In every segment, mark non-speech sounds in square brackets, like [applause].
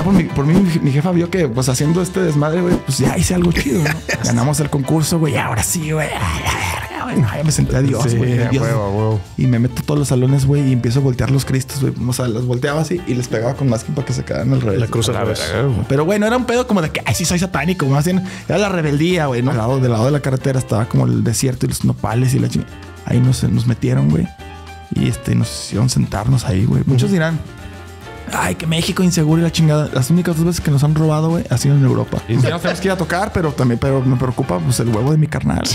ya por, mi, por mí, mi, mi jefa vio que, pues haciendo este desmadre, güey, pues ya hice algo chido, ¿no? [laughs] Ganamos el concurso, güey, y ahora sí, güey. Ay, la verga, güey. No, ya me senté a Dios, Sí, güey. Dios. huevo, a huevo. Y me meto a todos los salones, güey, y empiezo a voltear los cristos, güey. O sea, los volteaba así y les pegaba con masking para que se quedaran al revés. La cruz al La revés. Pero, güey, no era un pedo como de que, ay, sí soy satánico. Más bien, era la rebeldía, güey, ¿no? Al lado, del lado de la carretera estaba como el desierto y los nopales y la chingada. Ahí nos, nos metieron, güey. Y este, nos hicieron sentarnos ahí, güey. Muchos dirán, ay, que México inseguro y la chingada. Las únicas dos veces que nos han robado, güey, ha sido en Europa. Y ya nos [laughs] tenemos que ir a tocar, pero también, pero me preocupa, pues, el huevo de mi carnal. [laughs]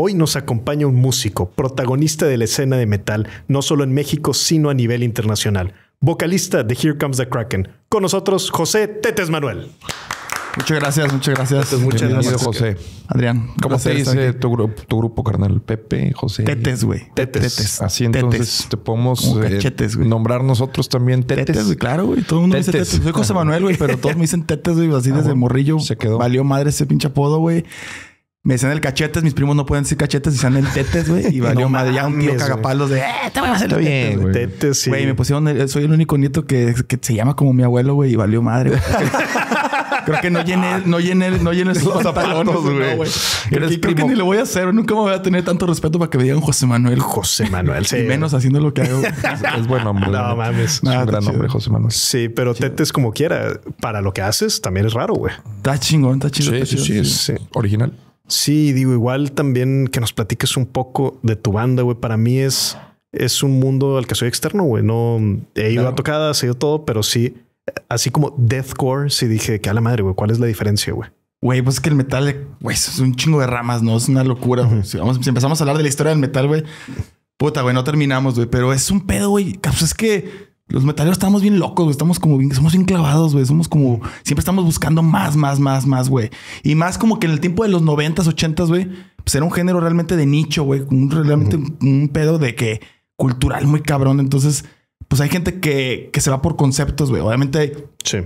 Hoy nos acompaña un músico, protagonista de la escena de metal, no solo en México, sino a nivel internacional. Vocalista de Here Comes the Kraken. Con nosotros, José Tetes Manuel. Muchas gracias, muchas gracias. muchas Bienvenido, gracias. José. Adrián, ¿Cómo estar dice tu, grupo, tu grupo, carnal? Pepe, José. Tetes, güey. Tetes. Así entonces Tetes. te podemos eh, nombrar nosotros también tetes. Tetes, claro, güey. Todo el mundo me dice Tetes. tetes. Soy José Manuel, güey, pero todos me dicen tetes, güey. Así [laughs] desde bueno. morrillo. Se quedó. Valió madre ese pinche apodo, güey. Me dicen el cachetes. Mis primos no pueden decir cachetes y dicen el tetes, güey. Y [laughs] valió No madre. Ya un tío cagapalos de, eh, te voy a hacer el Está tetes, bien, güey. güey. Tetes, sí. Güey, me pusieron, el- soy el único nieto que, que se llama como mi abuelo, güey, y valió madre. güey. [laughs] Creo que no llené, no llené, no llené esos Los zapatos, güey. güey. No, güey. Creo, que- creo que primo. ni lo voy a hacer. güey. Nunca me voy a tener tanto respeto para que me digan José Manuel. José Manuel. [laughs] Sí. Y menos haciendo lo que hago. Es buen hombre. No neta. mames. Es un gran chido. José Manuel. Sí, pero Tetes como quiera, para lo que haces también es raro, güey. Está chingón, está chido. Sí, está sí, chido, sí, es sí. original. Sí, digo, igual también que nos platiques un poco de tu banda, güey. Para mí es, es un mundo al que soy externo, güey. No he ido Claro. a tocadas, he ido todo, pero sí, así como deathcore, sí dije que a la madre, güey, ¿cuál es la diferencia, güey? Güey, pues es que el metal, güey, es un chingo de ramas, ¿no? Es una locura. Si, vamos, si empezamos a hablar de la historia del metal, güey, puta, güey, no terminamos, güey. Pero es un pedo, güey. Pues es que los metaleros estamos bien locos, güey. Estamos como bien, somos bien clavados, güey. Somos como, siempre estamos buscando más, más, más, más, güey. Y más como que en el tiempo de los noventas, ochentas, güey, pues era un género realmente de nicho, güey. Un, realmente un, un pedo de que cultural muy cabrón. Entonces, pues hay gente que, que se va por conceptos, güey. Obviamente Sí.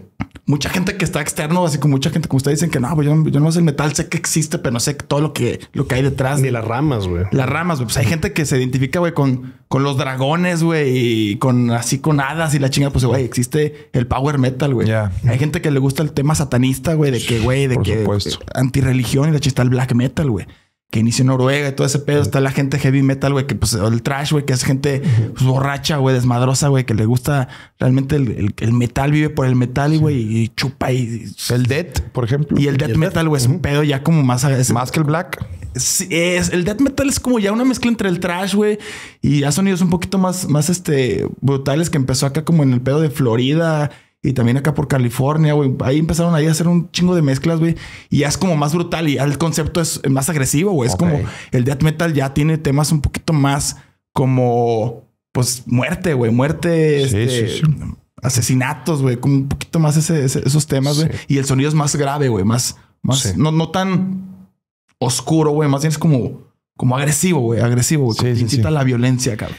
mucha gente que está externo, así como mucha gente como ustedes dicen que no, pues yo, yo no sé el metal, sé que existe, pero no sé todo lo que, lo que hay detrás. Ni de las ramas, güey. las ramas, güey. Pues hay gente que se identifica, güey, con, con los dragones, güey, y con así con hadas y la chinga. Pues, güey, existe el power metal, güey. Ya. Hay gente que le gusta el tema satanista, güey, de que, güey, de Por que supuesto. antirreligión y la chista el black metal, güey. Que inició en Noruega y todo ese pedo. Está la gente heavy metal, güey, que pues el trash, güey, que es gente pues, borracha, güey, desmadrosa, güey, que le gusta realmente el, el- el metal, vive por el metal, y güey, y chupa y. El Dead, por ejemplo. Y el death el metal, death. güey, es un pedo ya como más... es- Más que el Black. Sí, es, el death metal es como ya una mezcla entre el trash, güey, y ya sonidos un poquito más, más este, brutales que empezó acá como en el pedo de Florida y también acá por California, güey. Ahí empezaron ahí a hacer un chingo de mezclas, güey, y ya es como más brutal y ya el concepto es más agresivo, güey. Es como el death metal ya tiene temas un poquito más como, pues, muerte, güey, muerte, Sí, este, sí, sí. asesinatos, güey, como un poquito más ese- ese- esos temas, güey. Y el sonido es más grave, güey, más, más, no, no tan oscuro, güey, más bien es como, como agresivo, güey, agresivo, güey, Sí, que sí, incita la violencia, cabrón.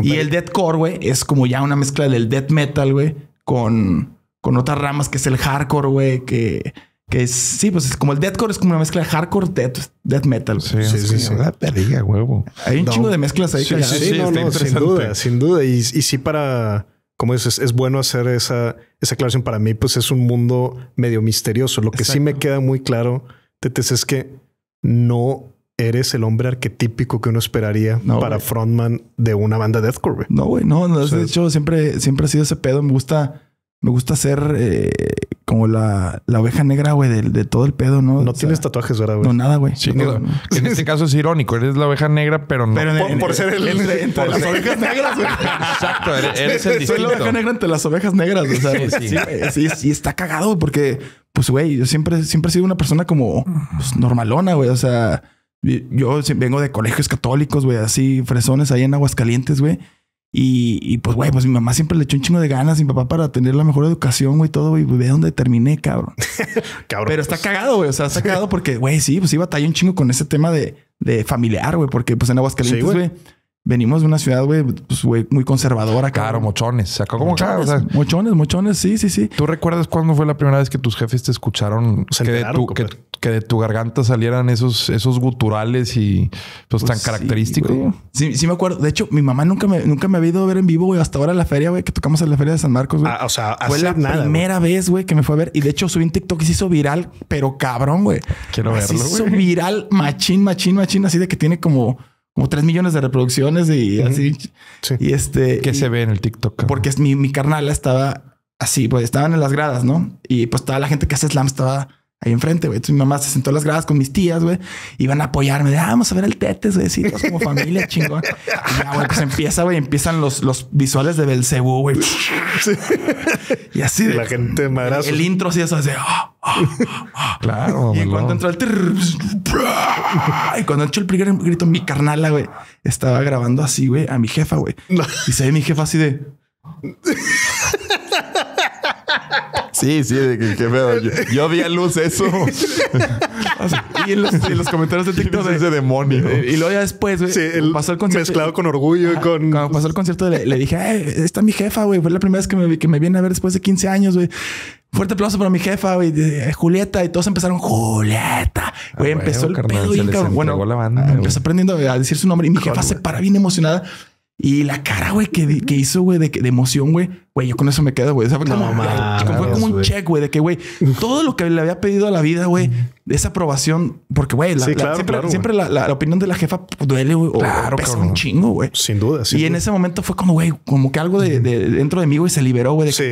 Y el deathcore, güey, es como ya una mezcla del death metal, güey, con, con otras ramas que es el hardcore, güey, que, que es, sí, pues es como el deathcore es como una mezcla de hardcore, death, death metal. Sí, Sí, sí, sí, sí. La perdiga, huevo. Hay un No. chingo de mezclas ahí. Sí, cagadas. Sí, sí, no, está no, sin duda, sin duda. Y, y sí para, como dices, es bueno hacer esa, esa aclaración. Para mí, pues es un mundo medio misterioso. Lo que sí me queda muy claro, Tetes, es que no eres el hombre arquetípico que uno esperaría No, para frontman de una banda deathcore. güey. No, güey, no, no, O sea, de hecho siempre, siempre ha sido ese pedo. Me gusta, me gusta ser eh, como la, la oveja negra, güey, de, de todo el pedo, ¿no? No O sea, tienes tatuajes, ¿verdad? güey? No, nada, güey. Sí, No. En este caso es irónico. Eres la oveja negra, pero no. Pero en- Por- en- por ser el- entre, entre por las ser- ovejas negras, güey. Exacto, eres, eres el Soy la oveja negra entre las ovejas negras. O sea, Sí, sí, sí. sí, está cagado, güey, porque, pues, güey, yo siempre, siempre he sido una persona como pues, normalona, güey. O sea, yo vengo de colegios católicos, güey, así, fresones ahí en Aguascalientes, güey. Y, y, pues, güey, pues mi mamá siempre le echó un chingo de ganas a mi papá para tener la mejor educación, güey, todo, güey. Ve dónde terminé, cabrón. [laughs] Cabrón. Pero está pues, cagado, güey. O sea, está cagado porque, güey, sí, pues sí batallé un chingo con ese tema de, de familiar, güey. Porque, pues, en Aguascalientes, güey, venimos de una ciudad, güey, pues, güey, muy conservadora. Claro, cabrón. mochones. Sacó como claro, o Mochones, sea, mochones, mochones, sí, sí, sí. ¿Tú recuerdas cuándo fue la primera vez que tus jefes te escucharon Se que, enteraron, tu- que, compadre. que de tu garganta salieran esos, esos guturales y pues, tan sí, característicos. güey. Sí, sí me acuerdo. De hecho, mi mamá nunca me, nunca me había ido a ver en vivo, güey. Hasta ahora en la feria, güey, que tocamos en la feria de San Marcos, güey. Ah, o sea, Fue la nada. güey. primera vez, güey, que me fue a ver. Y de hecho subí un TikTok y se hizo viral, pero cabrón, güey. Quiero Se verlo, hizo güey. viral, machín, machín, machín. Así de que tiene como, como 3 millones de reproducciones y así. Sí. Y este... ¿Qué y- se ve en el TikTok? Porque es mi, mi carnala estaba así, pues estaban en las gradas, ¿no? Y pues toda la gente que hace slam estaba ahí enfrente, güey. Entonces mi mamá se sentó en las gradas con mis tías, güey. Iban a apoyarme de, ah, vamos a ver el tetes, güey. Sí, todos como familia, chingón. Y ya, güey, pues empieza, güey. Empiezan los, los visuales de Belcebú, güey. Y así de... La gente de madrazo. El intro así, eso así. ah, ah, ah. Claro, Y cuando entró el... trrr, y cuando entró el primer grito, mi carnala, güey, estaba grabando así, güey, a mi jefa, güey. Y se ve mi jefa así de... Sí, sí, de que, qué pedo. Yo, yo di a luz eso. Y en los, en los comentarios de TikTok de, ese demonio. Y luego ya después, güey, Sí, el pasó el concierto. mezclado con orgullo y con. Cuando pasó el concierto, le, le dije, "Eh, está mi jefa, güey. Fue la primera vez que me, que me viene a ver después de 15 años, güey. Fuerte aplauso para mi jefa, güey. de- Julieta. Y todos empezaron, Julieta. Güey, Ah, empezó el carnal, pedo cabrón. Bueno, la banda, ah, empezó aprendiendo a decir su nombre. Y mi jefa se para bien emocionada. Y la cara, güey, que, que hizo, güey, de, de emoción, güey. Güey, yo con eso me quedo, güey. O fue como, No mames, fue como un güey. check, güey, de que, güey, todo lo que le había pedido a la vida, güey, esa aprobación, porque, güey, la- Sí, claro, siempre, claro, siempre la, la- la opinión de la jefa duele, güey, o Claro, pesa cabrón. un chingo, güey. Sin duda. Y en ese momento fue como, güey, como que algo de, de- dentro de mí, güey, se liberó, güey, Sí.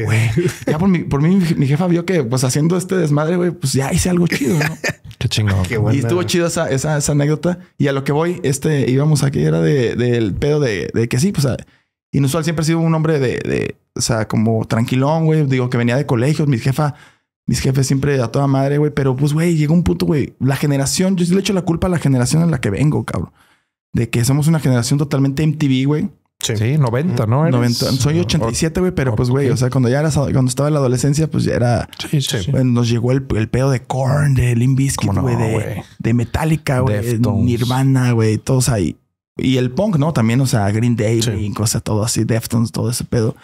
ya por, mi, por mí, mi, mi jefa vio que, pues, haciendo este desmadre, güey, pues ya hice algo chido, ¿no? [laughs] Qué chingón. Qué buena- Y estuvo chido esa, esa, esa anécdota. Y a lo que voy, este, íbamos aquí, era de, del pedo de, de que sí, pues, a- inusual siempre ha sido un hombre de, de o sea, como tranquilón, güey. Digo, que venía de colegios, mi jefa, mis jefes siempre a toda madre, güey. Pero pues, güey, llegó un punto, güey, la generación, yo sí le echo la culpa a la generación en la que vengo, cabrón. De que somos una generación totalmente MTV, güey. Sí. Sí, 90, ¿no? Eres- 90, soy 87, güey, pero pues, güey, o sea, cuando ya eras, cuando estaba en la adolescencia, pues ya era, Sí, sí, nos llegó el, el pedo de Korn, de Limp Bizkit, ¿Cómo no, güey, de, güey? de Metallica, güey. Nirvana, güey, todos ahí. Y el punk, ¿no? También, o sea, Green Day, o sea, todo así, Deftones, todo ese pedo.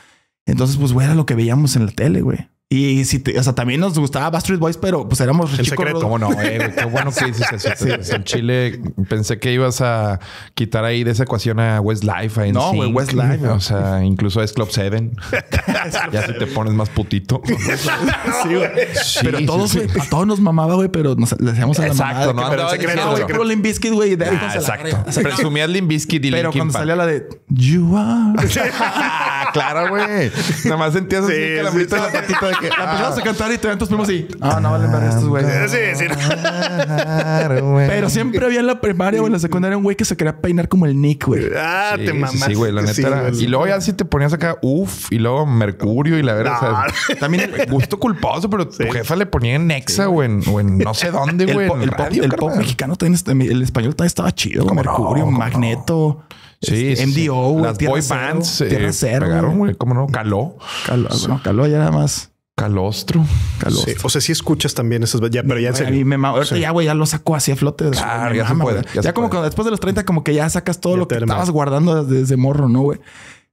Entonces, pues, güey, era lo que veíamos en la tele, güey. Y si te- o sea, también nos gustaba Backstreet Boys, pero pues éramos El chicos secreto. ¿Cómo no? Eh, qué bueno que dices eso. [laughs] En Chile pensé que ibas a quitar ahí de esa ecuación a Westlife. a No, güey. Westlife. O sea, incluso es Club 7. [laughs] ya si te pones más putito. Sí, güey. Sí, pero sí, todos, a todos nos mamaba, güey, pero nos, le hacíamos a la Exacto, mamada. ¿no? que- Andaba pero secreto, no, güey, secreto. puro Limp Bizkit, güey, Ah, exacto. verga. O sea, Presumías Limp Bizkit y Pero Linkin cuando salía la de You are. [laughs] Ah, claro, güey. Nada más sentías así Sí, que la sí, mitad sí. de la patita de. La empezabas a cantar y te ven tus primos y. Ah, no valen ver estos güey. Sí, sí. Güey. Pero siempre había en la primaria o en la secundaria un güey que se quería peinar como el Nick, güey. Ah, Sí, te sí, mamaste. Sí, güey, la neta Sí, era. Y luego ya si te ponías acá, uff, y luego Mercurio y la verdad. También el gusto culposo, pero tu jefa le ponía en Nexa o, en, no sé dónde, [laughs] güey. el pop- mexicano también, el español también estaba chido. ¿Cómo no? Mercurio. Magneto, Sí, este, sí, sí. MDO, Las boy bands eh, Tierra Cero, pegaron, güey. ¿Cómo no? Caló. Caló, bueno, Caló ya era más Calostro. Caló. Sí, O sea, sí escuchas también esas. Ya, pero ya en Güey, a mí serio. me Sí. ya, güey, ya lo saco así a flote. Claro, ya se puede, ya Ya, se como puede. que después de los 30, como que ya sacas todo Ya lo que estabas guardando desde, morro, ¿no, güey?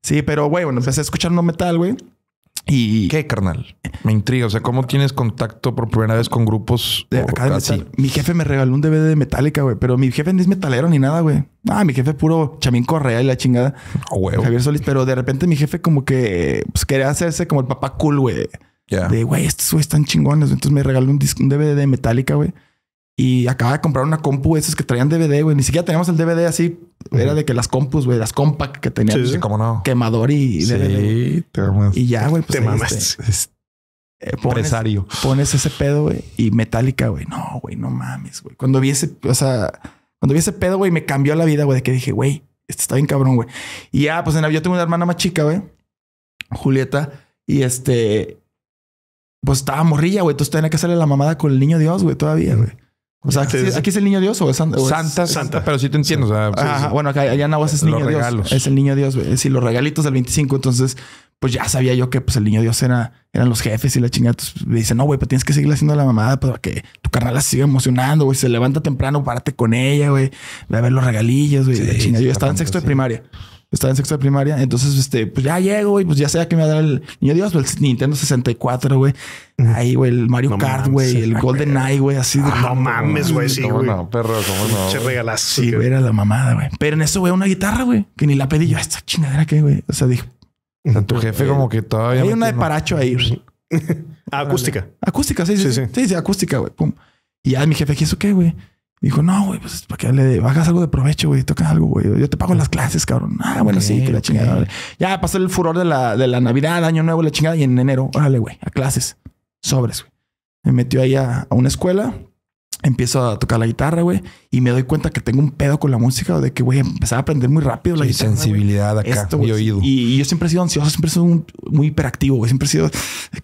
Sí, pero, güey, bueno, empecé a escuchar no metal, güey. Y ¿Qué, carnal? Me intriga. O sea, ¿cómo tienes contacto por primera vez con grupos de acá de metal. Mi jefe me regaló un DVD de Metallica, güey. Pero mi jefe no es metalero ni nada, güey. Ah, mi jefe puro Chamín Correa y la chingada. Huevo. Javier Solís. Pero de repente mi jefe como que pues, quería hacerse como el papá cool, güey. De, güey, estos güeyes están chingones. Entonces me regaló un, disco, un DVD de Metallica, güey. Y acaba de comprar una compu, esas que traían DVD, güey. Ni siquiera teníamos el DVD así. Era de que las compus, güey, las compact que tenían Sí, sí. ¿Cómo no? quemador y DVD. Sí, te amas. Y ya, güey, pues Te mamas. este, Es eh, pones, empresario. pones ese pedo, güey. Y Metallica, güey. No, güey, no mames, güey. Cuando vi ese, o sea, cuando vi ese pedo, güey, me cambió la vida, güey. De que dije, güey, este está bien cabrón, güey. Y ya, pues en la, yo tengo una hermana más chica, güey. Julieta. Y este, pues estaba morrilla, güey. Entonces tenía que hacerle la mamada con el niño Dios, güey, todavía, güey. O sea, aquí, Sí, sí. aquí es el niño Dios o es, san- o es- Santa, Santa. Pero sí te entiendo. O sea, Ajá, sí, bueno, acá allá en Aguas es Los niño Dios. regalos. Es el niño Dios, güey. Sí, los regalitos del 25. Entonces, pues ya sabía yo que pues el niño Dios era, eran los jefes y la chingada. Entonces me dice, no, güey, pues tienes que seguir haciendo la mamada para que tu carnal la siga emocionando, güey. Se levanta temprano, párate con ella, güey. Ve a ver los regalillos, güey. Sí, la chingada. yo estaba en sexto de primaria. Estaba en sexto de primaria. Entonces, este, pues ya llego, güey. Pues ya sea que me va a dar el niño Dios, pues el Nintendo 64, güey. Ahí, güey, el Mario No Kart, güey, el [laughs] Golden Eye, güey, así de. No mames, güey, sí, ¿Cómo güey. no, perro? ¿Cómo no? Che regalazo. Sí, güey, era la mamada, güey. Pero en eso, güey, una guitarra, güey, que ni la pedí yo. Esta chingadera que, güey. O sea, dije, O sea, tu jefe como que todavía... hay una de paracho ahí. [laughs] Ah, acústica. Acústica, sí, sí, Sí, sí. sí. Sí, sí, acústica, güey. Pum. Y ya mi jefe, ¿qué eso qué, güey? Dijo, no, güey, pues para que le hagas algo de provecho, güey. Toca algo, güey. Yo te pago las clases, cabrón. Ah, bueno, sí, que la chingada. Ya pasó el furor de la, de la Navidad, Año Nuevo, la chingada. Y en enero, órale, güey, a clases. Sobres, güey. Me metió ahí a, a una escuela. Empiezo a tocar la guitarra, güey. Y me doy cuenta que tengo un pedo con la música. De que, güey, empezaba a aprender muy rápido la Sí, guitarra. sensibilidad acá Esto, y güey, oído. Y, y yo siempre he sido ansioso, siempre he sido un- muy hiperactivo, güey. Siempre he sido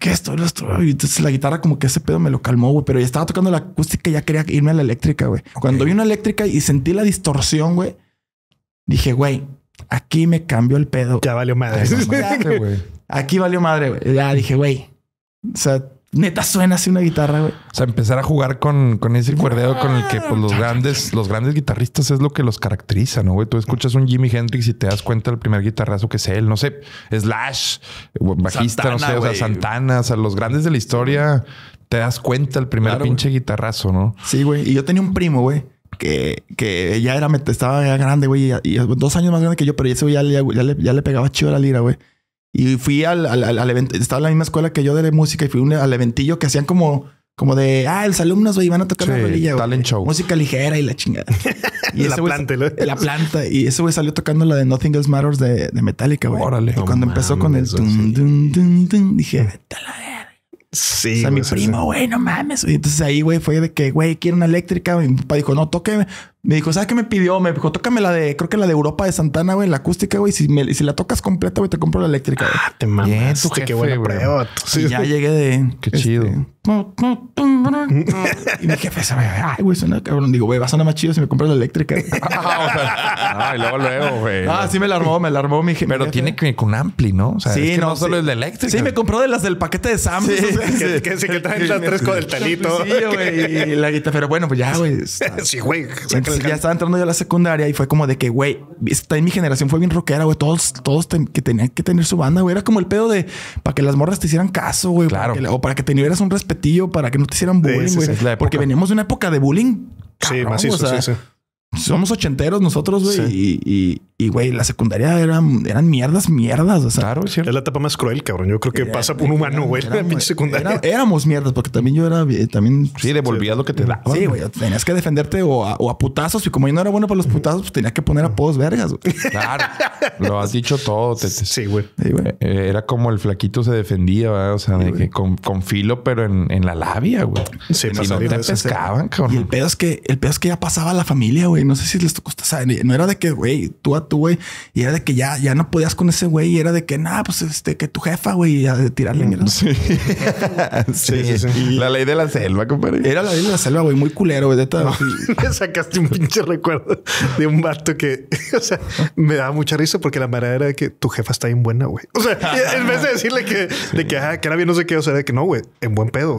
que esto, esto. Y entonces la guitarra, como que ese pedo me lo calmó, güey. Pero ya estaba tocando la acústica y ya quería irme a la eléctrica, güey. Cuando vi una eléctrica y sentí la distorsión, güey, dije, güey, aquí me cambió el pedo. Ya valió madre. Ya, Sí, güey. [laughs] Aquí valió madre, güey. Ya dije, güey. O sea, neta suena así una guitarra, güey. O sea, empezar a jugar con, con ese cuerdeo con el que pues, los grandes, los grandes guitarristas es lo que los caracteriza, ¿no? Güey, tú escuchas un Jimi Hendrix y te das cuenta del primer guitarrazo que es él, no sé, Slash, bajista, no sé, o sea. Santana, o sea, los grandes de la historia, te das cuenta el primer Claro, pinche guitarrazo, ¿no? Sí, güey. Y yo tenía un primo, güey, que, que ya era, estaba ya grande, güey, y, y dos años más grande que yo, pero ese güey ya, le- ya le, ya le pegaba chido a la lira, güey. Y fui al, al, al- al evento, estaba en la misma escuela que yo de música y fui un- al eventillo que hacían como, como de, ah, los alumnos, güey, van a tocar Sí, la rolilla, talent show. Música ligera y la chingada. [laughs] La ese güey- planta, ¿no? La planta. Y ese güey salió tocando la de Nothing Else Matters de, de Metallica, güey. Órale. Y cuando empezó con el dun, sí. dun, dun, dun, dije, vete a la verga. Sí, o sea, mi primo, güey, no mames. Y entonces ahí, güey, fue de que, güey, quiero una eléctrica. Mi papá dijo, no, toque. Me dijo, ¿sabes qué me pidió? Me dijo, tócame la de, creo que la de Europa de Santana, güey, la acústica, güey. Si, me- si la tocas completa, güey, te compro la eléctrica, güey. Ah, te tu Qué buena güey. prueba. Sí. Y ya llegué de. Qué chido. y mi jefe se ay, güey, suena cabrón. Digo, güey, va a sonar más chido si me compras la eléctrica. [laughs] Ah, y luego, luego, güey. ah, sí me la armó, me la armó mi jefe. Pero tiene que con ampli, ¿no? O sea, Sí, es que no, no, solo sí. es de eléctrica. Sí, me compró de las del paquete de Sam. [laughs] Que, que, sí, que traen las tres con el talito. Sí, güey. y la guitarra. Pero bueno, pues ya, güey. [laughs] Sí, güey. Saca Entonces ya estaba entrando yo a la secundaria y fue como de que, güey, está en mi generación fue bien rockera, güey. Todos, todos que tenían que tener su banda, güey. Era como el pedo de para que las morras te hicieran caso, güey. para Claro. que- o para que te tuvieras un respetillo, para que no te hicieran bullying, sí, güey. sí. Porque veníamos de una época de bullying. Sí, cabrón, macizo, o sea, sí, sí. Somos ochenteros nosotros, güey. Sí. Y, y, y, güey, la secundaria eran, eran mierdas, mierdas. O sea, Claro, es cierto. Es la etapa más cruel, cabrón. Yo creo que Era- pasa por un humano, güey. La éramos- pinche secundaria. era- éramos mierdas, porque también yo era eh, también. Sí, devolvías lo que te daba. Sí, güey, tenías que defenderte o a, o a putazos. Y como yo no era bueno para los putazos, pues tenía que poner apodos vergas. güey. Claro. Lo has dicho todo. te- te- Sí, güey. Sí, güey. Eh, Era como el flaquito se defendía, ¿verdad? O sea, de que con, con filo, pero en, en la labia, güey. Sí, si para no te pescaban, Y el cabrón. pedo es que el pedo es que ya pasaba a la familia, güey. No sé si les tocó. O sea, no era de que, güey, tú a tú, güey. Y era de que ya, ya no podías con ese güey. Y era de que, nada, pues este, que tu jefa, güey, y a de tirarle mierda. [laughs] Sí. Sí, sí, sí. La ley de la selva, compadre. Era la ley de la selva, güey, muy culero, güey. neta. [laughs] Me sacaste un pinche recuerdo de un vato que, [laughs] o sea, me daba mucha risa porque la manera era de que tu jefa está bien buena, güey. O sea, en vez de decirle que, de que, ah, que era bien, no sé qué, o sea, de que no, güey, en buen pedo.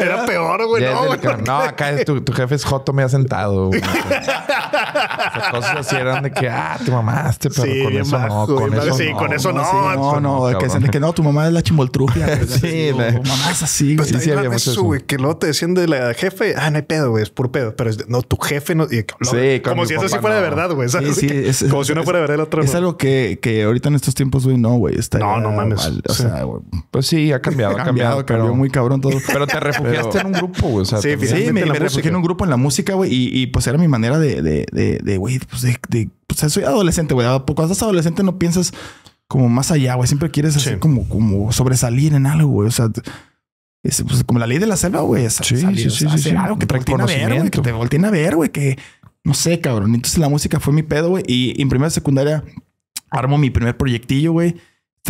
Era, peor, güey. Ya No, no, acá es tu, tu jefe es Joto, me ha sentado. güey. [laughs] Sea, cosas así eran de que, ah, te mamaste, pero Sí, con eso no, con eso. Sí, no. con eso no. sí, no, eso no, de que, no, tu mamá es la chimoltrufia. [laughs] Sí, la- mamá es así, Pues güey. sí, también había eso, eso. güey, que luego te decían de la jefe, ah, no hay pedo, güey, es puro pedo, pero es de- no, tu jefe no. y- no, Sí, como si eso sí fuera de no. verdad, güey. Sí, sí, es- [laughs] como si uno fuera de verdad el otro. Es no. algo que, que ahorita en estos tiempos, güey, no, güey. Está No, no mames. O Sí. sea, güey. Pues sí, ha cambiado, ha cambiado, cambió muy cabrón todo. pero te refugiaste en un grupo, güey. O sea, Sí, Sí, me, refugié en un grupo en la música, güey. Y, y, pues era mi manera de, de, de, de, güey, pues de, de, pues soy adolescente, güey. Cuando estás adolescente no piensas como más allá, güey. Siempre quieres Sí. así como, como sobresalir en algo, güey. O sea, es pues, como la ley de la selva, güey. es Sí, salir, sí, o sí, sea, sí, hacer sí. algo que te volteen a ver, güey. Que te volteen a ver, güey. Que no sé, cabrón. Entonces la música fue mi pedo, güey. Y en primera secundaria armo mi primer proyectillo, güey.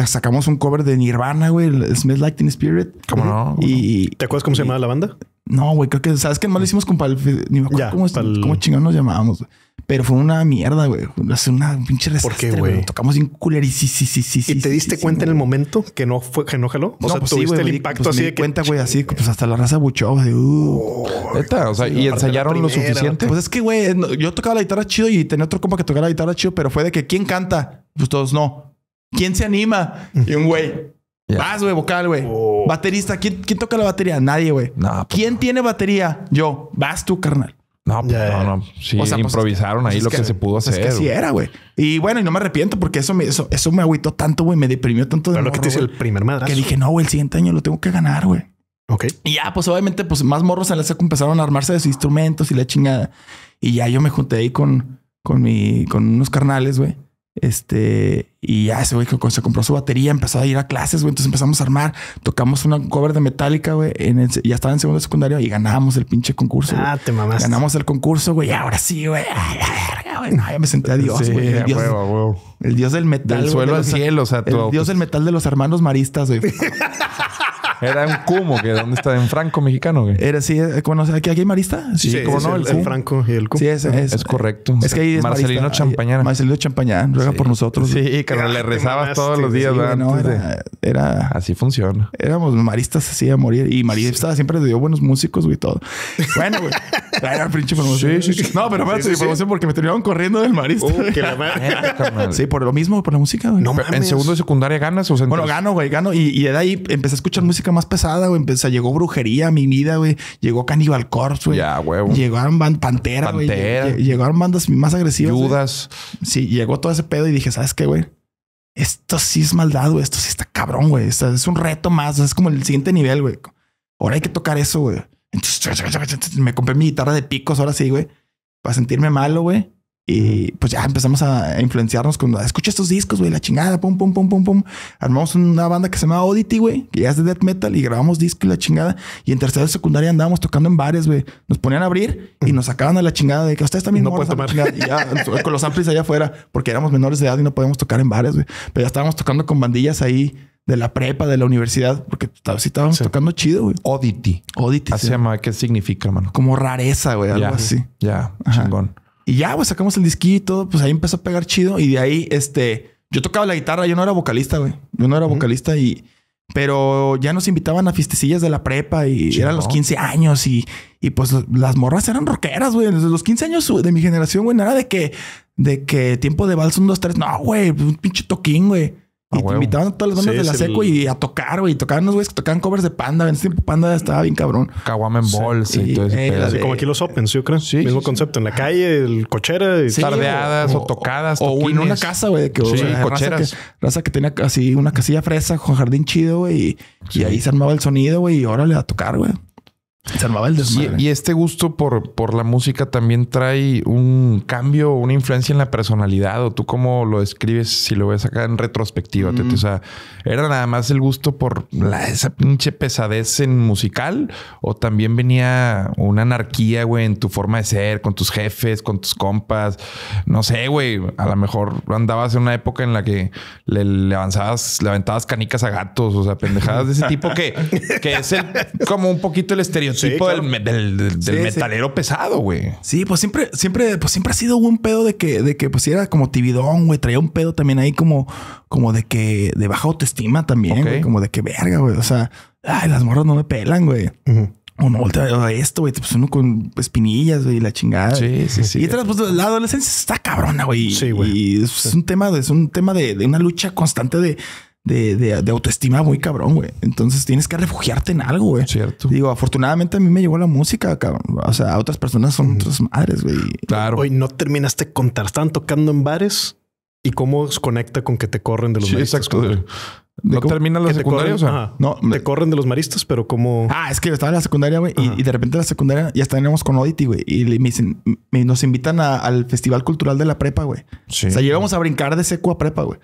Sacamos un cover de Nirvana, güey. Smells Like Teen Spirit. ¿Cómo no? Y ¿Te acuerdas cómo se llamaba la banda? No, güey, creo que, ¿sabes qué más lo hicimos con pal... Ni me acuerdo Ya, cómo, pal- cómo chingados nos llamábamos, güey. Pero fue una mierda, güey. Fue una pinche ¿Por qué, desastre, güey? güey. Tocamos bien culerísimo. ¿Y te diste cuenta en el momento que no fue, que no jaló? O No, sea, pues sí, tuviste güey, el impacto pues así me de di que. cuenta, güey, así, pues hasta la raza buchó, de, uh. Neta, o sea, y ensayaron lo suficiente. Pues es que, güey, no, yo tocaba la guitarra chido y tenía otro compa que tocaba la guitarra chido, pero fue de que ¿quién canta? Pues todos no. ¿Quién se anima? Y un güey. Vas, güey, vocal, güey. Oh. Baterista. ¿Quién, quién toca la batería? Nadie, güey. No, pues, ¿Quién tiene batería? Yo. Vas tú, carnal. no, pues, no, no. Sí, O sea, pues, improvisaron pues ahí es lo que, se pudo pues hacer. Es que así era, güey. Y bueno, y no me arrepiento porque eso me, eso, eso me agüitó tanto, güey. Me deprimió tanto de Pero lo que te hizo el primer madrazo. que dije, no, güey, el siguiente año lo tengo que ganar, güey. Ok. Y ya, pues obviamente, pues más morros en la secu empezaron a armarse de sus instrumentos y la chingada. Y ya yo me junté ahí con, con mi, con unos carnales, güey. Este, y ya ese güey que se compró su batería, empezó a ir a clases, güey. Entonces empezamos a armar, tocamos una cover de Metallica, güey. En el, ya estaba en segundo de secundario y ganamos el pinche concurso. Ah, te mamaste. Ganamos el concurso, güey. y Ahora sí, güey. Ay, la verga, güey. No, ya me senté a Dios, Sí, güey. a el, dios, huevo, a huevo. el dios del metal. Del suelo de al cielo, o sea, tu El dios del metal de los hermanos maristas, güey. [laughs] Era un cumo que dónde está en Franco mexicano, güey. Era así, eh, ¿conoces? ¿Aquí, aquí hay marista? Sí, ¿cómo es no? el, el Franco y el Q. Sí, es, es, Es correcto. Es que ahí es Marcelino marista. Champañana. Marcelino Champañán, ruega por nosotros. Sí, carnal, le rezabas todos los días, Sí, no, Antes de- era, era- Así funciona. éramos maristas así a morir. Y Marista siempre dio buenos músicos, güey, todo. Bueno, güey. [laughs] Era pinche promoción. Sí, sí, sí. No, pero Sí, sí, sí. promoción porque me terminaron corriendo del marista. Uh, que la madre. Neta, carnal. Sí, por lo mismo, por la música, güey. No Pero ¿En segundo de secundaria ganas o sea, Bueno, gano, güey, gano. Y, y de ahí empecé a escuchar música más pesada, güey. Empecé, llegó brujería a mi vida, güey. Llegó Cannibal Corpse, güey. Ya, huevo. Llegaron band Pantera, güey. Pantera. Lle- Llegaron bandas más agresivas. Judas. Sí, llegó todo ese pedo y dije, ¿sabes qué, güey? Esto sí es maldad, güey. Esto sí está cabrón, güey. Es un reto más. Es como el siguiente nivel, güey. Ahora hay que tocar eso, güey. Entonces me compré mi guitarra de picos, ahora sí, güey. Para sentirme malo, güey. Y pues ya empezamos a influenciarnos con escucha estos discos, güey, la chingada, pum, pum, pum, pum, pum. Armamos una banda que se llama Oddity, güey, que ya es de death metal y grabamos discos y la chingada. Y en tercera de secundaria andábamos tocando en bares, güey. Nos ponían a abrir y nos sacaban a la chingada de que ustedes también No pueden chingada. Y ya [laughs] con los amplis allá afuera, porque éramos menores de edad y no podíamos tocar en bares, güey. Pero ya estábamos tocando con bandillas ahí de la prepa, de la universidad, porque sí estábamos Sí. tocando chido, güey. Oddity. Oddity, Así sí. se llama. ¿Qué significa, hermano? como rareza, güey, algo así. Ya, chingón. Y ya, pues sacamos el disquito pues ahí empezó a pegar chido. Y de ahí, este, yo tocaba la guitarra, yo no era vocalista, güey. Yo no era vocalista y, pero ya nos invitaban a fiestecillas de la prepa y eran los 15 años y, y pues las morras eran rockeras, güey. Desde los 15 años de mi generación, güey, nada de que, de que tiempo de vals un, dos, tres. No, güey, un pinche toquín, güey. Y te huevo. invitaban a todas las bandas Sí, de la seco el- y a tocar, güey. Tocaban unos güeyes que tocaban covers de Panda. En ese tiempo Panda estaba bien cabrón. Caguama en bolsa y Y, todo ese eh, pedo. la de- Como aquí los Opens, yo creo. Sí, Mismo sí, concepto. En la calle, el cochera. Y Sí, Tardeadas o tocadas, O en una casa, güey. Que, o Sí, sea, raza cocheras. que, raza que tenía así una casilla fresa con jardín chido, güey. Y, Sí. y ahí se armaba el sonido, güey. Y órale a tocar, güey. Se armaba el desmadre. Y, y este gusto por, por la música también trae un cambio, una influencia en la personalidad. ¿O tú cómo lo describes si lo ves acá en retrospectiva? Tete? O sea, ¿era nada más el gusto por la- esa pinche pesadez en musical? ¿O también venía una anarquía, güey, en tu forma de ser, con tus jefes, con tus compas? No sé, güey. A lo mejor andabas en una época en la que le, le avanzabas, le aventabas canicas a gatos. O sea, pendejadas de ese tipo que, que es el, como un poquito el estereotipo Sí, claro. del, me- del, del- del Sí, sí. metalero pesado, güey. Sí, pues siempre, siempre, pues siempre ha sido un pedo de que, de que pues era como tibidón, güey. Traía un pedo también ahí como, como de que, de baja autoestima también, güey. Como de que verga, güey. O sea, ay, las morras no me pelan, güey. Ujú. O no voltea a esto, güey. Pues uno con espinillas, güey, y la chingada. Sí, sí, sí. Y tras, pues, la adolescencia está cabrona, güey. Sí, güey. Y es un tema, es un tema de, de una lucha constante de, de, de, de autoestima muy cabrón, güey. Entonces tienes que refugiarte en algo, güey. Cierto. Digo, afortunadamente a mí me llegó la música, cabrón. O sea, a otras personas son otras madres, güey. Claro. Hoy no terminaste de contar. Estaban tocando en bares y cómo se conecta con que te corren de los Sí, maristas. exacto. ¿No cómo- termina la secundaria? corren- O sea, ajá. No, me- te corren de los maristas, pero como Ah, es que yo estaba en la secundaria, güey, y, y de repente en la secundaria ya estábamos con Oddity, güey, y le- me dicen, me- nos invitan a- al Festival Cultural de la Prepa, güey. sí. O sea, llegamos a brincar de seco a prepa, güey.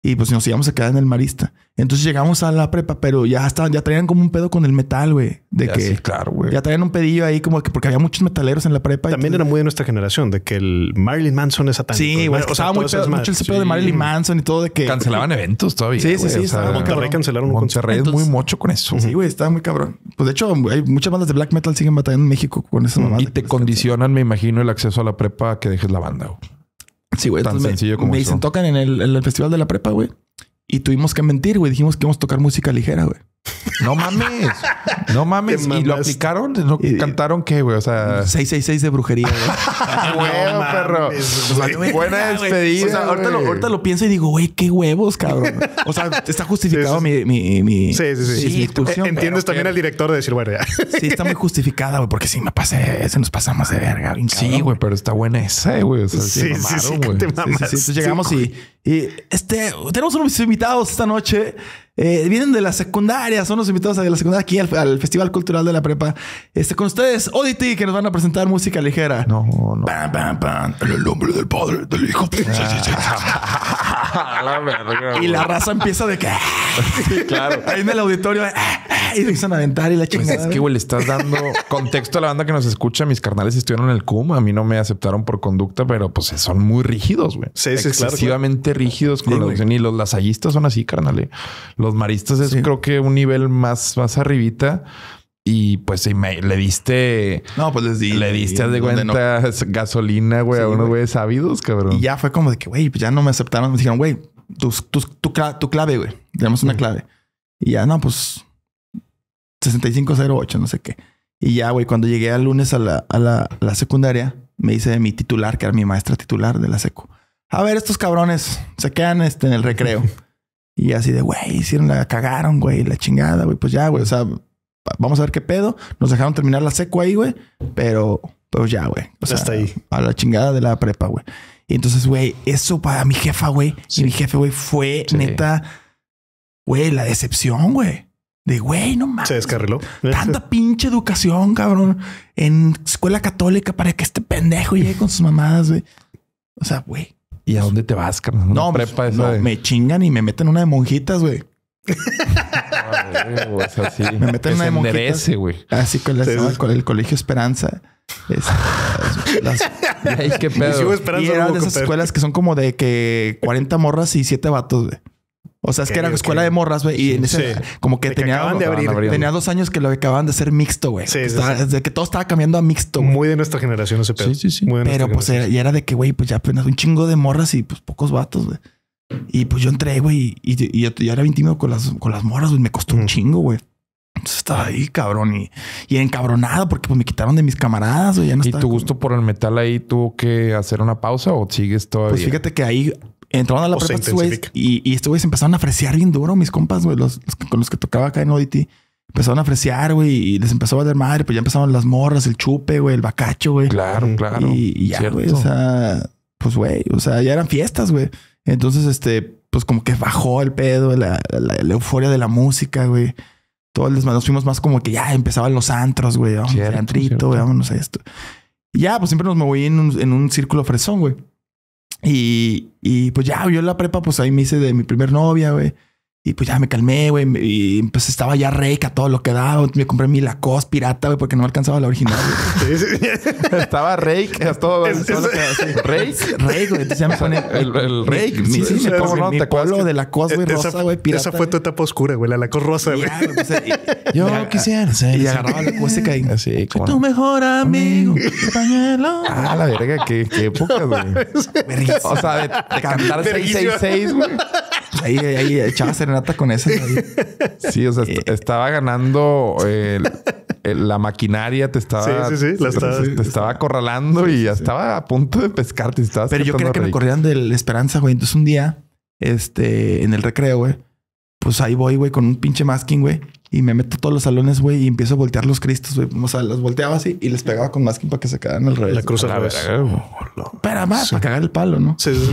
Y pues nos íbamos a quedar en el marista. Entonces llegamos a la prepa, pero ya estaban, ya traían como un pedo con el metal, güey. De Ya, que sí, claro, güey. ya traían un pedillo ahí como que porque había muchos metaleros en la prepa. También era muy de nuestra generación, de que el Marilyn Manson es satánico. Sí, güey. O O sea, estaba muy pedo, mucho ese pedo de Sí. Marilyn Manson y todo de que Cancelaban eventos todavía. Sí, sí, güey. sí, O sea, estaba muy Monterrey cabrón. cancelaron un Monterrey es muy mocho con eso. Sí, güey, estaba muy cabrón. Pues de hecho, hay muchas bandas de black metal siguen batallando en México con esas mamadas. Y te condicionan, me imagino, el acceso a la prepa a que dejes la banda. güey. Sí, güey. Tan entonces me- sencillo como Me eso. dicen, tocan en el, en el festival de la prepa, güey. Y tuvimos que mentir, güey. Dijimos que íbamos a tocar música ligera, güey. No mames. No mames. ¿Y lo aplicaron? ¿No Y- cantaron qué, güey? O sea... 666 de brujería, güey. [laughs] Huevo, perro. güey. Buena despedida. O sea, ahorita lo, ahorita lo pienso y digo, güey, qué huevos, cabrón. O sea, está justificado Sí, sí, mi, mi, mi, Sí, sí, sí. Eh, Entiendes pero también que- al director de decir, bueno, ya. Sí, está muy justificada, güey, porque si me pasé, se nos pasamos de verga. bien Sí, güey, pero está buena esa, güey. O sea, Sí, se sí, mamaron, sí, güey. te Sí, sí, sí. mamas. Llegamos y, y este tenemos unos invitados esta noche. Eh, vienen de la secundaria, son los invitados de la secundaria aquí al, al Festival Cultural de la Prepa. Este, con ustedes, Oddity, que nos van a presentar música ligera. No, no. Pam, pam, pam. En el nombre del Padre, del Hijo. Sí, sí, sí. la verga, Y la raza empieza de que. claro. [laughs] Ahí en el auditorio. ah, ah, Y se empiezan a aventar y la Pues chingada. es que, güey, le estás dando contexto a la banda que nos escucha. Mis carnales estuvieron en el CUM. A mí no me aceptaron por conducta, pero pues son muy rígidos, güey. Sí, sí, claro, Excesivamente rígidos con Sí, la. Y los lasallistas son así, carnal. eh. Los maristas es Sí. creo que un nivel más, más arribita. Y pues me- le diste... No, pues les di. Le diste, haz de no- cuenta, gasolina, güey, Sí, a unos güey. güeyes sabidos, cabrón. Y ya fue como de que, güey, pues ya no me aceptaron. Me dijeron, güey, tu, tu, tu, cla- tu clave, güey. Tenemos una clave. Y ya, no, pues 6508, no sé qué. Y ya, güey, cuando llegué al lunes a la, a la, a la secundaria, me hice de mi titular, que era mi maestra titular de la secu. A ver, estos cabrones se quedan este, en el recreo. [laughs] y así de, güey, hicieron la cagaron, güey, la chingada, güey. Pues ya, güey, o sea, va- vamos a ver qué pedo. Nos dejaron terminar la secu ahí, güey. Pero, pues ya, güey. O sea, Hasta ahí. A la chingada de la prepa, güey. Y entonces, güey, eso para mi jefa, güey. Sí. Y mi jefe, güey, fue Sí. neta, güey, la decepción, güey. De, güey, no mames. Se descarriló. Tanta [laughs] pinche educación, cabrón, en escuela católica para que este pendejo llegue con sus mamadas, güey. O sea, güey. ¿Y a dónde te vas, carnal? No, prepa esa no, de- me chingan y me meten una de monjitas, güey. Ah, güey, o sea, sí. Me meten Que una de monjitas. güey. Así con, la- Sí, sí. con el colegio Esperanza. Es- las- [laughs] Ay, qué Y pedo. esperando y eran de esas escuelas que son como de que 40 morras y 7 vatos, güey. O sea, es que era escuela de morras, güey. Y en ese, Sí. como que De que tenía, acaban de abrir. tenía dos años que lo acababan de hacer mixto, güey. Sí, Que sí, estaba- sí. Desde que todo estaba cambiando a mixto. Muy de nuestra generación ese pedo. Sí, sí, sí. Muy de nuestra Pero pues era, y era de que, güey, pues ya apenas un chingo de morras y pues pocos vatos, güey. Y pues yo entré, güey, y, y, y yo, yo era bien tímido con las, con las morras, güey. Me costó un chingo, güey. Entonces estaba ahí, cabrón, y, y encabronado porque pues me quitaron de mis camaradas, güey. Ya no ¿Y tu con- gusto por el metal ahí tuvo que hacer una pausa o sigues todavía? Pues fíjate que ahí entraron a la O prepa estos güeyes intensifica. y, y estos güeyes empezaron a fresear bien duro, mis compas, güey, los, los con los que tocaba acá en Oddity. Empezaron a fresear, güey, y les empezó a valer madre. Pues ya empezaron las morras, el chupe, güey, el bacacho, güey. Claro, claro. Y, y ya, güey, o sea, pues, güey, o sea, ya eran fiestas, güey. Entonces, este, pues como que bajó el pedo, la, la- la euforia de la música, güey. Todo el desmadre. Nos fuimos más como que ya empezaban los antros, güey. Vamos Cierto, antrito, cierto. güey, vámonos a esto. Y ya, pues siempre nos moví en un, en un círculo fresón, güey. Y, y pues ya, yo en la prepa, pues ahí me hice de mi primer novia, güey. Y pues ya me calmé, güey. Y pues estaba ya rey a todo lo que daba. Me compré mi Lacoste pirata, güey, porque no me alcanzaba la original. güey. [laughs] Sí, sí. [laughs] Estaba Rake a todo. Es- solo es- que- Rake. Rey, güey. Entonces ya me pone [laughs] El, el Rake. Sí, sí, sí, me ¿cómo pongo no? mi ¿Te acuerdas polo que- de la cosa, güey, Esa- rosa, güey, pirata. Esa fue tu etapa oscura, güey. La lacos rosa, güey. pues, y- Yo y- quisiera ser. Y agarraba la acústica y... Así, tu mejor amigo, compañero. Ah, la verga, qué, qué época, güey. O sea, de, de cantar Verguísima. 666, güey. Ahí, ahí echaba serenata con esa. Sí, o sea, est- estaba ganando eh, el- la maquinaria, te estaba, Sí, sí, sí, la estaba- te estaba acorralando y ya estaba a punto de pescarte. Pero yo quería que me corrieran de la esperanza, güey. Entonces un día, este, en el recreo, güey, pues ahí voy, güey, con un pinche masking, güey. Y me meto a todos los salones, güey, y empiezo a voltear los cristos, güey. O sea, los volteaba así y les pegaba con masking para que se quedaran al revés. La cruz A la al revés. Pero más, para cagar el palo, ¿no? Sí, sí,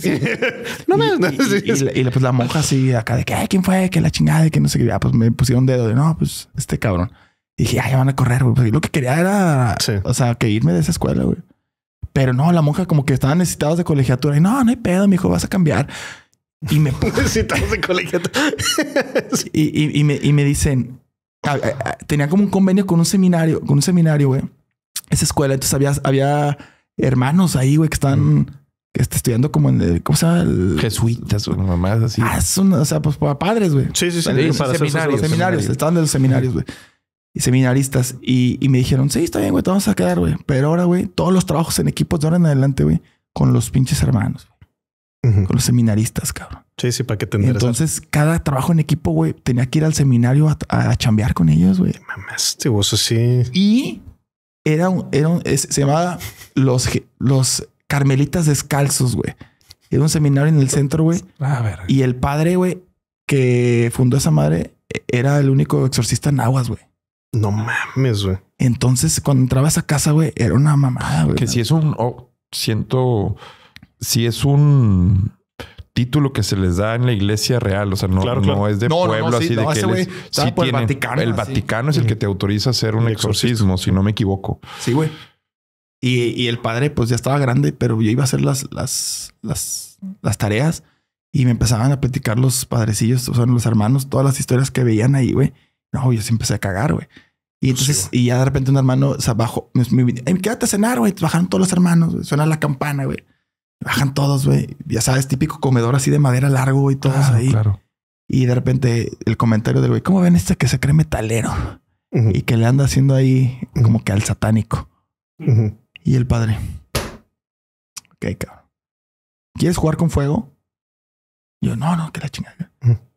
sí. Y, [laughs] [laughs] No no, y- sí, sí. pues la monja así acá de que, "Ay, ¿quién fue? Que la chingada, que no sé qué. Ya, pues me pusieron dedo de no, pues este cabrón. Y dije, ay, ya van a correr, güey. Pues lo que quería era, Sí. o sea, que irme de esa escuela, güey. Pero no, la monja como que estaban necesitados de colegiatura. Y no, no hay pedo, mijo, vas a cambiar. Y me, Necesitamos de colegiata. [laughs] y, y- y me, y me dicen, ah, tenía como un convenio con un seminario, con un seminario, güey. Esa escuela. Entonces había, había hermanos ahí, güey, que están que está estudiando como en el, ¿cómo se llama? El- Jesuitas o mamás así. Ah, son, o sea, pues para padres, güey. Sí, sí, sí. Sí, para seminarios. Los seminarios, seminarios. estaban de los seminarios, güey. Y seminaristas. Y, y me dijeron, sí, está bien, güey, te vamos a quedar, güey. Pero ahora, güey, todos los trabajos en equipos de ahora en adelante, güey, con los pinches hermanos, Con los seminaristas, cabrón. Sí, sí, para que te. Entonces, cada trabajo en equipo, güey, tenía que ir al seminario a, a chambear con ellos, güey. Mamaste, vos así. Y era un, era un- es- se llamaba los, los Carmelitas Descalzos, güey. Era un seminario en el centro, güey. A ver. Y el padre, güey, que fundó esa madre, e- era el único exorcista en aguas, güey. No mames, güey. Entonces, cuando entraba a esa casa, güey, era una mamada, güey. Que si es un, oh, siento, si es un título que se les da en la iglesia real, o sea, no, Claro, no es de No, pueblo no, sí, así de que ese él güey es- estaba sí por el Vaticano, el así. Vaticano es el que te autoriza a hacer un exorcismo. exorcismo, si no me equivoco. Sí, güey. Y, y el padre, pues ya estaba grande, pero yo iba a hacer las, las, las, las tareas y me empezaban a platicar los padrecillos, o sea, los hermanos, todas las historias que veían ahí, güey. No, yo sí empecé a cagar, güey. Y entonces, y ya de repente un hermano o sea, bajó, me, me, "Ey, quédate a cenar, güey. Bajaron todos los hermanos, güey. Suena la campana, güey. Bajan todos, güey. Ya sabes, típico comedor así de madera largo, güey, todos Claro, ahí. claro. Y de repente el comentario del güey, ¿cómo ven este que se cree metalero? Y que le anda haciendo ahí como que al satánico. Y el padre. Ok, cabrón. ¿Quieres jugar con fuego? Yo, no, no, que la chingada.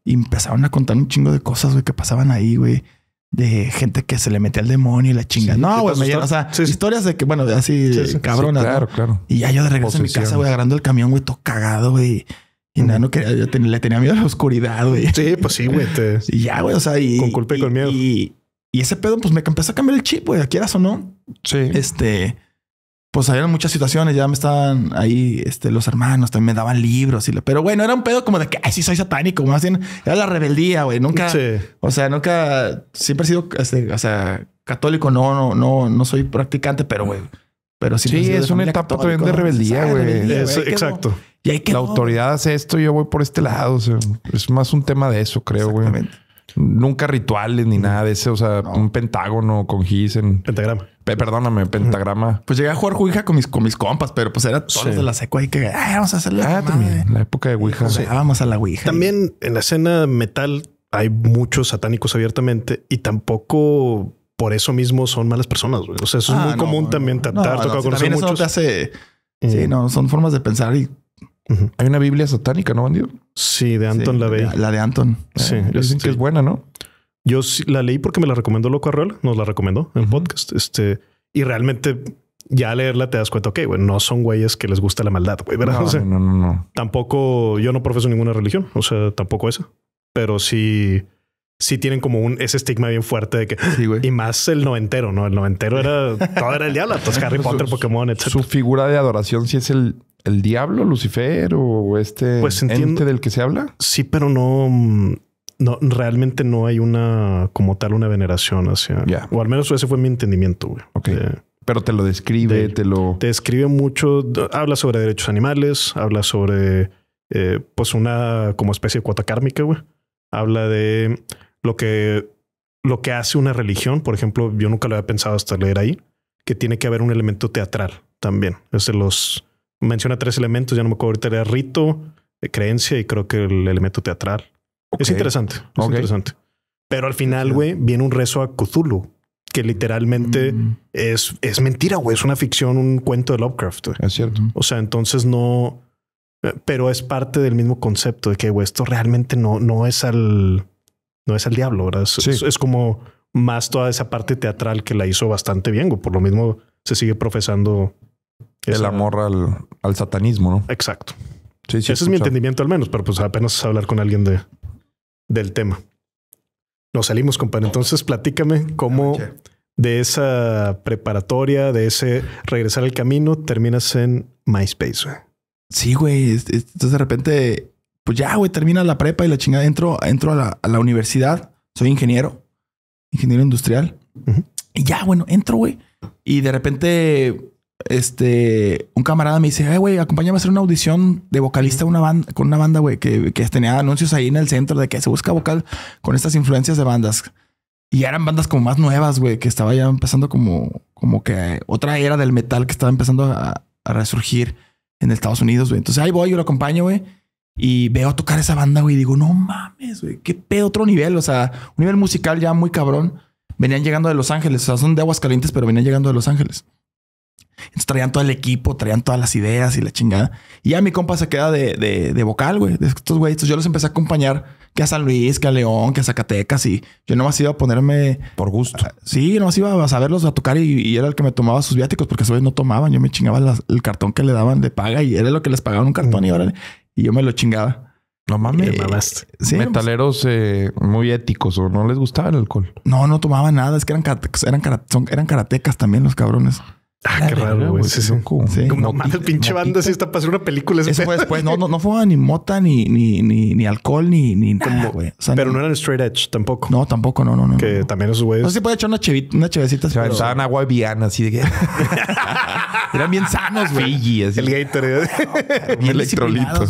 Y empezaron a contar un chingo de cosas, güey, que pasaban ahí, güey. De gente que se le metía al demonio y la chingada. Sí, no, ¿qué güey, me llenan- o sea, Sí, historias de que, bueno, así Sí, cabronas. Claro, claro. Y ya yo de regreso a mi casa, güey, agarrando el camión, güey, todo cagado, güey. Y nada, no quería, yo ten- le tenía miedo a la oscuridad, güey. Sí, pues sí, güey. te- [laughs] Y ya, güey, o sea, y. Con culpa y con miedo. Y, y ese pedo, pues me empezó a cambiar el chip, güey, quieras o no. Sí. Este, pues había muchas situaciones, ya me estaban ahí, este, los hermanos también me daban libros y la- pero bueno, era un pedo como de que, ay, sí soy satánico, más bien era la rebeldía, güey, nunca, Sí. o sea, nunca, siempre he sido, este, o sea, católico, no, no, no, no soy practicante, pero güey, pero Sí, es una etapa también de rebeldía, ¿sabes? güey. Quedó. exacto. Y ahí La quedó, autoridad hace esto, yo voy por este lado. O sea, es más un tema de eso, creo, güey. Nunca rituales ni nada de eso. O sea, No. un pentágono con gis en... Pentagrama. Pe- Perdóname, pentagrama. Pues llegué a jugar Ouija con mis, con mis compas, pero pues era todos Sí. los de la seco ahí que, ay, vamos a hacer la Ah, también. La época de Ouija. Vamos a la Ouija. También en la escena metal hay muchos satánicos abiertamente y tampoco por eso mismo son malas personas. güey. O sea, eso es Ah, muy no, común no, también. Te, no, sí, conocer también eso no muchos. te hace... Mm. Sí, no, son formas de pensar y. Hay una Biblia satánica, ¿no, bandido? Sí, de Anton sí, LaVey. La, la de Anton. Sí, Eh, dicen este- que es buena, ¿no? Yo sí la leí porque me la recomendó Loco Arreola, nos la recomendó en el Ujú. podcast. Este, y realmente ya al leerla te das cuenta, ok, güey, no son güeyes que les gusta la maldad, güey, ¿verdad? No, O sea, no, no, no. tampoco, yo no profeso ninguna religión, o sea, tampoco esa, pero sí, sí tienen como un, ese estigma bien fuerte de que, Sí, güey. y más el noventero, ¿no? El noventero era, todo era el diablo, entonces Harry [laughs] Potter, Pokémon, etc. Su figura de adoración, si es el, el diablo, Lucifer o este Pues entiendo- ente del que se habla. Sí, pero no, no, realmente no hay una, como tal, una veneración hacia, o al menos ese fue mi entendimiento, güey. Ok. De- Pero te lo describe, De- te lo. te escribe mucho, habla sobre derechos animales, habla sobre eh, pues una como especie de cuota kármica, güey. Habla de lo que, lo que hace una religión. Por ejemplo, yo nunca lo había pensado hasta leer ahí, que tiene que haber un elemento teatral también. Es de los, menciona tres elementos, ya no me acuerdo ahorita, era rito, eh, creencia y creo que el elemento teatral. Es interesante, es interesante. Pero al final, güey, viene un rezo a Cthulhu, que literalmente Mm. es, es mentira, güey. Es una ficción, un cuento de Lovecraft. Es cierto. O sea, entonces no, pero es parte del mismo concepto de que güey, esto realmente no, no es al, no es al diablo, ¿verdad? Es, Sí. es- es como más toda esa parte teatral que la hizo bastante bien. güey. Por lo mismo se sigue profesando El amor al, al satanismo, ¿no? Exacto. Sí, sí. Ese es mi entendimiento al menos, pero pues apenas hablar con alguien de, del tema. Nos salimos, compadre. Entonces platícame cómo Che. de esa preparatoria, de ese regresar al camino, terminas en MySpace. güey. Sí, güey. es- es- Entonces de repente, pues ya, güey, termina la prepa y la chingada. Entro, entro a, la, a la universidad. Soy ingeniero, ingeniero industrial. Y ya, bueno, entro, güey. Y de repente este, un camarada me dice, "Ay, güey, acompáñame a hacer una audición de vocalista de una banda, con una banda, güey, que, que tenía anuncios ahí en el centro de que se busca vocal con estas influencias de bandas. Y eran bandas como más nuevas, güey, que estaba ya empezando como, como que otra era del metal que estaba empezando a, a resurgir en Estados Unidos, güey. Entonces ahí voy, yo lo acompaño, güey. Y veo tocar esa banda, güey. Y digo, no mames, güey. Qué pedo, otro nivel. O sea, un nivel musical ya muy cabrón. Venían llegando de Los Ángeles. O sea, son de aguas calientes, pero venían llegando de Los Ángeles. Entonces traían todo el equipo, traían todas las ideas y la chingada. Y ya mi compa se queda de, de, de vocal, güey. De estos güeyes. Yo los empecé a acompañar que a San Luis, que a León, que a Zacatecas. Y yo nomás iba a ponerme... Por gusto. Sí, nomás iba a saberlos a tocar y, y era el que me tomaba sus viáticos porque esos no tomaban. Yo me chingaba las- el cartón que le daban de paga y era lo que les pagaban un cartón y ahora y yo me lo chingaba. No mames. Sí, Metaleros eh, muy éticos o no les gustaba el alcohol. No, no tomaban nada. Es que eran, eran, eran karatecas también los cabrones. Ah, qué raro, güey. Sí, sí. Sí. Como no mames, pinche banda motita. sí está para hacer una película. Eso fue después. No, no, no fumaban ni mota, ni, ni, ni, ni alcohol, ni, ni nada, güey. O sea, Pero ni- no eran straight edge tampoco. No, tampoco. No, no, no. Que no. también esos No güeyes. sé si puede echar una, chevita, una chevecita. Se aventaban agua viana así de que [laughs] eran bien sanos, güey. Así. El Gatorade. [laughs] Bien electrolito.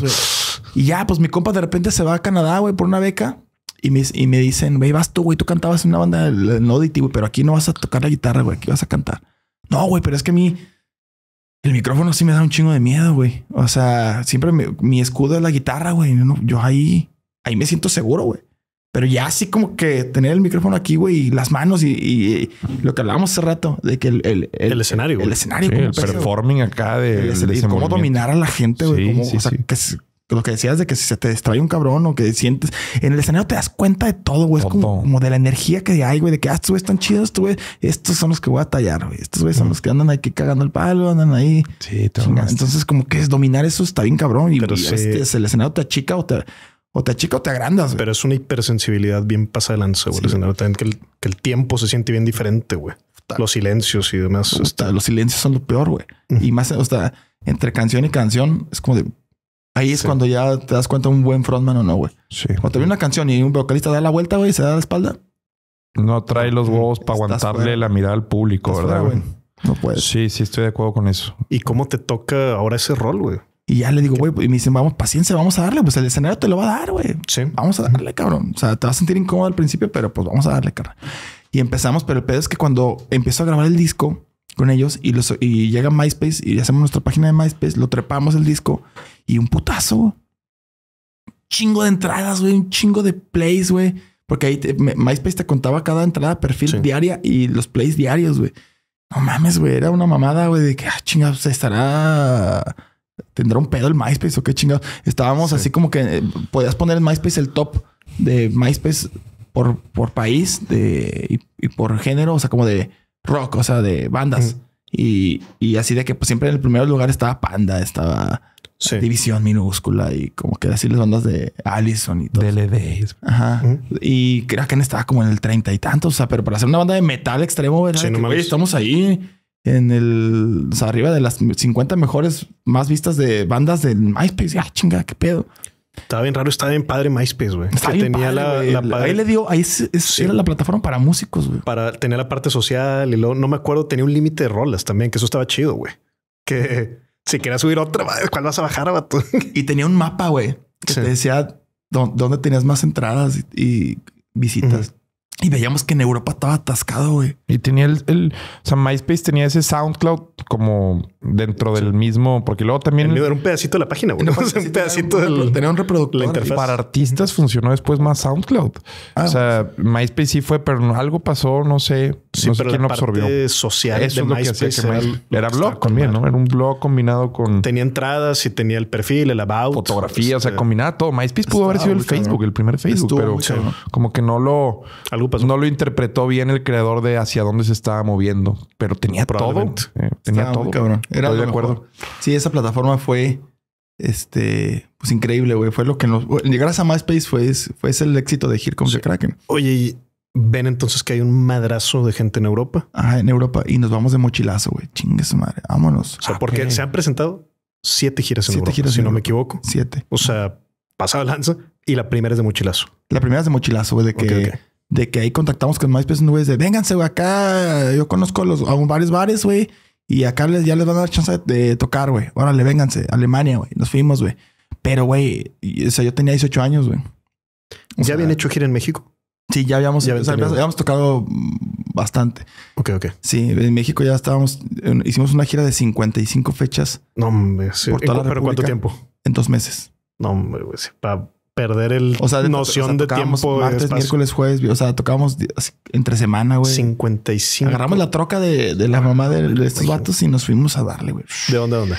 Y ya, pues mi compa de repente se va a Canadá, güey, por una beca. Y me, y me dicen, güey, vas tú, güey, tú cantabas en una banda del Nodity, güey, pero aquí no vas a tocar la guitarra, güey, aquí vas a cantar. No, güey, pero es que a mí el micrófono sí me da un chingo de miedo, güey. O sea, siempre me- mi escudo es la guitarra, güey. No, yo ahí, ahí me siento seguro, güey. Pero ya así como que tener el micrófono aquí, güey, y las manos y, y- y lo que hablábamos hace rato de que el, el, El escenario, güey. el escenario, Sí, el performing acá de, El de escenario, ese cómo movimiento. dominar a la gente, güey. Sí, cómo- sí, o sea, sí. que se- lo que decías de que si se te distrae un cabrón o que sientes en el escenario te das cuenta de todo, güey. Es como, de la energía que hay, güey, de que ah, estos güeyes están chidos, estos güeyes, estos son los que voy a tallar, güey. Estos güeyes son los que andan aquí cagando el palo, andan ahí. Sí. Entonces, como que es dominar eso está bien cabrón. Y, Pero y sí. este, el escenario te achica o te, o te achica o te agrandas. güey. Pero es una hipersensibilidad bien pasada de lanza, güey. Sí. El escenario también que el, que el tiempo se siente bien diferente, güey. Los silencios y demás. Está- los silencios son lo peor, güey. Y más, o sea, entre canción y canción es como de. Ahí es Sí. cuando ya te das cuenta un buen frontman o no, güey. Sí. Cuando te viene una canción y un vocalista da la vuelta, güey, y se da la espalda. No trae los huevos para aguantarle fuera. la mirada al público, Estás ¿verdad? fuera, güey? No puedes. Sí, sí, estoy de acuerdo con eso. ¿Y cómo te toca ahora ese rol, güey? Y ya le digo, güey, y me dicen, vamos, paciencia, vamos a darle. Pues el escenario te lo va a dar, güey. Sí. Vamos a darle, cabrón. O sea, te vas a sentir incómodo al principio, pero pues vamos a darle, carnal. Y empezamos, pero el pedo es que cuando empiezo a grabar el disco con ellos y, los, y llega MySpace y hacemos nuestra página de MySpace, lo trepamos el disco y un putazo. Chingo de entradas, güey, un chingo de plays, güey. Porque ahí te- MySpace te contaba cada entrada, perfil Sí. diaria y los plays diarios, güey. No mames, güey. Era una mamada, güey, de que, ah, chingados, estará. Tendrá un pedo el MySpace o qué chingados. Estábamos Sí. así como que eh, podías poner en MySpace el top de MySpace por, por país de, y, y por género, o sea, como de rock, o sea, de bandas. Y, y así de que pues, siempre en el primer lugar estaba Panda, estaba Sí. División Minúscula y como que así las bandas de Allison y todo. DLD. Ajá. Y Kraken estaba como en el treinta y tantos. O sea, pero para hacer una banda de metal extremo, ¿verdad? Sí, no Que, estamos ahí en el, o sea, arriba de las 50 mejores más vistas de bandas del MySpace. Ah, chinga, qué pedo. Estaba bien raro, estaba bien padre MySpace, güey. Que bien tenía padre, la, la padre- Ahí le dio, ahí es- es- Sí. era la plataforma para músicos, güey. para tenía la parte social y luego no me acuerdo, tenía un límite de rolas también, que eso estaba chido, güey. Que [laughs] si querías subir otra, ¿cuál vas a bajar, vato? Y tenía un mapa, güey, que Sí. te decía dó- dónde tenías más entradas y, y visitas. Y veíamos que en Europa estaba atascado, güey. Y tenía el, el- o sea, MySpace tenía ese SoundCloud como dentro del mismo, porque luego también Era un pedacito de la página, güey. [laughs] O sea, un pedacito del... Tenía un reproductor. la interfaz. para artistas funcionó después más SoundCloud. Ah, o sea, MySpace sí fue, pero no- algo pasó, no sé, Sí, no sé pero quién la lo absorbió. parte social Eso de es lo que hacía MySpace que era, lo era que blog también. ¿no? Era un blog combinado con Tenía entradas y tenía el perfil, el about. fotografía, o sea, este, combinaba todo. MySpace pudo haber sido el cabrón. Facebook, el primer Facebook, Estuvo pero como que no lo, Algo pasó. no lo interpretó bien el creador de hacia dónde se estaba moviendo, pero tenía todo. Eh, tenía Estaba todo. cabrón. Era Estoy de acuerdo. mejor. Sí, esa plataforma fue este pues increíble, güey. Fue lo que nos llegar a MySpace fue, fue ese el éxito de Here Comes the Kraken. Oye, y ven entonces que hay un madrazo de gente en Europa. Ajá, en Europa y nos vamos de mochilazo, güey. Chingue su madre. Vámonos. O sea, porque se han presentado siete giras en Siete Europa, giras si en no me equivoco. Siete. O sea, pasado lanza y la primera es de mochilazo. La primera es de mochilazo, güey, de que de que ahí contactamos con MySpace, güey, de vénganse, güey, acá yo conozco los a un- varios bares, güey. Y acá les, ya les van a dar chance de tocar, güey. Órale, vénganse. Alemania, güey. Nos fuimos, güey. Pero, güey, o sea, yo tenía 18 años, güey. ¿Ya sea, habían hecho gira en México? Sí, ya habíamos, Ya o sea, habíamos tocado bastante. Ok, ok. Sí, en México ya estábamos, hicimos una gira de 55 fechas No, hombre. sí. Por toda la ¿Pero cuánto tiempo? en dos meses. No, hombre, güey. Para perder el O sea, de, noción o sea, de tiempo. martes, espacio. miércoles, jueves, o sea, tocábamos entre semana, güey. 55. Agarramos la troca de, de la mamá de, de estos vatos y nos fuimos a darle, güey. ¿De dónde dónde?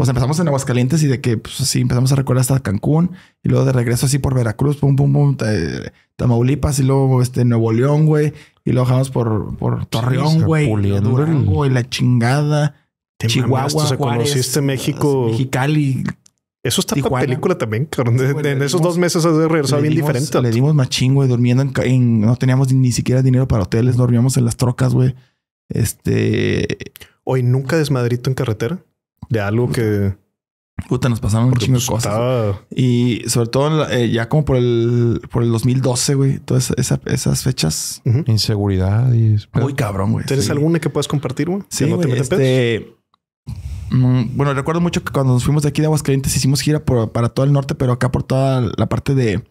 O sea, empezamos en Aguascalientes y de que, pues así, empezamos a recorrer hasta Cancún y luego de regreso así por Veracruz, pum, pum, pum, ta- Tamaulipas y luego este Nuevo León, güey. Y luego bajamos por, por Torreón, güey. Durango y la chingada. Te Chihuahua, mamaste, o sea, Juárez, conociste México. Mexicali. Eso está para película también, cabrón. En esos dos meses has de regresado bien dimos- diferente. Le dimos machín, güey, durmiendo en, en- No teníamos ni, ni siquiera dinero para hoteles, dormíamos en las trocas, güey. Este... Hoy nunca desmadrito en carretera de algo que Puta, nos pasaron un chingo de pues, cosas. estaba- Y sobre todo eh, ya como por el, por el 2012, güey. Todas esa- esas fechas. Inseguridad y... Muy cabrón, güey. ¿Tienes Sí. alguna que puedas compartir, güey? Sí, no te güey, este... mm, Bueno, recuerdo mucho que cuando nos fuimos de aquí de Aguascalientes hicimos gira por- para todo el norte, pero acá por toda la parte de,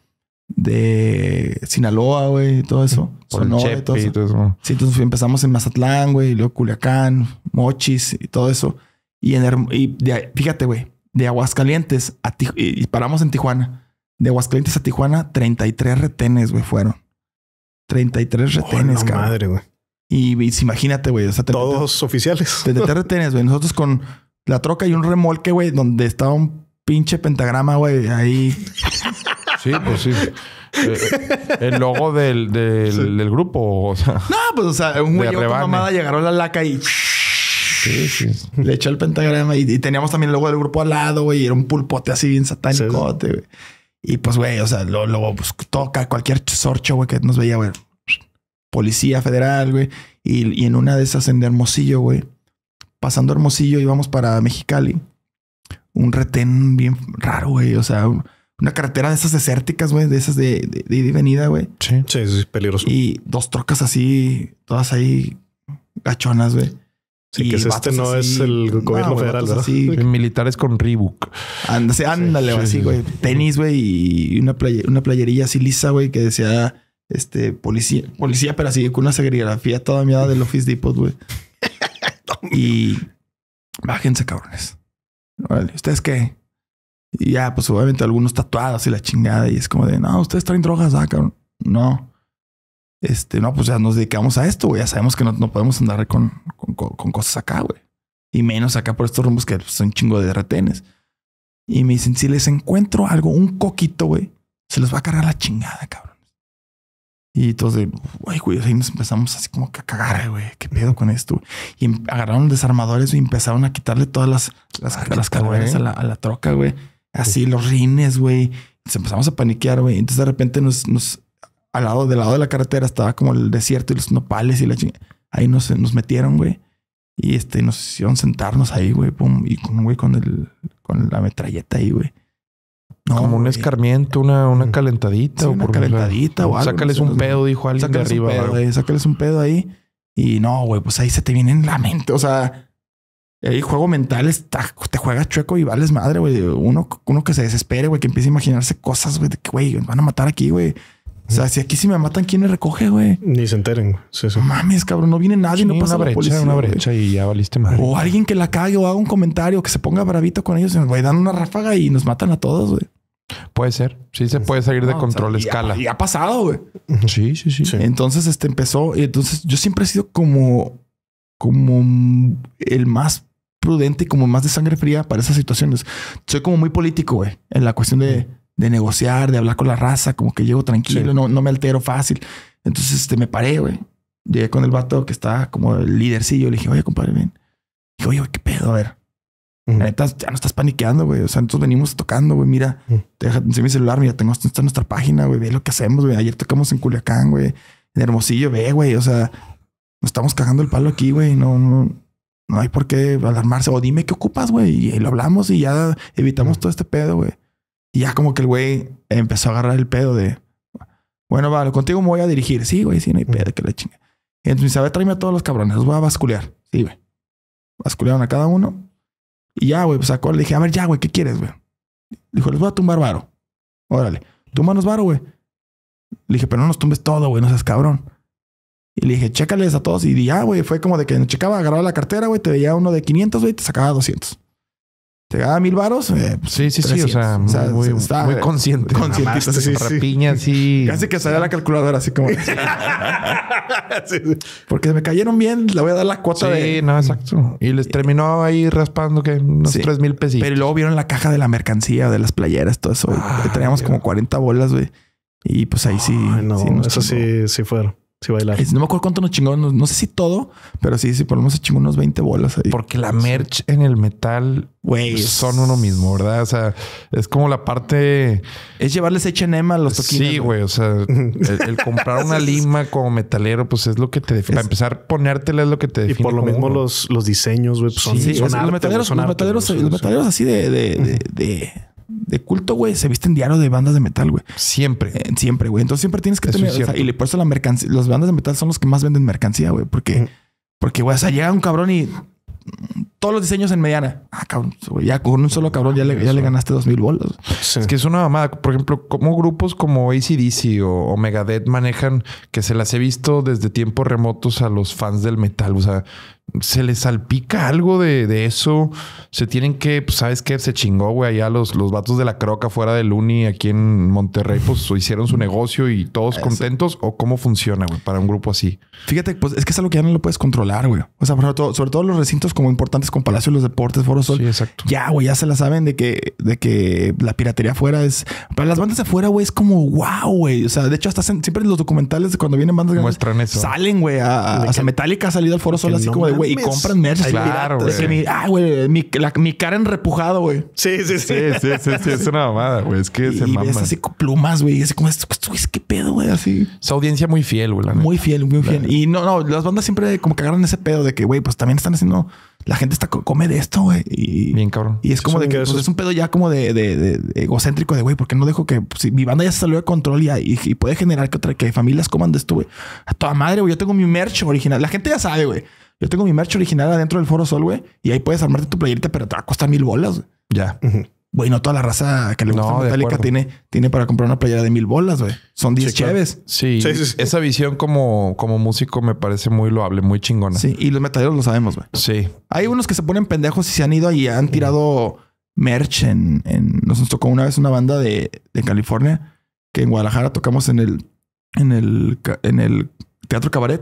de Sinaloa, güey, y todo eso. Por el Sonora y todo y eso. todo eso. Sí, entonces empezamos en Mazatlán, güey, y luego Culiacán, Mochis y todo eso. Y, en y de fíjate, güey, de Aguascalientes a Tij- y, y paramos en Tijuana. De Aguascalientes a Tijuana, 33 retenes, güey, fueron. 33 Oh, retenes, la cabrón. madre, güey. Y, y imagínate, güey, o sea, 33 Todos oficiales. 33 [laughs] retenes, güey. Nosotros con la troca y un remolque, güey, donde estaba un pinche pentagrama, güey, ahí. Sí, pues sí. Eh, el logo del, del, Sí. del grupo, o sea... No, pues, o sea, un güey con mamada, llegaron la laca y Sí, sí. Le echó el pentagrama y, y teníamos también el logo del grupo al lado, güey. y Era un pulpote así bien satánico, güey. Y pues, güey, o sea, lo- luego pues, toca cualquier sorcho, güey, que nos veía, güey. Policía federal, güey. Y, y en una de esas en Hermosillo, güey. Pasando Hermosillo íbamos para Mexicali. Un retén bien raro, güey. O sea, una carretera de esas desérticas, güey. De esas de, de, de ida y venida, güey. Sí. Sí, sí, peligroso. Y dos trocas así, todas ahí gachonas, güey. Sí, Y que es este no así- es el gobierno No, federal, ¿verdad? así, Militares con Reebok. Ándale, ándale, sí, así, sí. güey. Tenis, güey, y una, playe- una playerilla así lisa, güey, que decía este policía, policía, pero así con una serigrafía toda miada del Office Depot, güey. [laughs] y bájense, cabrones. ¿ustedes qué? Y ya, pues obviamente algunos tatuados y la chingada. Y es como de, no, ustedes traen drogas, ah, cabrón. No. Este, no, pues ya nos dedicamos a esto, güey. Ya sabemos que no, no podemos andar con, con, cosas acá, güey. Y menos acá por estos rumbos que pues, son chingo de retenes. Y me dicen, si les encuentro algo, un coquito, güey, se les va a cargar la chingada, cabrón. Y entonces, güey, güey, ahí nos empezamos así como que a cagar, güey. ¿Qué pedo con esto? Y em- agarraron desarmadores y empezaron a quitarle todas las, las, Ah, las calaveras güey. a la, a la troca, güey. Así, los rines, güey. Nos empezamos a paniquear, güey. Entonces de repente nos, nos, al lado, del lado de la carretera estaba como el desierto y los nopales y la chingada. Ahí nos, nos metieron, güey. Y este, nos hicieron sentarnos ahí, güey. Pum, y con, güey, con el, con la metralleta ahí, güey. No, como un güey. escarmiento, una, una calentadita. Sí, o una por- calentadita o algo, Sácales un pedo, dijo alguien Sácales de arriba. un pedo, güey. güey. Sácales un pedo ahí. Y no, güey, pues ahí se te viene en la mente. O sea, el juego mental está, te juegas chueco y vales madre, güey. Uno, uno que se desespere, güey, que empiece a imaginarse cosas, güey, de que, güey, van a matar aquí, güey. O sea, si aquí si me matan, ¿quién me recoge, güey? Ni se enteren. güey. Sí, sí. No mames, cabrón, no viene nadie, Sí, no pasa una la brecha, policía, una güey. brecha y ya valiste madre. O alguien que la cague o haga un comentario que se ponga bravito con ellos, güey, dan una ráfaga y nos matan a todos, güey. Puede ser. Sí, se puede salir de No, control o sea, y ha- escala. Y ha pasado, güey. Sí, sí, sí. Sí. Entonces, este empezó. Y entonces yo siempre he sido como, como el más prudente y como más de sangre fría para esas situaciones. Soy como muy político, güey, en la cuestión de, de negociar, de hablar con la raza, como que llego tranquilo, Sí. no, no me altero fácil. Entonces, este me paré, güey. Llegué con el vato que está como el lídercillo. Le dije, oye, compadre, ven. Dije, oye, güey, qué pedo, a ver. La neta, ya no estás paniqueando, güey. O sea, nosotros venimos tocando, güey. Mira, te deja, enseña mi celular. Mira, tengo esta nuestra página, güey. Ve lo que hacemos, güey. Ayer tocamos en Culiacán, güey. En Hermosillo, ve, güey. O sea, nos estamos cagando el palo aquí, güey. No, no, no hay por qué alarmarse. O dime qué ocupas, güey. Y lo hablamos y ya evitamos todo este pedo, güey. Y ya como que el güey empezó a agarrar el pedo de, bueno, vale, contigo me voy a dirigir. Sí, güey, sí, no hay pedo, que la chinga. Y entonces me dice, a ver, tráeme a todos los cabrones. Los voy a basculear. Sí, güey. basculearon a cada uno. Y ya, güey, pues sacó, le dije, a ver, ya, güey, ¿qué quieres, güey? Dijo, les voy a tumbar varo. Órale, túmbanos varo, güey. Le dije, pero no nos tumbes todo, güey, no seas cabrón. Y le dije, chécales a todos. Y ya, güey, fue como de que nos checaba, agarraba la cartera, güey, te veía uno de 500, güey, te sacaba 200. Te daba mil varos. eh, pues, Sí, sí, sí. O 300. sea, O sea, muy, está- muy consciente. más, sí, sí. Rapiña, sí. Casi que salía la calculadora así como... [laughs] Sí, sí. [laughs] Porque me cayeron bien, le voy a dar la cuota Sí, de... no, exacto. Y les terminó ahí raspando que unos Sí. tres mil pesitos. Pero luego vieron la caja de la mercancía, de las playeras, todo eso. Ah, Teníamos como 40 bolas, güey. Y pues ahí sí... Ay, no, sí eso sí, sí fueron. Sí bailar. No me acuerdo cuánto nos chingó. No, no sé si todo, pero sí, sí, por lo menos se chingó unos 20 bolas ahí. Porque la merch en el metal Güey, es- son uno mismo, ¿verdad? O sea, es como la parte. Es llevarles H&M a los toquines. Sí, güey. O sea, el, el comprar una [laughs] lima como metalero, pues es lo que te define. Para empezar, ponértela es lo que te Y define. por lo mismo uno. los, los diseños, güey, pues son, Sí, son es- arte, los metaleros, son los arte, metaleros, los son- metaleros así de, de, de, de, de culto, güey, se visten diario de bandas de metal, güey. Siempre. Eh, siempre, güey. Entonces siempre tienes que Eso tener. es o sea, y por eso la mercancía, las bandas de metal son los que más venden mercancía, güey. Porque, porque, güey, o sea, llega un cabrón y todos los diseños en mediana. Ah, cabrón, güey, ya con un solo cabrón ya le, ya le ganaste dos mil bolas. Sí. Es que es una mamada. Por ejemplo, como grupos como ACDC o, o Megadeth manejan que se las he visto desde tiempos remotos a los fans del metal. O sea, se les salpica algo de, de eso. Se tienen que, pues, ¿sabes qué? Se chingó, güey. Allá los, los vatos de la croca fuera del Uni aquí en Monterrey, pues [laughs] hicieron su negocio y todos Eso. contentos. ¿O cómo funciona, güey, para un grupo así? Fíjate, pues es que es algo que ya no lo puedes controlar, güey. O sea, sobre todo, sobre todo los recintos como importantes con Palacio de los Deportes, Foro Sol. Sí, exacto. Ya, güey, ya se la saben de que, de que la piratería afuera es. Para las bandas de afuera, güey, es como wow, güey. O sea, de hecho, hasta siempre en los documentales de cuando vienen bandas grandes, Muestran eso. Salen, güey. A, a- De o sea, que- Metallica ha salido al Foro Sol así no como de güey y compran merch. Claro, güey. que mi, ah, güey, mi, la- mi Karen repujado, güey. Sí, sí, sí. sí, sí, sí. Es una mamada, güey. Es que Y, se y ves así con plumas, güey. Y así como, qué pedo, güey, así. Esa audiencia muy fiel, güey. Muy fiel, muy fiel. Y no, no, las bandas siempre como que agarran ese pedo de que, güey, pues también están haciendo. La gente está co- come de esto, güey. Y, Bien cabrón. y es Sí, como de que pues, esos- es un pedo ya como de, de- de- de egocéntrico de güey, porque no dejo que pues, si mi banda ya se salió de control y, y, y puede generar que otra que familias coman de esto, güey. A toda madre, güey. Yo tengo mi merch original. La gente ya sabe, güey. Yo tengo mi merch original adentro del Foro Sol, güey. Y ahí puedes armarte tu playerita, pero te va a costar mil bolas, güey. Ya. Güey, no toda la raza que le gusta No, Metallica tiene, tiene para comprar una playera de mil bolas, güey. Son 10 Sí, claro. cheves. Sí, Sí, sí, sí. esa visión como, como músico me parece muy loable, muy chingona. Sí, y los metaleros lo sabemos, güey. Sí. Hay unos que se ponen pendejos y se han ido y han tirado merch en, en- nos tocó una vez una banda de, de California que en Guadalajara tocamos en el en el en el Teatro Cabaret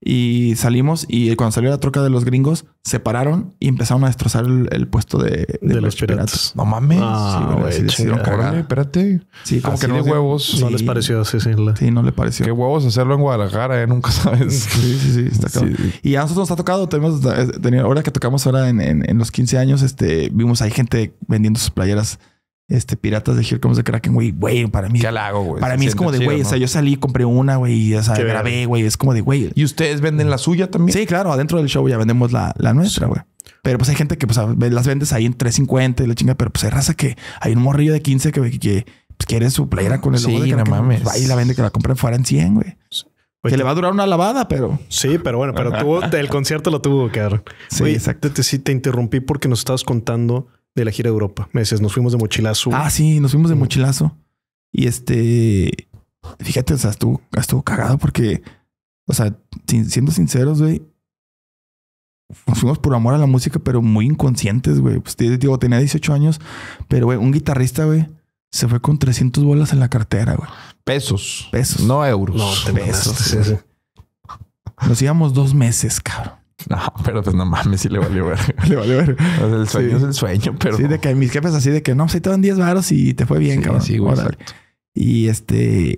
y salimos y cuando salió la troca de los gringos se pararon y empezaron a destrozar el, el puesto de, de De los piratas. No mames. Ah, Sí, güey, sí. Órale, espérate. Sí, como Así que no de huevos. No les pareció así, sí. la- Sí, no le pareció. Qué huevos hacerlo en Guadalajara, ¿eh? Nunca sabes. Sí, sí, sí, está. Sí. Y a nosotros nos ha tocado, tenemos, eh, tenido- ahora que tocamos ahora en, en- en los 15 años, este, vimos hay gente vendiendo sus playeras, este, piratas de Here Comes the Kraken, güey, güey, para mí, Qué halago, güey. para Se mí es como de, güey, o sea, yo salí, compré una, güey, y, o sea, Qué grabé, güey, es como de, güey. ¿Y ustedes venden la suya también? Sí, claro, adentro del show ya vendemos la, la nuestra, güey. Pero pues hay gente que pues las vendes ahí en 350 y la chinga, pero pues hay raza que hay un morrillo de 15 que, que pues, quiere su playera con el logo Sí, de no Kraken, mames. pues, va y la vende que la compra fuera en 100, güey. Oye, Que le va a durar una lavada, pero Sí, pero bueno, pero tuvo, [laughs] el concierto lo tuvo, cabrón. Sí, Oye, exacto. Te, te- sí, te interrumpí porque nos estabas contando de la gira de Europa. Me decías, nos fuimos de mochilazo. Ah, sí, nos fuimos de Mm. mochilazo. Y este, fíjate, o sea, estuvo, estuvo cagado porque, o sea, sin- siendo sinceros, güey, nos fuimos por amor a la música, pero muy inconscientes, güey. Pues digo, tenía 18 años, pero güey, un guitarrista, güey, se fue con 300 bolas en la cartera, güey. Pesos. Pesos. No euros. no, te sí. Nos íbamos dos meses, cabrón. [laughs] No, pero pues no mames, sí le valió ver. [laughs] Le valió ver. El sueño Sí. es el sueño, pero. Sí, de que mis jefes así de que no, pues ahí te dan 10 varos y te fue bien, Sí, cabrón. sí, güey, exacto. Y este,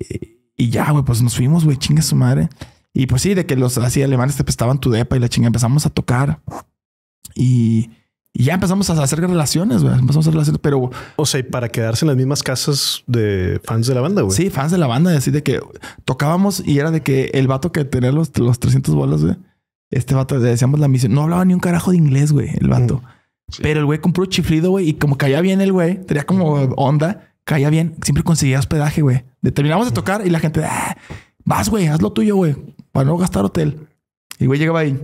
y ya, güey, pues nos fuimos, güey, chinga su madre. Y pues sí, de que los así alemanes te prestaban tu depa y la chinga empezamos a tocar. Y, y ya empezamos a hacer relaciones, güey. Empezamos a hacer relaciones, pero O sea, y para quedarse en las mismas casas de fans de la banda, güey. sí, fans de la banda, así de que tocábamos y era de que el vato que tenía los, los 300 bolas, güey. Este vato le decíamos la misión. No hablaba ni un carajo de inglés, güey, el vato. Pero el güey compró chiflido, güey, y como caía bien el güey, tenía como onda, caía bien, siempre conseguía hospedaje, güey. Terminamos de tocar y la gente, ah, vas, güey, haz lo tuyo, güey, para no gastar hotel. Y güey llegaba ahí.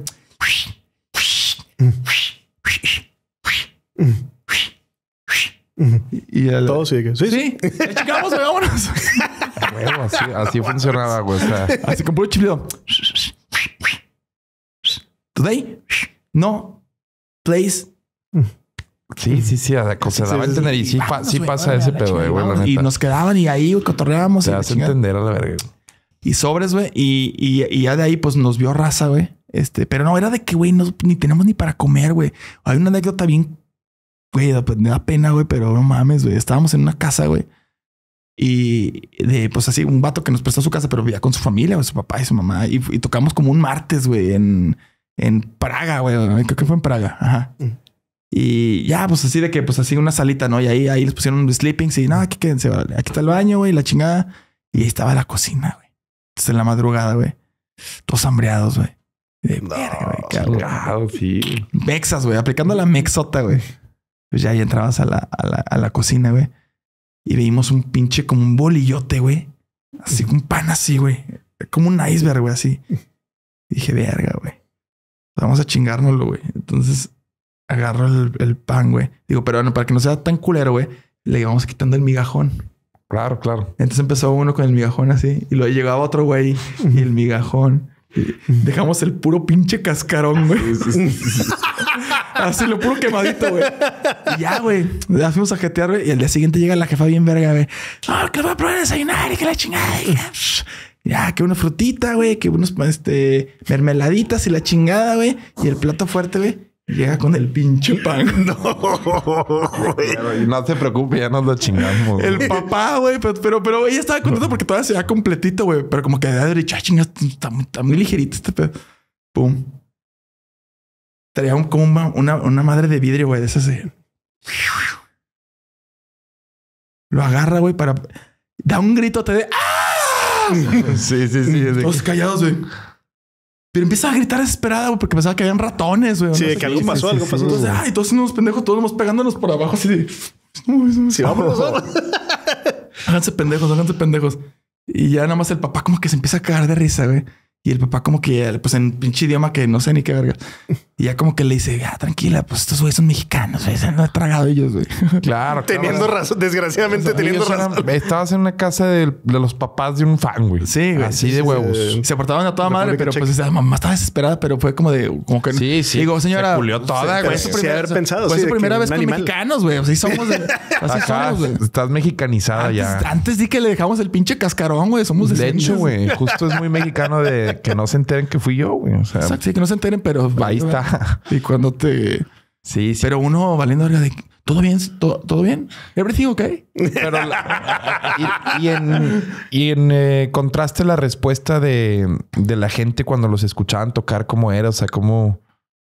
Y, [laughs] y el- Todo sí, que sí, sí. Güey, vámonos. [laughs] Así, así funcionaba, güey. O sea, Así con puro chiflido. Today, no, place. sí, sí, sí. sea, Se daba a entender. Y sí, pa- sí pasa ese pedo, güey, güey, la Y nos quedaban y ahí güey, cotorreábamos. Te entender a la verga. Y sobres, güey. Y, y, y ya de ahí, pues nos vio raza, güey. Este, pero no era de que, güey, no, ni tenemos ni para comer, güey. Hay una anécdota bien, güey, da- me da pena, güey, pero no mames, güey. Estábamos en una casa, güey. Y de, pues así, un vato que nos prestó su casa, pero vivía con su familia, güey, su papá y su mamá. Y, y tocamos como un martes, güey, en, en Praga, güey. Creo que fue en Praga. Ajá. Mm. Y ya, pues así de que, pues así una salita, ¿no? Y ahí, ahí les pusieron sleepings y no, aquí quédense, vale. Aquí está el baño, güey, la chingada. Y ahí estaba la cocina, güey. Entonces en la madrugada, güey. Todos hambreados, güey. De verga, güey. sí. Mexas, güey. Aplicando la mexota, güey. Pues ya ahí entrabas a la, a la, a la cocina, güey. Y vimos un pinche como un bolillote, güey. Así, un pan así, güey. Como un iceberg, güey, así. Y [laughs] dije, verga, güey. Vamos a chingárnoslo, güey. Entonces agarro el, el pan, güey. Digo, pero bueno, para que no sea tan culero, güey, le íbamos quitando el migajón. Claro, claro. Entonces empezó uno con el migajón así y luego llegaba otro güey y el migajón. Y dejamos el puro pinche cascarón, güey. así lo puro quemadito, güey. Y ya, güey. Ya fuimos a jetear, güey. Y al día siguiente llega la jefa bien verga, güey. Ah, que va a probar a desayunar y que la chingada. Y ya, que una frutita, güey. Que unos, este, mermeladitas y la chingada, güey. Y el plato fuerte, güey. Llega con el pinche pan. [laughs] Pero, y no te preocupes, ya nos lo chingamos. El güey. papá, güey, pero, pero, pero ella estaba contenta porque todavía se veía completito, güey. Pero como que de ah, chingas, está, muy- está muy ligerito este pedo. Pum. Traía un- como una, una, madre de vidrio, güey, de esas. Lo agarra, güey, para... Da un grito, te de... ¡Ah! [laughs] Sí, sí, sí. de Todos que- callados, güey. Pero empieza a gritar desesperada, güey, porque pensaba que habían ratones, güey. Sí, no de sé que qué. algo pasó, Sí, algo sí, pasó. sí. Entonces, ay, todos unos pendejos, todos nos pegándonos por abajo así de... Sí, vámonos. Háganse pendejos, háganse pendejos. Y ya nada más el papá como que se empieza a cagar de risa, güey. Y el papá como que, pues en pinche idioma que no sé ni qué verga. Y ya como que le dice, ah, tranquila, pues estos güeyes son mexicanos, güey. Se han tragado ellos, güey. [laughs] Claro, claro. Teniendo razón, desgraciadamente teniendo Ellos eran- razón. estabas en una casa de, de los papás de un fan, güey. Sí, güey. Así Sí, de sí, huevos. sí. Se portaban a toda madre, pero pues la mamá estaba desesperada, pero fue como de, como que Sí, sí. Digo, señora. Se culió toda, fue güey. primera- haber pensado, Fue sí, su de primera vez con animal. mexicanos, güey. Así somos. de- [laughs] así somos, güey. estás mexicanizada Antes, ya. antes di que le dejamos el pinche cascarón, güey. Somos De decentes. hecho, güey, justo es muy mexicano de que no se enteren que fui yo, güey. O sea, Exacto, sí, que no se enteren, pero ahí está. Y cuando te. Sí, sí. Pero uno valiendo de todo bien, todo, todo bien, everything okay. Pero la- y, y en, y en eh, contraste la respuesta de, de la gente cuando los escuchaban tocar, cómo era, o sea, cómo,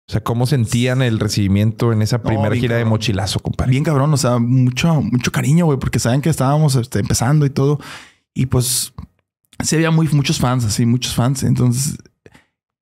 o sea, cómo sentían el recibimiento en esa No, primera bien gira de cabrón. mochilazo, compadre. Bien cabrón, o sea, mucho, mucho cariño, güey, porque saben que estábamos este, empezando y todo. Y pues sí había muy, muchos fans, así, muchos fans. Entonces,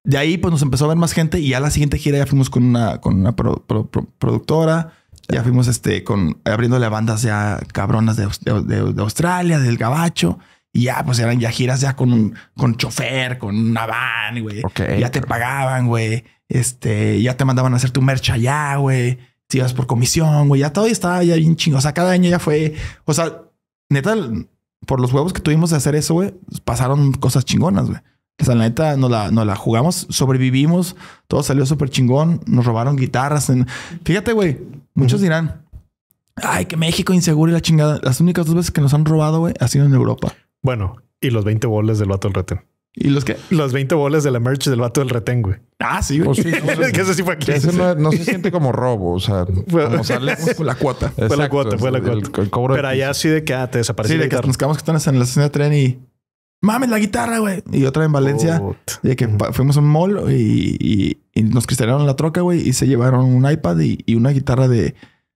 de ahí pues nos empezó a ver más gente y ya la siguiente gira ya fuimos con una, con una pro- pro- pro- productora. Ya fuimos este con abriéndole a bandas ya cabronas de, de- de- Australia, del Gabacho. Y ya, pues eran ya giras ya con un con chofer, con una van, güey. Ok. Ya te pagaban, güey. Este, ya te mandaban a hacer tu merch allá, güey. Si ibas por comisión, güey. Ya todo estaba ya bien chingo. O sea, cada año ya fue. O sea, neta, por los huevos que tuvimos de hacer eso, güey, pasaron cosas chingonas, güey. O sea, la neta, nos la, nos la jugamos, sobrevivimos, todo salió súper chingón, nos robaron guitarras. En... Fíjate, güey, muchos dirán, ay, que México inseguro y la chingada. Las únicas dos veces que nos han robado, güey, ha sido en Europa. Bueno, y los 20 boles del vato del retén. ¿Y los que? Los 20 boles de la merch del vato del retén, güey. Ah, sí, güey. Pues sí, [laughs] no, que eso sí fue aquí. eso no, no se siente como robo, o sea, [laughs] Fue- como sale [laughs] Fue la cuota. Fue la cuota, fue la cuota. el cobro de Pero allá sí de que ah, te desapareció Sí, la de que nos quedamos que están en la estación de tren y mames la guitarra, güey. Y otra en Valencia. De que fuimos a un mall y, y- y nos cristalearon la troca, güey, y se llevaron un iPad y, y una guitarra de,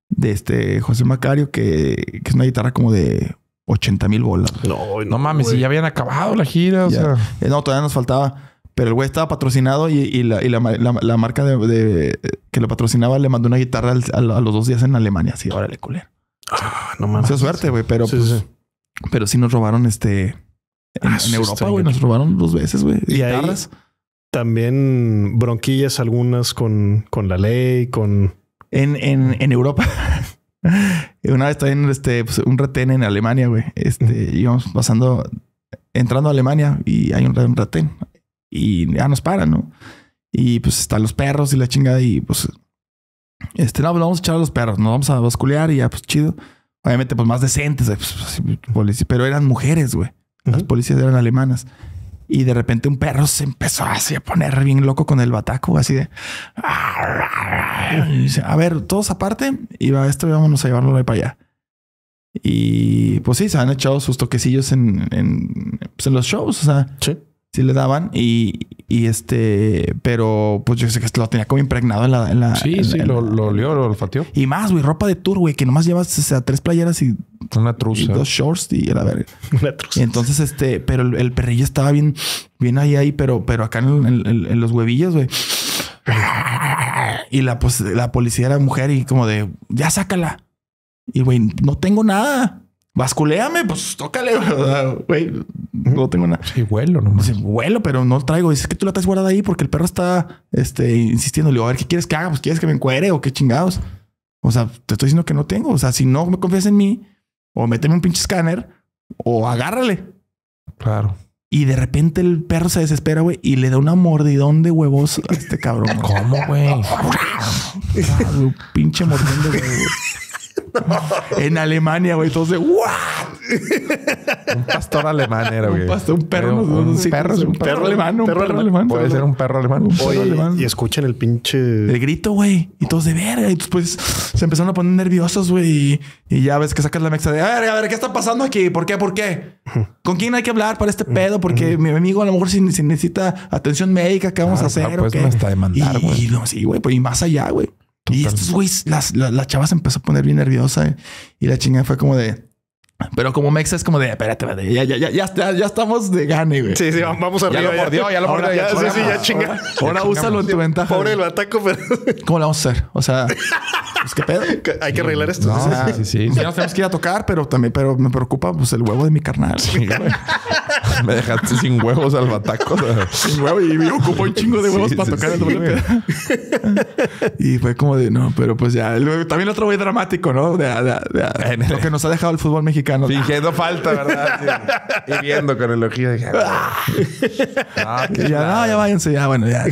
de este José Macario, que, que es una guitarra como de 80 mil bolas. No, No mames, si ya habían acabado la gira, o sea. Eh, No, todavía nos faltaba. Pero el güey estaba patrocinado y, y la, y la, ma- la- la marca de, de- que lo patrocinaba le mandó una guitarra al- a, a los dos días en Alemania. Así, órale, culero. Ah, no mames. Mucha suerte, güey, pero Sí, pues, sí. pero sí nos robaron este en, Ah, en Europa, güey. Nos robaron dos veces, güey. Y ahí- Guitarras. también bronquillas algunas con, con la ley, con... En, en, en Europa. [laughs] [laughs] Una vez también este, pues, un retén en Alemania, güey. Este, íbamos pasando, entrando a Alemania y hay un, un retén y ya nos paran, ¿no? Y pues están los perros y la chingada y pues este, no, pues vamos a echar a los perros, nos vamos a basculear y ya, pues chido. Obviamente, pues más decentes, pues, así, policía- pero eran mujeres, güey. Las policías eran alemanas. Y de repente un perro se empezó así a poner bien loco con el bataco, así de. A ver, todos aparte. Y va esto, vámonos a llevarlo ahí para allá. Y pues sí, se han echado sus toquecillos en, en, pues, en los shows. O sea, Sí. Sí le daban. Y, y este, pero pues yo sé que lo tenía como impregnado en la. en la- Sí, en- sí, en- lo, lo olió, lo olfateó. Y más, güey, ropa de tour, güey, que nomás llevas o sea, tres playeras y, Una y truza. dos shorts y a la verga. [laughs] Una truza. Entonces, este, pero el, el perrillo estaba bien, bien ahí, ahí, pero, pero acá en los huevillos, güey. Y la, pues, la policía era mujer y como de, ya sácala. Y güey, no tengo nada. Basculéame, pues tócale, [laughs] ¿verdad? güey. No tengo nada. Sí, vuelo nomás. Dice, vuelo, pero no lo traigo. Dice "Es que tú la traes guardada ahí porque el perro está este, insistiendo. Le digo, a ver, ¿qué quieres que haga? Pues quieres que me encuere o qué chingados. O sea, te estoy diciendo que no tengo. O sea, si no me confías en mí, o méteme un pinche escáner o agárrale. Claro. Y de repente el perro se desespera, güey, y le da una mordidón de huevos a este cabrón. ¿Cómo, güey? [laughs] Pinche mordiendo, güey. [laughs] En Alemania, güey. Entonces, ¡guau! Un pastor alemán era, güey. Un pastor, un perro, Un, un perro, un perro alemán, un perro perro alemán. Puede perro ser un perro alemán. perro Oye, alemán. y escuchan el pinche... El grito, güey. Y todos de verga. Y después se empezaron a poner nerviosos, güey. Y, y ya ves que sacas la mexa de, a ver, a ver, ¿qué está pasando aquí? ¿Por qué? ¿Por qué? [laughs] ¿Con quién hay que hablar para este pedo? Porque mi amigo a lo mejor si, si necesita atención médica, ¿qué vamos a hacer? ah, pues ¿O qué? me hasta demandar, Y- güey. Y, no, sí, güey, pues y más allá, güey. Y estos güeyes, las, la, la chava se empezó a poner bien nerviosa eh, y la chingada fue como de. Pero como Mexa es como de, espérate, espérate, ya, ya, ya, ya, ya, ya estamos de gane, güey. Sí, sí, vamos Ya arriba. lo mordió, ya lo mordió, Ya, ya sí, sí, ya chinga. Ahora, ahora úsalo en tu ventaja. Pobre el güey. bataco, pero ¿Cómo lo vamos a hacer? O sea, [laughs] pues, ¿qué pedo? [laughs] hay que arreglar esto. No, sí, sí, sí. Ya nos tenemos que ir a tocar, pero también, pero me preocupa pues el huevo de mi carnal. [laughs] Me dejaste sin huevos al bataco. Sin huevo y me ocupó un chingo de huevos Sí, para sí, tocar sí, el doble. Y fue como de no, pero pues ya. También otro güey dramático, ¿no? De, de- de- lo que nos ha dejado el fútbol mexicano. Fingiendo falta, ¿verdad? Sí. Y viendo con el ojillo. Dije, ah, Que qué ya, no, ya váyanse, ya, bueno, ya.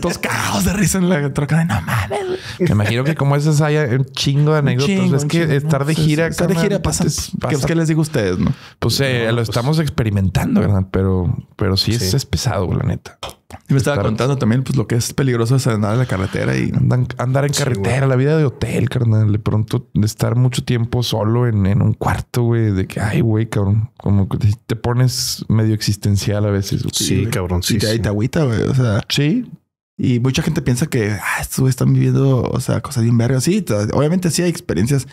Todos cagados de risa en la troca de no mames. güey". Me imagino que como esas un chingo de anécdotas. Chingo, es que chingo, estar de ¿no? gira. Sí, Estar de gira pasa. es- ¿Qué, pasa- qué les digo a ustedes, no? Pues eh, lo estamos experimentando, ¿verdad? Pero, pero sí, Es, Sí. es pesado, güey, la neta. Y me estaba Estar- contando también, pues, lo que es peligroso es andar en la carretera y Andan- andar en Sí, carretera, güey. la vida de hotel, carnal. De pronto de estar mucho tiempo solo en, en un cuarto, güey. De que, ay, güey, cabrón. Como que te- pones medio existencial a veces. Sí, güey. cabrón. Sí, y te, sí. te agüita, güey. O sea, Sí. Y mucha gente piensa que ah, estos están viviendo, o sea, cosas bien vergas. Sí, obviamente sí hay experiencias.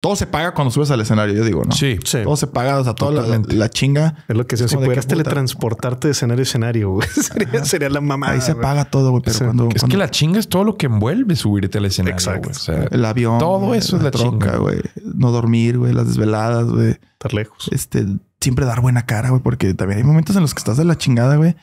Todo se paga cuando subes al escenario, yo digo, ¿no? Sí. Sí. Todo se paga, o sea, toda la, la chinga. Es lo que sea. Si pudieras teletransportarte de escenario a escenario, güey. [laughs] sería, sería la mamá. Ahí se paga todo, güey. Pero cuando, Es cuando que la chinga es todo lo que envuelve subirte al escenario. Exacto. güey. O sea, el avión, todo güey, eso es la troca, chinga. güey. No dormir, güey, las desveladas, güey. Estar lejos. Este, siempre dar buena cara, güey, porque también hay momentos en los que estás de la chingada, güey.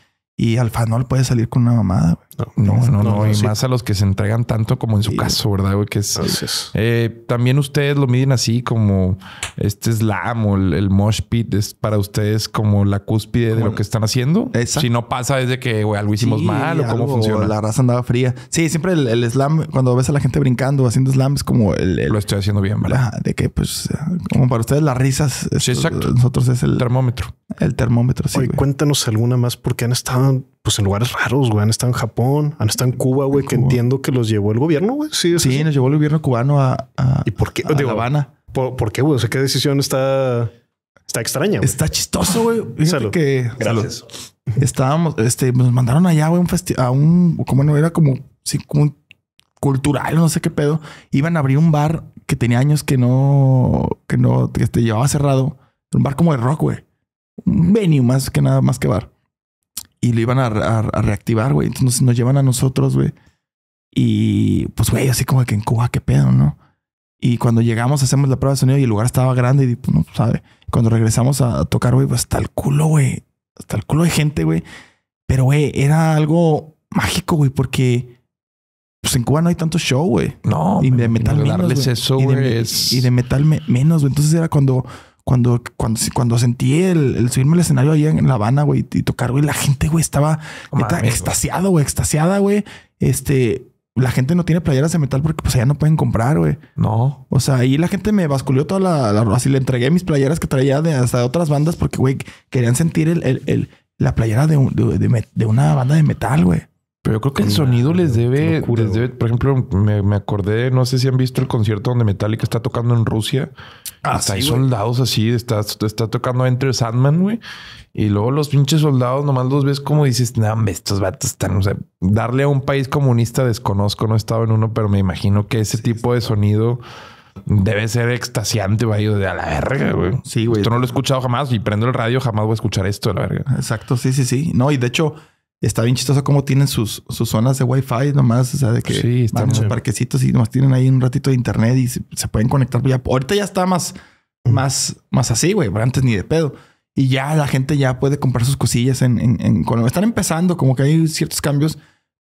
Y al fan no le puede salir con una mamada, güey. no, no, no. y sí. más a los que se entregan tanto como en su Sí. caso, ¿verdad? Güey? Que es. Eh, también ustedes lo miden así como este slam o el, el mosh pit es para ustedes como la cúspide de lo que están haciendo. Exacto. Si no pasa desde que güey, algo hicimos Sí, mal o cómo funciona. La raza andaba fría. Sí, siempre el, el slam, cuando ves a la gente brincando o haciendo slam, es como el, el- Lo estoy haciendo bien, ¿verdad? De que, pues, como para ustedes las risas, Sí, exacto. nosotros es el, Termómetro. el termómetro. Sí, Oye, güey. cuéntanos alguna más porque han estado pues en lugares raros, güey. Han estado en Japón, han estado en Cuba, güey, que Cuba. entiendo que los llevó el gobierno, güey. Sí, Sí, así. nos llevó el gobierno cubano a, a, ¿Y por qué? a Digo, La Habana. ¿Por, por qué, güey? O sea, qué decisión está, está extraña, güey. Está chistoso, güey. Salud. que Gracias. estábamos, este, nos mandaron allá, güey, un festival, a un, como no era como, sí, como un cultural, no sé qué pedo. Iban a abrir un bar que tenía años que no, que no, que te llevaba cerrado. Un bar como de rock, güey. Un venue más que nada, más que bar. Y lo iban a, a- a reactivar, güey. Entonces nos llevan a nosotros, güey. Y pues, güey, así como que en Cuba, qué pedo, ¿no? Y cuando llegamos, hacemos la prueba de sonido y el lugar estaba grande y pues, no sabe. Cuando regresamos a tocar, güey, pues hasta el culo, güey. Hasta el culo de gente, güey. Pero, güey, era algo mágico, güey, porque pues en Cuba no hay tanto show, güey. No. Y de metal menos. darles eso, y, güey, me- es- y de metal me- menos, güey. Entonces era cuando, cuando, cuando, cuando sentí el, el subirme al escenario ahí en La Habana, güey, y tocar, güey, la gente, güey, estaba neta, güey. extasiado, güey, extasiada, güey. Este, la gente no tiene playeras de metal porque pues allá no pueden comprar, güey. No. O sea, ahí la gente me basculió toda la, la así le entregué mis playeras que traía de hasta de otras bandas porque, güey, querían sentir el, el- el- la playera de, un- de, de una banda de metal, güey. Pero yo creo que el sonido les debe, locura, les debe- por ejemplo, me, me acordé, no sé si han visto el concierto donde Metallica está tocando en Rusia. Ah, Hasta hay sí, güey. soldados así, está, está tocando Enter Sandman, güey. Y luego los pinches soldados nomás los ves como dices, no, hombre, estos vatos están, o sea, darle a un país comunista desconozco, no he estado en uno, pero me imagino que ese tipo de sonido debe ser extasiante, güey, de a la verga, güey. Sí, güey. Esto no lo he escuchado jamás y prendo el radio, jamás voy a escuchar esto, a la verga. Exacto, sí, sí, sí. No, y de hecho, está bien chistoso cómo tienen sus, sus zonas de Wi-Fi nomás. O sea, de que Sí, está van a los parquecitos y nomás tienen ahí un ratito de internet y se, se pueden conectar. Ya, ahorita ya está más, más, más así, güey. Antes ni de pedo. Y ya la gente ya puede comprar sus cosillas en, en, en Colombia. Están empezando, como que hay ciertos cambios,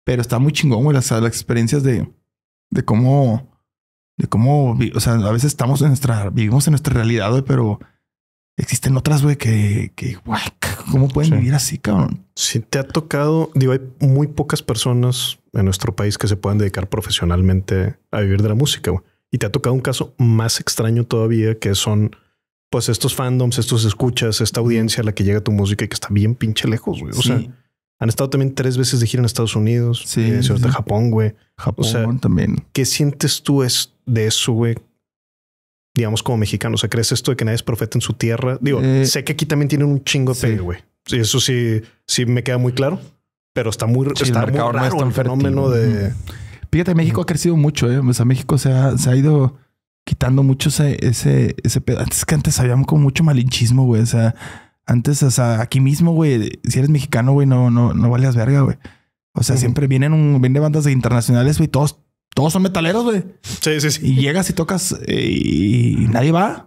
pero está muy chingón, güey. Las, las experiencias de, de cómo, de cómo, o sea, a veces estamos en nuestra, vivimos en nuestra realidad, güey, pero existen otras, güey, que, que, ¿cómo pueden Sí. vivir así, cabrón? Si te ha tocado, digo, hay muy pocas personas en nuestro país que se puedan dedicar profesionalmente a vivir de la música. güey. Y te ha tocado un caso más extraño todavía, que son pues estos fandoms, estos escuchas, esta audiencia a la que llega tu música y que está bien pinche lejos. güey. O Sí. sea, han estado también tres veces de gira en Estados Unidos, Sí, eh, sí, de sí. Japón, güey. Japón o sea, también. ¿Qué sientes tú es de eso, güey? Digamos como mexicano, o sea, ¿crees esto de que nadie es profeta en su tierra? Digo, Eh, sé que aquí también tienen un chingo de sí. güey. Sí, eso sí, sí me queda muy claro, pero está muy, Sí, el está muy no es raro tan el fenómeno de... Fíjate, México ha crecido mucho, ¿eh? O sea, México se ha, se ha ido quitando mucho ese, ese, ese pedo. Antes que antes había como mucho malinchismo, güey. O sea, antes, o sea, aquí mismo, güey, si eres mexicano, güey, no, no, no valías verga, güey. O sea, siempre vienen un, vienen bandas de internacionales, güey, todos, todos son metaleros, güey. Sí, sí, sí. Y llegas y tocas eh, y nadie va.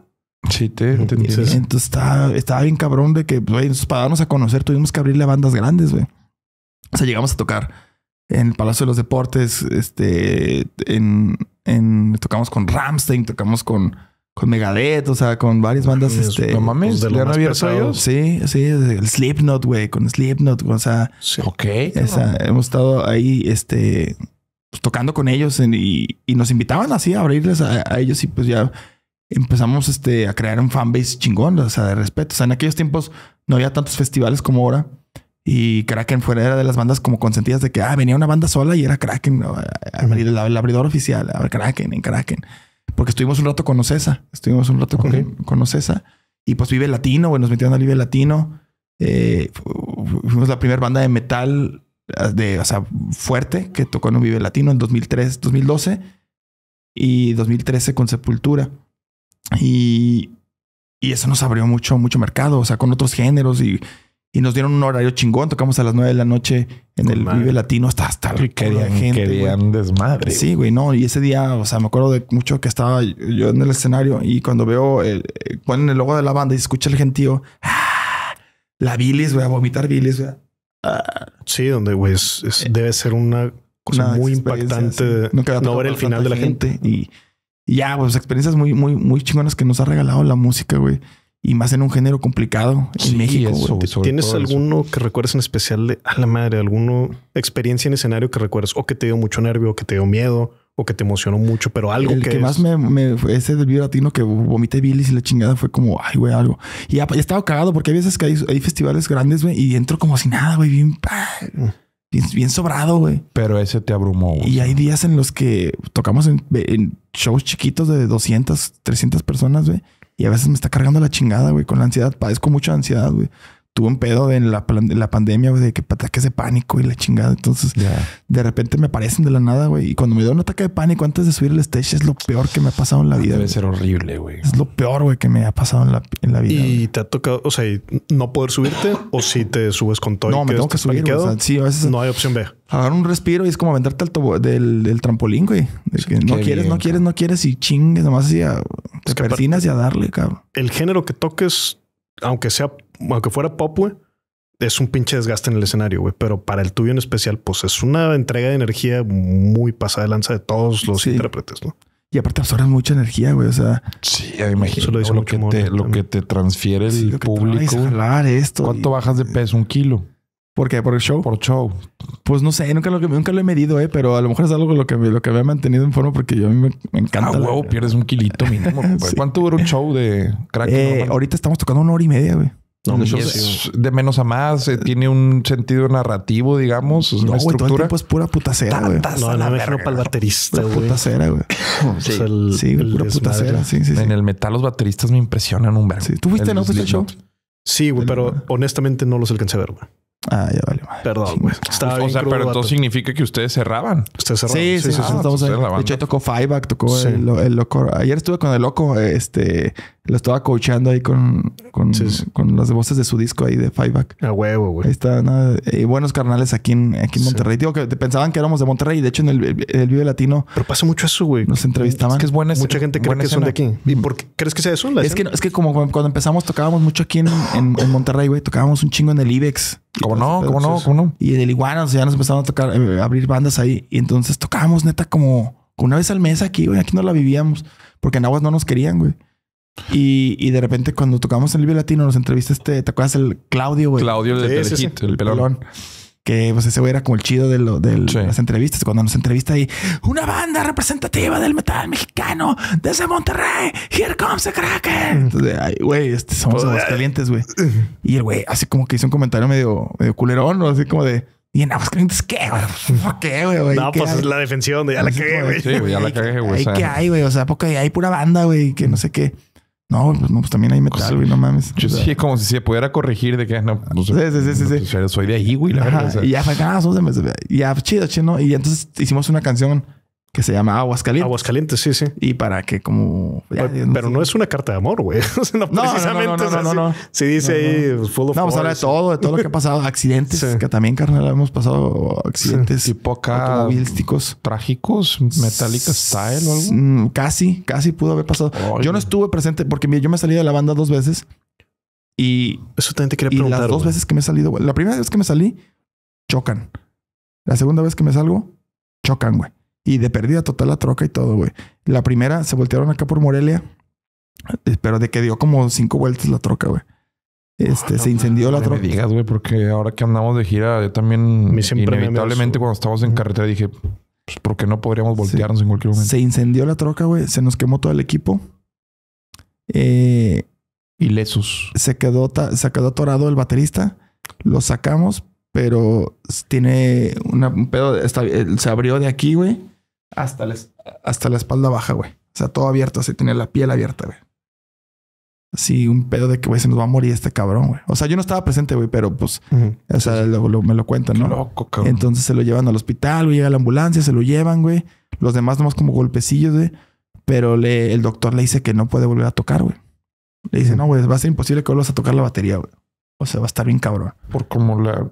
Sí, te entendí. Entonces estaba, estaba bien cabrón de que, güey, para darnos a conocer tuvimos que abrirle a bandas grandes, güey. O sea, llegamos a tocar en el Palacio de los Deportes, este, en, en tocamos con Ramstein, tocamos con, con Megadeth, o sea, con varias bandas, este. No mames, Pues de lo ¿le han más abierto? Sí, sí, el Slipknot, güey, con Slipknot, o sea, Sí. Ok. esa, hemos estado ahí, este, pues, tocando con ellos en- y, y nos invitaban así a abrirles a, a ellos y pues ya empezamos este, a crear un fanbase chingón, o sea, de respeto. O sea, en aquellos tiempos no había tantos festivales como ahora y Kraken fuera era de las bandas como consentidas de que, ah, venía una banda sola y era Kraken, ¿no? Abrir el, el abridor oficial, a ver, Kraken, en Kraken. Porque estuvimos un rato con Ocesa, estuvimos un rato con, con Ocesa y pues Vive Latino, güey, nos metieron al Vive Latino. Eh, fu- fuimos la primera banda de metal de, o sea, fuerte que tocó en un Vive Latino en 2003, 2012 y 2013 con Sepultura. Y, y eso nos abrió mucho, mucho mercado, o sea, con otros géneros y, y nos dieron un horario chingón. Tocamos a las 9 de la noche en el. Vive Latino hasta, hasta Y querían, gente, querían desmadre. Sí, güey, no. Y ese día, o sea, me acuerdo de mucho que estaba yo en el escenario y cuando veo, el, eh, ponen el logo de la banda y escucha el gentío, ¡ah! la bilis, güey, a vomitar bilis, güey. Sí, donde, güey, es- es- debe ser una cosa muy impactante. Nunca no ver el final de la gente. Y, y ya, pues experiencias muy, muy, muy chingonas que nos ha regalado la música, güey. Y más en un género complicado en Sí, México, eso, güey. sobre ¿Tienes eso. alguno que recuerdes en especial de a la madre, alguno experiencia en escenario que recuerdes o que te dio mucho nervio, o que te dio miedo o que te emocionó mucho, pero algo el que, que, es- más me, me ese del video latino que vomité bilis y la chingada fue como, ay, güey, algo. Y ya, ya estaba cagado porque hay veces que hay, hay festivales grandes, güey, y entro como si nada, güey, bien, bien, bien sobrado, güey. Pero ese te abrumó. güey. Y hay días en los que tocamos en, en shows chiquitos de 200, 300 personas, güey. Y a veces me está cargando la chingada, güey, con la ansiedad. Padezco mucha ansiedad, güey. Tuve un pedo en la, pandemia, güey, de que ataques de pánico y la chingada. Entonces, de repente me aparecen de la nada, güey. Y cuando me da un ataque de pánico antes de subir el stage, es lo peor que me ha pasado en la vida. Debe güey. ser horrible, güey. Es lo peor, güey, que me ha pasado en la, en la vida. güey. y te ha tocado, o sea, no poder subirte o si te subes con todo. y No, me tengo que subir. güey. O sea, sí, a veces no hay opción B. agarrar un respiro y es como aventarte al tobo- del, del trampolín, güey. De que no quieres, bien, no quieres, no quieres y chingues, nomás así a, te Es que aparte- persinas y a darle, cabrón. El género que toques, aunque sea, aunque fuera pop, güey, es un pinche desgaste en el escenario, güey. Pero para el tuyo en especial, pues es una entrega de energía muy pasada de lanza de todos los Sí. intérpretes, ¿no? Y aparte absorbes mucha energía, güey. O sea, Sí, imagino Eso lo dice lo, mucho que te, lo que te transfiere el sí, público. jalar esto. ¿Cuánto y- bajas de peso? ¿Un kilo? ¿Por qué? ¿Por el show? Por show. Pues no sé, nunca lo, nunca lo he medido, eh, pero a lo mejor es algo lo que me, lo que me ha mantenido en forma porque yo a mí me, me encanta. Ah, la- huevo, pierdes un kilito mínimo. [laughs] Sí. ¿Cuánto dura un show de crack? Eh, normal? ahorita estamos tocando una hora y media, güey. No, es de menos a más, eh, tiene un sentido narrativo, digamos, es No, una todo el estructura. tiempo es pura putacera, güey. Tantas No, a no la me imagino verga. para el baterista, Pura güey. putacera, güey. [coughs] O sea, el- Sí, el pura putacera. Sí, sí, sí. En el metal los bateristas me impresionan un verbo. Sí, tú fuiste, ¿no? Fuiste al show. Sí, güey, El- pero honestamente no los alcancé a ver, güey. Ah, ya vale. madre. Perdón, güey. Estaba O bien sea, crudo, pero vato. entonces significa que ustedes cerraban. Usted cerró. Sí, sí, sí, sí, estamos sí. De hecho, tocó Fiveback, tocó Sí. el, el loco. Ayer estuve con el loco, este, lo estaba coacheando ahí con, con, Sí, sí. con las voces de su disco ahí de Fiveback. A huevo, Ahí güey. está, nada, eh, buenos carnales aquí en, aquí en Sí. Monterrey. Digo que pensaban que éramos de Monterrey. De hecho, en el, el Vive Latino Pero pasa mucho eso, güey. nos entrevistaban. Es que es buena Mucha gente cree buena que son de escena. aquí. ¿Y por qué crees que sea eso? La Es que, escena? no- es que como cuando empezamos tocábamos mucho aquí en, en, en Monterrey, güey. Tocábamos un chingo en el IBEX. ¿Cómo no? ¿Cómo no? ¿Cómo no? Y en el Iguana, o sea, ya nos empezaron a tocar, eh, a abrir bandas ahí. Y entonces tocábamos neta como una vez al mes aquí, güey. Aquí no la vivíamos. Porque en Aguas no nos querían, güey. Y, y de repente cuando tocamos en el Vive Latino nos entrevista este, ¿te acuerdas el Claudio, güey? Claudio Sí, sí, sí. El pelón. pelón. Que pues ese güey era como el chido de, lo, de Sí. las entrevistas. Cuando nos entrevista ahí, una banda representativa del metal mexicano desde Monterrey. Here comes the Kraken. Entonces, ay, güey, este, somos Pues, Aguascalientes, güey. [laughs] Y el güey así como que hizo un comentario medio, medio culerón, ¿no? Así como de, ¿y en Aguascalientes qué, güey? ¿Por qué, güey? No, ¿Qué pues hay?" es la defensión de ya la cagué, güey. Sí, güey, ya la cagué, güey. Ay, o sea, ¿qué hay, güey? O sea, porque hay pura banda, güey, que no sé qué. No, pues no, pues también hay metal, güey, no mames. yo O sea, sí, como si se pudiera corregir de que no, pues, Sí, sí, sí, sí, no, sí. pues, soy de ahí, güey. La verdad, o sea. y ya fue, ah, somos de- y ya, chido, chido. Y entonces hicimos una canción que se llama Aguascalientes. Aguascalientes, sí, sí. Y para que como... ya, Pero, sí. no es una carta de amor, güey. [laughs] No, no, no, precisamente. no, no, no. Sí dice ahí full of No, vamos a hablar de todo, de todo lo que ha pasado. Accidentes, [laughs] Sí. que también, carnal, hemos pasado accidentes tipo acá automovilísticos. trágicos, Metallica Style o algo. Mm, Casi, casi pudo haber pasado. Yo no estuve presente porque mira, yo me salí de la banda dos veces y, Eso también te quería y preguntar. las dos veces que me he salido, güey. La primera vez que me salí, chocan. La segunda vez que me salgo, chocan, güey. Y de pérdida total la troca y todo, güey. La primera se voltearon acá por Morelia, eh, pero de que dio como cinco vueltas la troca, güey. Este, no se incendió la No me troca. digas, güey, porque ahora que andamos de gira, yo también inevitablemente cuando estamos en carretera dije, pues, ¿por qué no podríamos voltearnos en cualquier momento? Se incendió la troca, güey. Se nos quemó todo el equipo. Eh, Ilesos. se quedó, se quedó atorado el baterista. Lo sacamos, pero tiene una- un pedo. está- eh, se abrió de aquí, güey, hasta la, hasta la espalda baja, güey. O sea, todo abierto, así tenía la piel abierta, güey. Así, un pedo de que, güey, se nos va a morir este cabrón, güey. O sea, yo no estaba presente, güey, pero pues, o sea, lo- lo- me lo cuentan, Qué ¿no? loco, cabrón. Entonces se lo llevan al hospital, güey, llega la ambulancia, se lo llevan, güey. Los demás nomás como golpecillos, güey. Pero le, el doctor le dice que no puede volver a tocar, güey. Le dice, no, güey, va a ser imposible que vuelvas a tocar la batería, güey. O sea, va a estar bien cabrón. Por como la,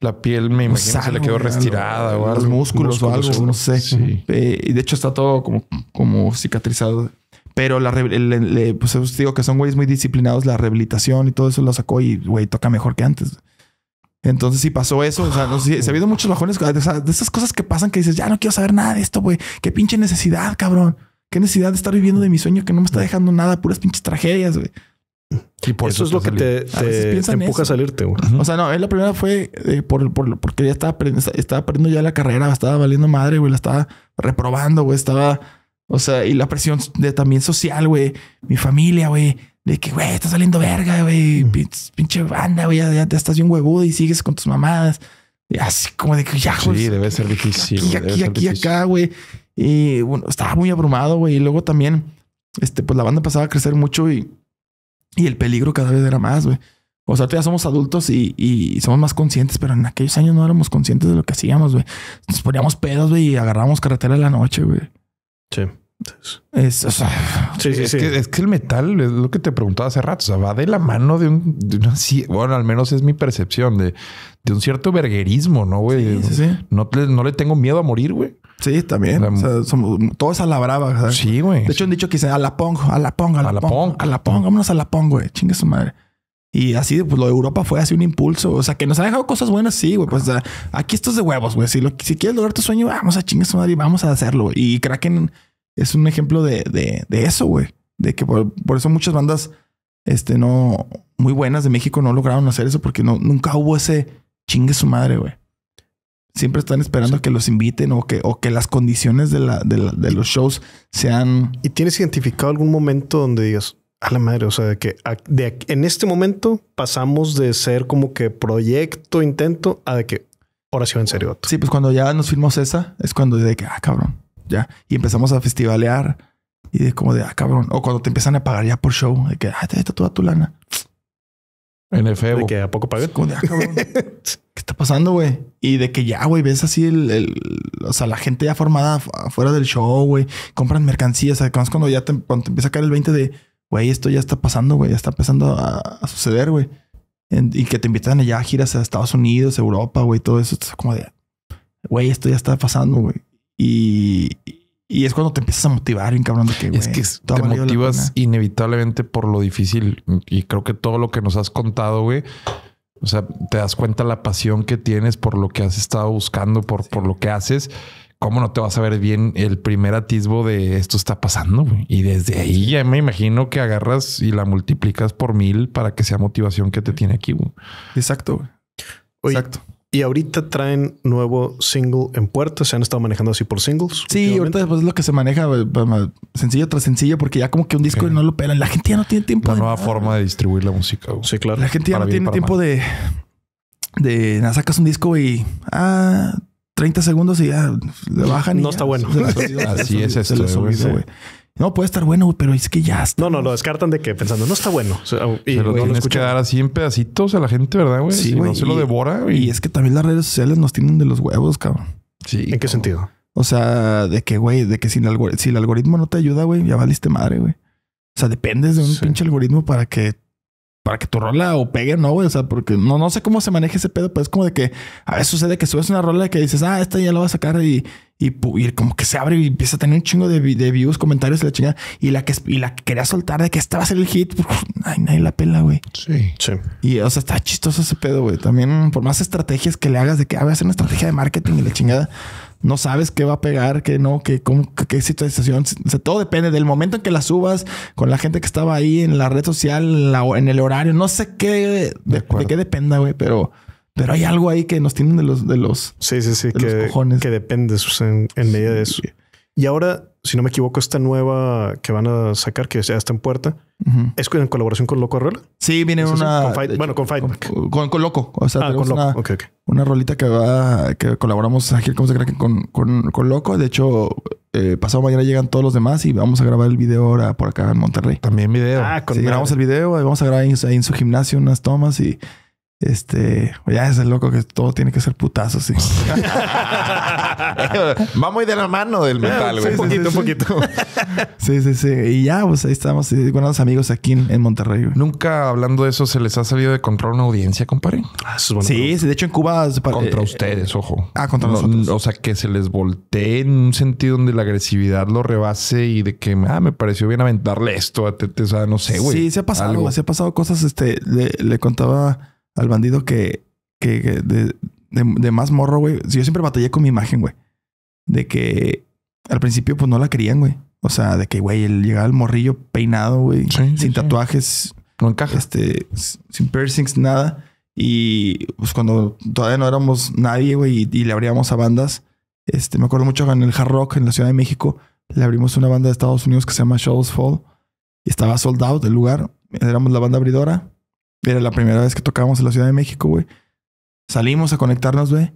la piel, me Pues imagino, se le quedó restirada o Los músculos, o algo, no sé. Sí. Eh, y de hecho está todo como, como cicatrizado. Pero la le- le- pues os digo que son güeyes muy disciplinados. La rehabilitación y todo eso lo sacó y, güey, toca mejor que antes. Entonces sí pasó eso. O sea, no sé, si- se ha habido muchos bajones o sea, de esas cosas que pasan que dices, ya no quiero saber nada de esto, güey. Qué pinche necesidad, cabrón. Qué necesidad de estar viviendo de mi sueño que no me está dejando nada, puras pinches tragedias, güey. Y por Eso es lo que te, te, te empuja eso. a salirte, güey. O sea, no, él la primera fue eh, por, por- porque ya estaba, perdiendo- estaba perdiendo ya la carrera, estaba valiendo madre, güey, la estaba reprobando, güey, estaba, o sea, y la presión de también social, güey, mi familia, güey, de que, güey, está saliendo verga, güey, pinche, pinche banda, güey, ya, ya te estás bien huevudo y sigues con tus mamadas. Y así como de que ya, Sí, güey, debe ser difícil. aquí, aquí, ser aquí, difícil. acá, güey. Y bueno, estaba muy abrumado, güey. Y luego también, este, pues la banda empezaba a crecer mucho y, y el peligro cada vez era más, güey. O sea, ahorita ya somos adultos y, y somos más conscientes, pero en aquellos años no éramos conscientes de lo que hacíamos, güey. Nos poníamos pedos, güey, y agarrábamos carretera en la noche, güey. Sí. Es, o sea, Sí, sí, es, sí. Que, es que el metal es lo que te preguntaba hace rato. O sea, va de la mano de un, de una ci- bueno, al menos es mi percepción de, de un cierto verguerismo, ¿no, güey? No, no le tengo miedo a morir, güey. Sí, también. O sea, todo es a la brava, ¿sabes? Sí, güey. De hecho, han dicho que dice a la pong, a la pong, a la, A la pong, pong. a la pong, vámonos a la pong, güey. Chingue su madre. Y así, pues lo de Europa fue así un impulso. O sea, que nos ha dejado cosas buenas, sí, güey. Pues o sea, aquí esto es de huevos, güey. Si, lo- si quieres lograr tu sueño, vamos a chingar su madre y vamos a hacerlo. Y Kraken es un ejemplo de, de, de eso, güey. De que por, por eso muchas bandas este, no muy buenas de México no lograron hacer eso porque no, nunca hubo ese chingue su madre, güey. Siempre están esperando que los inviten o que, o que las condiciones de, la, de, la- de los shows sean ¿Y tienes identificado algún momento donde digas, a la madre, o sea, de que a- de en este momento pasamos de ser como que proyecto, intento, a de que ahora sí va en serio. Sí, pues cuando ya nos firmamos esa, es cuando de que, ah, cabrón, ya. Y empezamos a festivalear y de como de, ah, cabrón. O cuando te empiezan a pagar ya por show, de que, ah, te toda tu lana. En De efebo. que a poco de, ah, cabrón, ¿qué está pasando, güey? Y de que ya, güey, ves así el, el- o sea, la gente ya formada afu- afuera del show, güey, compran mercancías. O sea, cuando ya te, cuando te empieza a caer el 20 de, güey, esto ya está pasando, güey, ya está empezando a, a suceder, güey. Y que te invitan allá a giras a Estados Unidos, Europa, güey, todo eso. Es como de, güey, esto ya está pasando, güey. Y, y es cuando te empiezas a motivar, bien cabrón, de que, Es que es- todo ha te motivas inevitablemente por lo difícil. Y creo que todo lo que nos has contado, güey. O sea, te das cuenta la pasión que tienes por lo que has estado buscando, por, por lo que haces. ¿Cómo no te vas a ver bien el primer atisbo de esto está pasando? güey? Y desde ahí ya me imagino que agarras y la multiplicas por mil para que sea motivación que te tiene aquí. güey. Exacto, güey. Oye, Exacto. Y ahorita traen nuevo single en puerta. Se han estado manejando así por singles. Sí, ahorita después es lo que se maneja pa- ma- sencillo tras sencillo, porque ya como que un disco no lo pelan. La gente ya no tiene tiempo. La de nueva nada, forma de distribuir la música. güey. Sí, claro. La gente ya Para no bien y tiene tiempo mal. de, de nada, sacas un disco y ah, 30 segundos y ya le bajan. y No ya, está bueno. Así es esto, güey. No puede estar bueno, güey, pero es que ya está. No, no, lo descartan de que pensando, no está bueno. O sea, y Se lo lo tienes que dar así en pedacitos a la gente, ¿verdad, güey? Sí, si güey, no se lo y- devora. güey. Y es que también las redes sociales nos tienen de los huevos, cabrón. Sí, ¿En qué sentido? O sea, de que, güey, de que si el, algor- si el algoritmo no te ayuda, güey, ya valiste madre, güey. O sea, dependes de un Sí. pinche algoritmo para que para que tu rola o pegue, no, güey. O sea, porque no, no sé cómo se maneja ese pedo, pero es como de que a veces sucede que subes una rola que dices, ah, esta ya la voy a sacar y, y, como que se abre y empieza a tener un chingo de, de views, comentarios y la chingada. Y la que, y la que quería soltar de que esta va a ser el hit, pues, ay, nadie la pela, güey. Sí. Sí. Y, o sea, está chistoso ese pedo, güey. También, por más estrategias que le hagas de que ah, voy a hacer una estrategia de marketing y la chingada, no sabes qué va a pegar, qué no, qué, cómo, qué, situación. O sea, todo depende del momento en que la subas, con la gente que estaba ahí en la red social, en, la- en el horario. No sé qué, de, qué dependa, güey, pero, pero hay algo ahí que nos tienen de los, de los. Sí, sí, sí. Que, cojones. que depende en, en medida de eso. Y ahora, si no me equivoco, esta nueva que van a sacar, que ya está en puerta, es en colaboración con Loco Arreola. Sí, viene una. Con Fight- bueno, con Fightback. Con, con- con Loco. O sea, Ah, con Loco. una, Ok, ok. una rolita que va, que colaboramos aquí como se cree con, con, con Loco. De hecho, eh, pasado mañana llegan todos los demás y vamos a grabar el video ahora por acá en Monterrey. También video. Ah, con Sí, grabamos el video, vamos a grabar ahí, ahí en su gimnasio unas tomas y este, ya es el loco que todo tiene que ser putazo, sí. [laughs] Va muy de la mano del metal, güey. un poquito, un poquito. sí, sí, sí. Y ya, pues ahí estamos sí, con unos amigos aquí en, en Monterrey. güey. Nunca hablando de eso, ¿se les ha salido de control una audiencia, compadre? Ah, eso es bueno. Sí, sí, de hecho en Cuba... se Contra eh, ustedes, ojo. ah, contra No, nosotros. O sea, que se les voltee en un sentido donde la agresividad lo rebase y de que, ah, me pareció bien aventarle esto a Tete. O sea, no sé, güey. Sí, se ha pasado, Algo. se ha pasado cosas. Este, le, le contaba al bandido que, que, que de, de, de más morro, güey. Yo siempre batallé con mi imagen, güey. De que al principio, pues no la querían, güey. O sea, de que, güey, él llegaba el morrillo peinado, güey, Sí, sin sí. tatuajes, No encaja. este, sin piercings, nada. Y pues cuando todavía no éramos nadie, güey, y, y le abríamos a bandas, este, me acuerdo mucho en el Hard Rock en la Ciudad de México, le abrimos una banda de Estados Unidos que se llama Shadows Fall y estaba sold out el lugar. Éramos la banda abridora. Era la primera vez que tocábamos en la Ciudad de México, güey. Salimos a conectarnos, güey.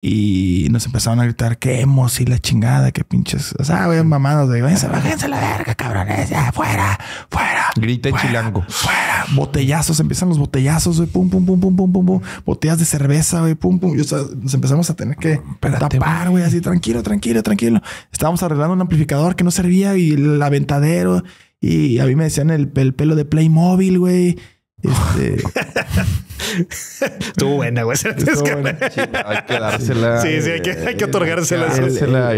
Y nos empezaron a gritar que emos y la chingada, que pinches. O sea, güey, mamadas, güey. Váyanse, la verga, cabrones. Ya, fuera, fuera. Grita Fuera, chilango. Fuera. Botellazos, empiezan los botellazos, güey. Pum, pum, pum, pum, pum, pum, pum. Botellas de cerveza, güey. Pum, pum. Y, o sea, nos empezamos a tener que Espérate, tapar, güey. Así, tranquilo, tranquilo, tranquilo. Estábamos arreglando un amplificador que no servía y el aventadero. Y a mí me decían el, el pelo de Playmobil, güey. Este, [laughs] Estuvo buena, güey. Hay que dársela. Sí, sí, hay que, hay que otorgársela. Hay que dársela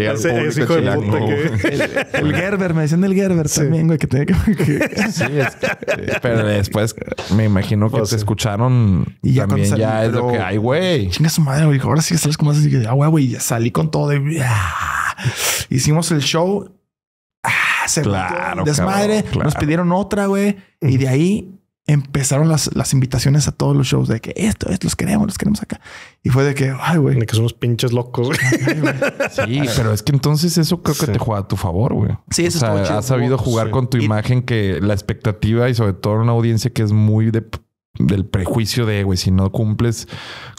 público hijo de puta que- [laughs] El Gerber, me decían del Gerber también, güey, que tenía que. que- [laughs] Sí, es que- pero después me imagino que Pues te escucharon Y ya también cuando ya salí, es lo que hay, güey. Chinga su madre, güey. Ahora sí sabes cómo haces. Y, ah, güey, güey, ya salí con todo. Y, ah. Hicimos el show. Ah, se Claro, el desmadre. cabrón, claro. Nos pidieron otra, güey. Y de ahí empezaron las, las invitaciones a todos los shows de que esto, esto, los queremos, los queremos acá. Y fue de que, ay, güey. De que son unos pinches locos. güey. Sí, pero es que entonces eso creo que Sí. te juega a tu favor, güey. Sí, eso o sea, chido. has sabido jugar Sí. con tu Y- imagen que la expectativa y sobre todo una audiencia que es muy de del prejuicio de, güey, si no cumples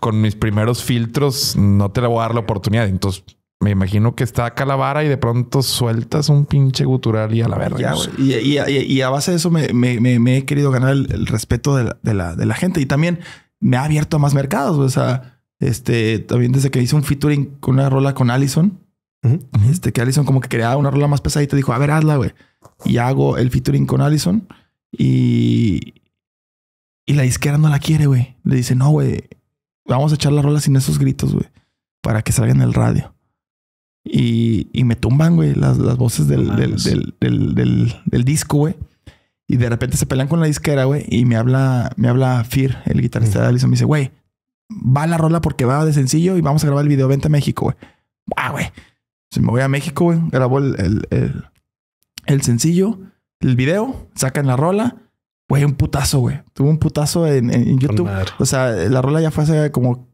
con mis primeros filtros, no te le voy a dar la oportunidad. Entonces, me imagino que está acá la vara y de pronto sueltas un pinche gutural y a la verga. Ya. Y, y- y- y a base de eso me, me- me- me he querido ganar el, el respeto de la, de, la, de la gente. Y también me ha abierto a más mercados. O sea, este, también desde que hice un featuring con una rola con Allison, este, que Allison como que quería una rola más pesadita, dijo, a ver, hazla, güey. Y hago el featuring con Allison y, y la disquera no la quiere, güey. Le dice, no, güey, vamos a echar la rola sin esos gritos, güey, para que salga en el radio. Y, y me tumban, güey, las, las voces del, del, del, del, disco, güey. Y de repente se pelean con la disquera, güey. Y me habla, me habla Fear, el guitarrista de Allison. Me dice, güey, va la rola porque va de sencillo y vamos a grabar el video. Vente a México, güey. Ah, güey. Me voy a México, güey. Grabó el, el, el, el sencillo, el video, sacan la rola. Güey, un putazo, güey. Tuvo un putazo en, en YouTube. O sea, la rola ya fue hace como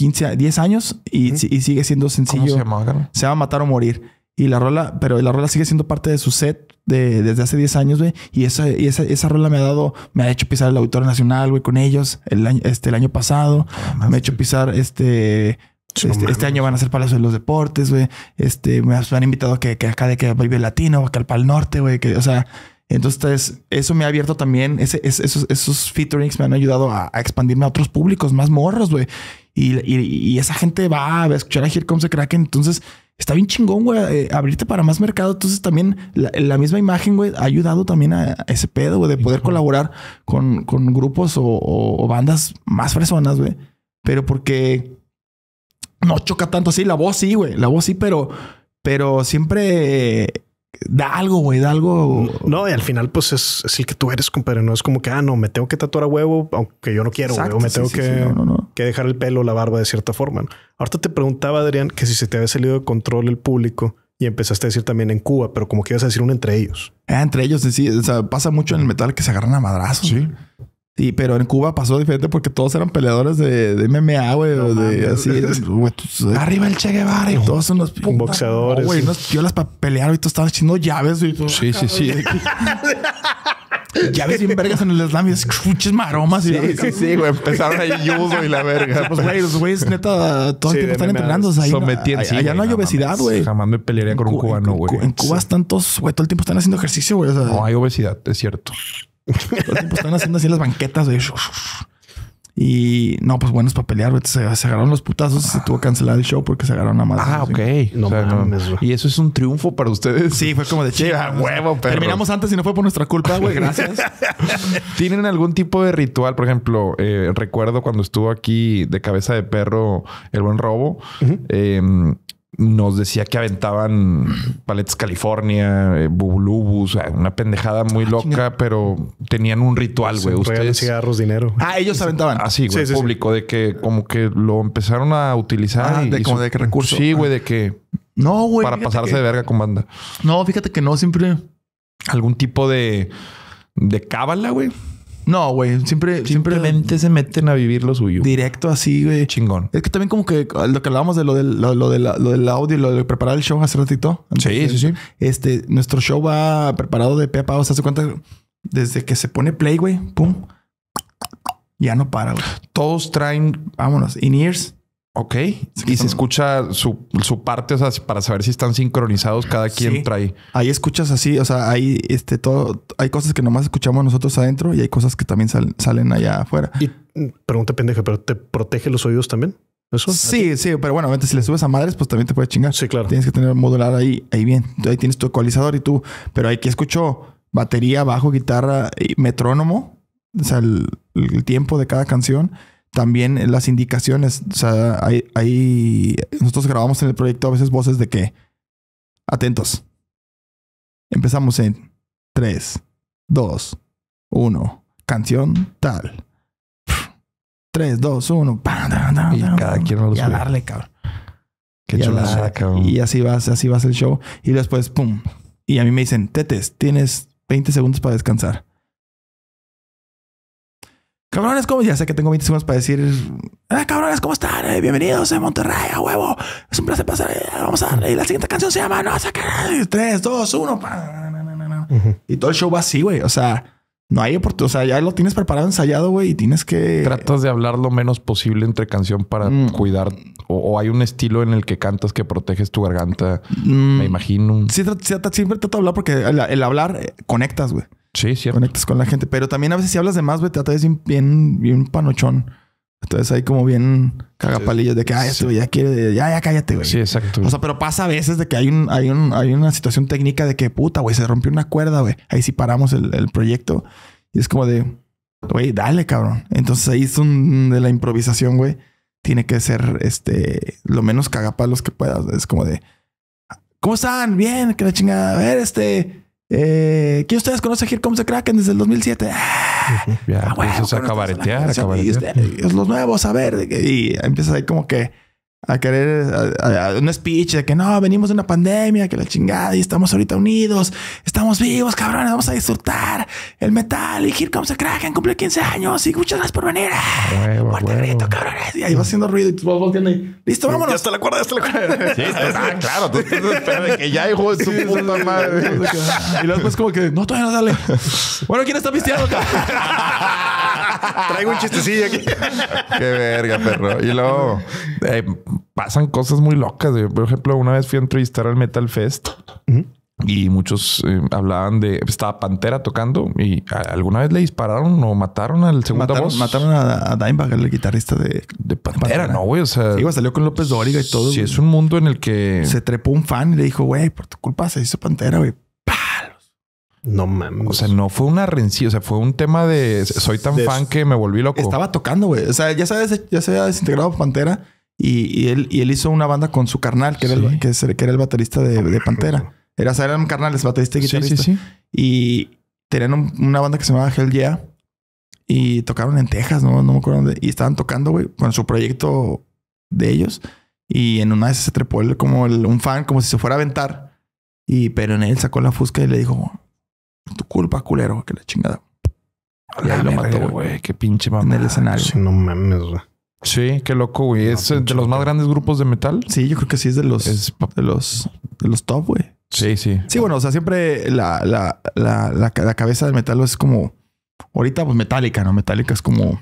15, a- 10 años y, sigue siendo ¿Cómo sencillo. se llama? Se llama Matar o Morir. Y la rola, pero la rola sigue siendo parte de su set de, desde hace 10 años, güey. Y esa, y esa, esa rola me ha dado, me ha hecho pisar el Auditorio Nacional, güey, con ellos el año, este, el año pasado. Me ha hecho pisar este. Este, este año van a ser Palacio de los Deportes, güey. Este, me han invitado que, que acá de que Vive Latino, acá al Pal Norte, güey. Que, o sea, entonces eso me ha abierto también. Ese, es- esos, esos featurings me han ayudado a, a expandirme a otros públicos más morros, güey. Y, y- y esa gente va a escuchar a Here Comes the Kraken. Entonces está bien chingón, güey, eh, abrirte para más mercado. Entonces también la, la misma imagen, güey, ha ayudado también a, a ese pedo, güey, de poder colaborar con, con grupos o, o- o bandas más fresonas, güey. Pero porque no choca tanto así. La voz sí, güey. La voz sí, pero, pero siempre da algo, güey. Da algo. No, y al final, pues es, es el que tú eres, compadre. No es como que, ah, no, me tengo que tatuar a huevo, aunque yo no quiero, güey, o me sí, tengo sí, que, sí. No, no, no. que dejar el pelo, la barba de cierta forma. ¿no? Ahorita te preguntaba, Adrián, que si se te había salido de control el público y empezaste a decir también en Cuba, pero como que ibas a decir uno entre ellos. Ah, entre ellos, sí. O sea, pasa mucho en el metal que se agarran a madrazos. Sí. Sí, pero en Cuba pasó diferente porque todos eran peleadores de, de MMA, güey, No de así. [laughs] tú- Arriba el Che Guevara. hijo. Todos son los Boxeadores. Güey, unos piolas para pelear. Ahorita estaban haciendo llaves, güey. Sí, sí, sí. [laughs] Llaves bien vergas en el slam y es pinches maromas. y Sí, sí, sí, güey. Empezaron ahí [laughs] judo y la verga. Pues, güey, los güeyes neta todo Sí, el tiempo están entrenando. O sea, ahí sí, allá no hay obesidad, güey. Jamás me pelearía con un Cu- cubano, güey. En Cuba están todos, güey, todo el tiempo están haciendo ejercicio, güey. No hay obesidad, es cierto. Todo el tiempo están haciendo así las banquetas, güey. Y no, pues buenos para pelear, güey. Se, se agarraron los putazos y se tuvo que cancelar el show porque se agarraron a madre. Ah, ok. No mames, güey. Y eso es un triunfo para ustedes. Sí, fue como de chica. a huevo, perro. Terminamos antes y no fue por nuestra culpa, güey. Gracias. [laughs] ¿Tienen algún tipo de ritual? Por ejemplo, eh, recuerdo cuando estuvo aquí de cabeza de perro el buen robo. eh, nos decía que aventaban paletas California, eh, bubulubus, una pendejada muy loca, chinga. pero tenían un ritual, güey. Ustedes cigarros, dinero. ah, ellos aventaban. Así, güey, Sí, sí, sí. público, de que como que lo empezaron a utilizar. Ah, y- de y como su- de qué recurso. Sí, güey, de que No, güey. para pasarse que- de verga con banda. No, fíjate que no, siempre. Algún tipo de, de cábala, güey. No, güey. Siempre, siempre Simplemente se meten a vivir lo suyo. directo así, güey. Chingón. Es que también como que lo que hablábamos de lo del, lo, lo de la- lo del audio, lo de preparar el show hace ratito. Sí, sí, sí. Este, nuestro show va preparado de pe a pa. O sea, se cuenta desde que se pone play, güey, pum. Ya no para, güey. Todos traen Vámonos. In-ears. Ok. que y se son- escucha su, su parte, o sea, para saber si están sincronizados, cada quien Sí. trae. Ahí escuchas así, o sea, ahí este todo, hay cosas que nomás escuchamos nosotros adentro y hay cosas que también sal- salen allá afuera. Y mm, pregunta pendeja, pero ¿te protege los oídos también? ¿Eso? Sí, sí, pero bueno, obviamente si le subes a madres, pues también te puede chingar. Sí, claro. Tienes que tener modular ahí, ahí bien. Ahí tienes tu ecualizador y tú, pero aquí escucho batería, bajo, guitarra y metrónomo o sea, el, el tiempo de cada canción. También las indicaciones. O sea, hay, hay. Nosotros grabamos en el proyecto a veces voces de que. Atentos. Empezamos en 3, 2, 1. Canción tal. 3, 2, 1. Y cada quien lo Y a darle, cabrón. Qué Y chulada, cabrón. Y así vas, así vas el show. Y después, pum. Y a mí me dicen, Tetes, tienes 20 segundos para descansar. Cabrones, ¿cómo? Ya sé que tengo 20 segundos para decir, ah, cabrones, ¿cómo están? Eh, bienvenidos a Monterrey, a huevo. Es un placer pasar. eh, Vamos a darle. Y la siguiente canción se llama No qué. 3, 2, 1. Y todo el show va así, güey. O sea, no hay oportunidad. O sea, ya lo tienes preparado, ensayado, güey, y tienes que. Tratas de hablar lo menos posible entre canción para Mm. cuidar. O, o hay un estilo en el que cantas que proteges tu garganta. Mm, Me imagino. sí, siempre trato de hablar porque el, el hablar eh, conectas, güey. Sí, cierto. conectas con la gente. Pero también a veces si hablas de más, güey, te tratas bien, bien, panochón. Entonces hay como bien cagapalillos de que, ay, este güey ya quiere, ya, ya cállate, güey. Sí, exacto. O sea, pero pasa a veces de que hay un, hay un, hay una situación técnica de que puta, güey, se rompió una cuerda, güey. Ahí sí paramos el, el proyecto. Y es como de, güey, dale, cabrón. Entonces ahí es un de la improvisación, güey. Tiene que ser este lo menos cagapalos que puedas. Es como de ¿Cómo están? Bien, que la chingada. A ver, este. Eh, ¿Quién de ustedes conoce a Here Comes the Kraken desde el 2007? Ah, ya, ah, pues, huevo, o sea, con cabaretear, Y, cabaretear. ustedes, los nuevos, a ver. Y empiezas ahí como que a querer a- a- a un speech de que no, venimos de una pandemia, que la chingada y estamos ahorita unidos, estamos vivos, cabrones, vamos a disfrutar el metal y Here Comes the Kraken cumple 15 años y muchas gracias por venir. Huevo, Fuerte huevo. grito, cabrones. Y ahí vas haciendo ruido y tú vas volteando y listo, vámonos. Ya está la cuerda, ya está la cuerda. Sí, [laughs] ah, claro. Tú estás que ya, hijo de tu puta madre. Y luego después como que, no, todavía no dale. Bueno, ¿quién está pisteando? [laughs] Traigo un chistecillo aquí. Qué verga, perro. Y luego eh, pasan cosas muy locas. güey. Por ejemplo, una vez fui a entrevistar al Metal Fest y muchos eh, hablaban de. Estaba Pantera tocando y alguna vez le dispararon o mataron al segundo Mataron, voz mataron a, a Dimebag, el guitarrista de... de Pantera, Pantera. ¿no, güey? O sea, Sí, salió con López Dóriga y todo. güey. es un mundo en el que. Se trepó un fan y le dijo, güey, por tu culpa se hizo Pantera, güey. No mames. O sea, no fue una rencilla, o sea, fue un tema de soy tan De- fan que me volví loco. Estaba tocando, güey. O sea, ya sabes, ya se había desintegrado Pantera y, y él, y él hizo una banda con su carnal, que, era, el, que, es- que era el baterista de, de Pantera. [laughs] Era, o sea, eran carnales, baterista y guitarrista. sí, sí. Y tenían un- una banda que se llamaba Hell Yeah. Y tocaron en Texas, no, no me acuerdo dónde. Y estaban tocando, güey, con su proyecto de ellos. Y en una vez se trepó él como el- un fan, como si se fuera a aventar. Y pero en él sacó la fusca y le dijo, "Por tu culpa, culero, que la chingada. Y ahí lo mató, güey. Qué pinche En mamá. el escenario. Sí, no mames, güey. Sí, qué loco, güey. No, es de los más grandes grupos de metal. Sí, yo creo que sí es de los, Es de los, de los top, güey. Sí, sí. Sí, bueno, o sea, siempre la, la, la, la, la cabeza del metal es como, ahorita pues metálica, ¿no? Metálica es como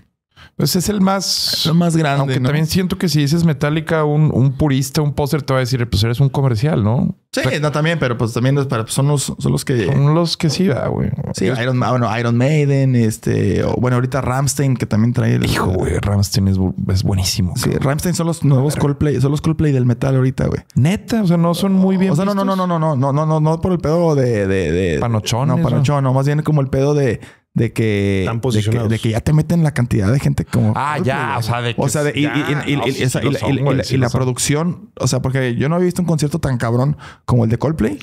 Pues es el más. lo más grande, Aunque ¿no? también siento que si dices Metallica, un, un purista, un póster te va a decir, pues eres un comercial, ¿no? Sí, no, también, pero pues también es para, pues, son los, son los que... Son los que sí, ah, güey. Sí, Iron, bueno, Iron Maiden, este, o, bueno, ahorita Ramstein, que también trae el... Hijo, güey, Ramstein es, es buenísimo. Sí, cabrón. Ramstein son los nuevos Coldplay, son los Coldplay del metal ahorita, güey. Neta, o sea, no son muy bien. O sea, no, no, no, no, no, no, no, no, no, no por el pedo de, de, de Panochones, No, ¿no? panochón, no, más bien como el pedo de, de que, Están de que, posicionados. de que ya te meten la cantidad de gente como. Ah, ya, o sea, de que O sea, de- y, ya, y- sí la- son, sí producción, o sea, porque yo no había visto un concierto tan cabrón como el de Coldplay.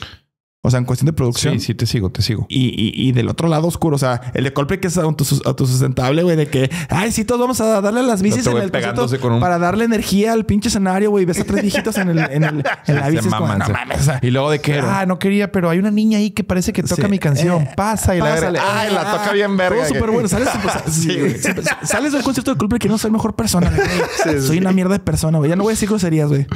O sea, en cuestión de producción. Sí, sí, te sigo, te sigo. Y, y, y del otro lado oscuro, o sea, el de Coldplay que es autos- autosustentable, güey, de que, ay, sí, todos vamos a darle las bicis en el concierto un- para darle energía al pinche escenario, güey. Ves a tres viejitos en, el, en, el, [laughs] en la bici. como, no mames, o sea, Y luego de que, Pero- ah, no quería, pero hay una niña ahí que parece que toca Sí. mi canción. Eh, Pasa y la Pásale. verga. Ay, la toca bien verga. Todo súper bueno. Sales, pues, [laughs] sí, güey. Sales de un concierto de Coldplay que no soy mejor persona, güey. [laughs] soy una mierda de persona, güey. Ya no voy a decir groserías, güey.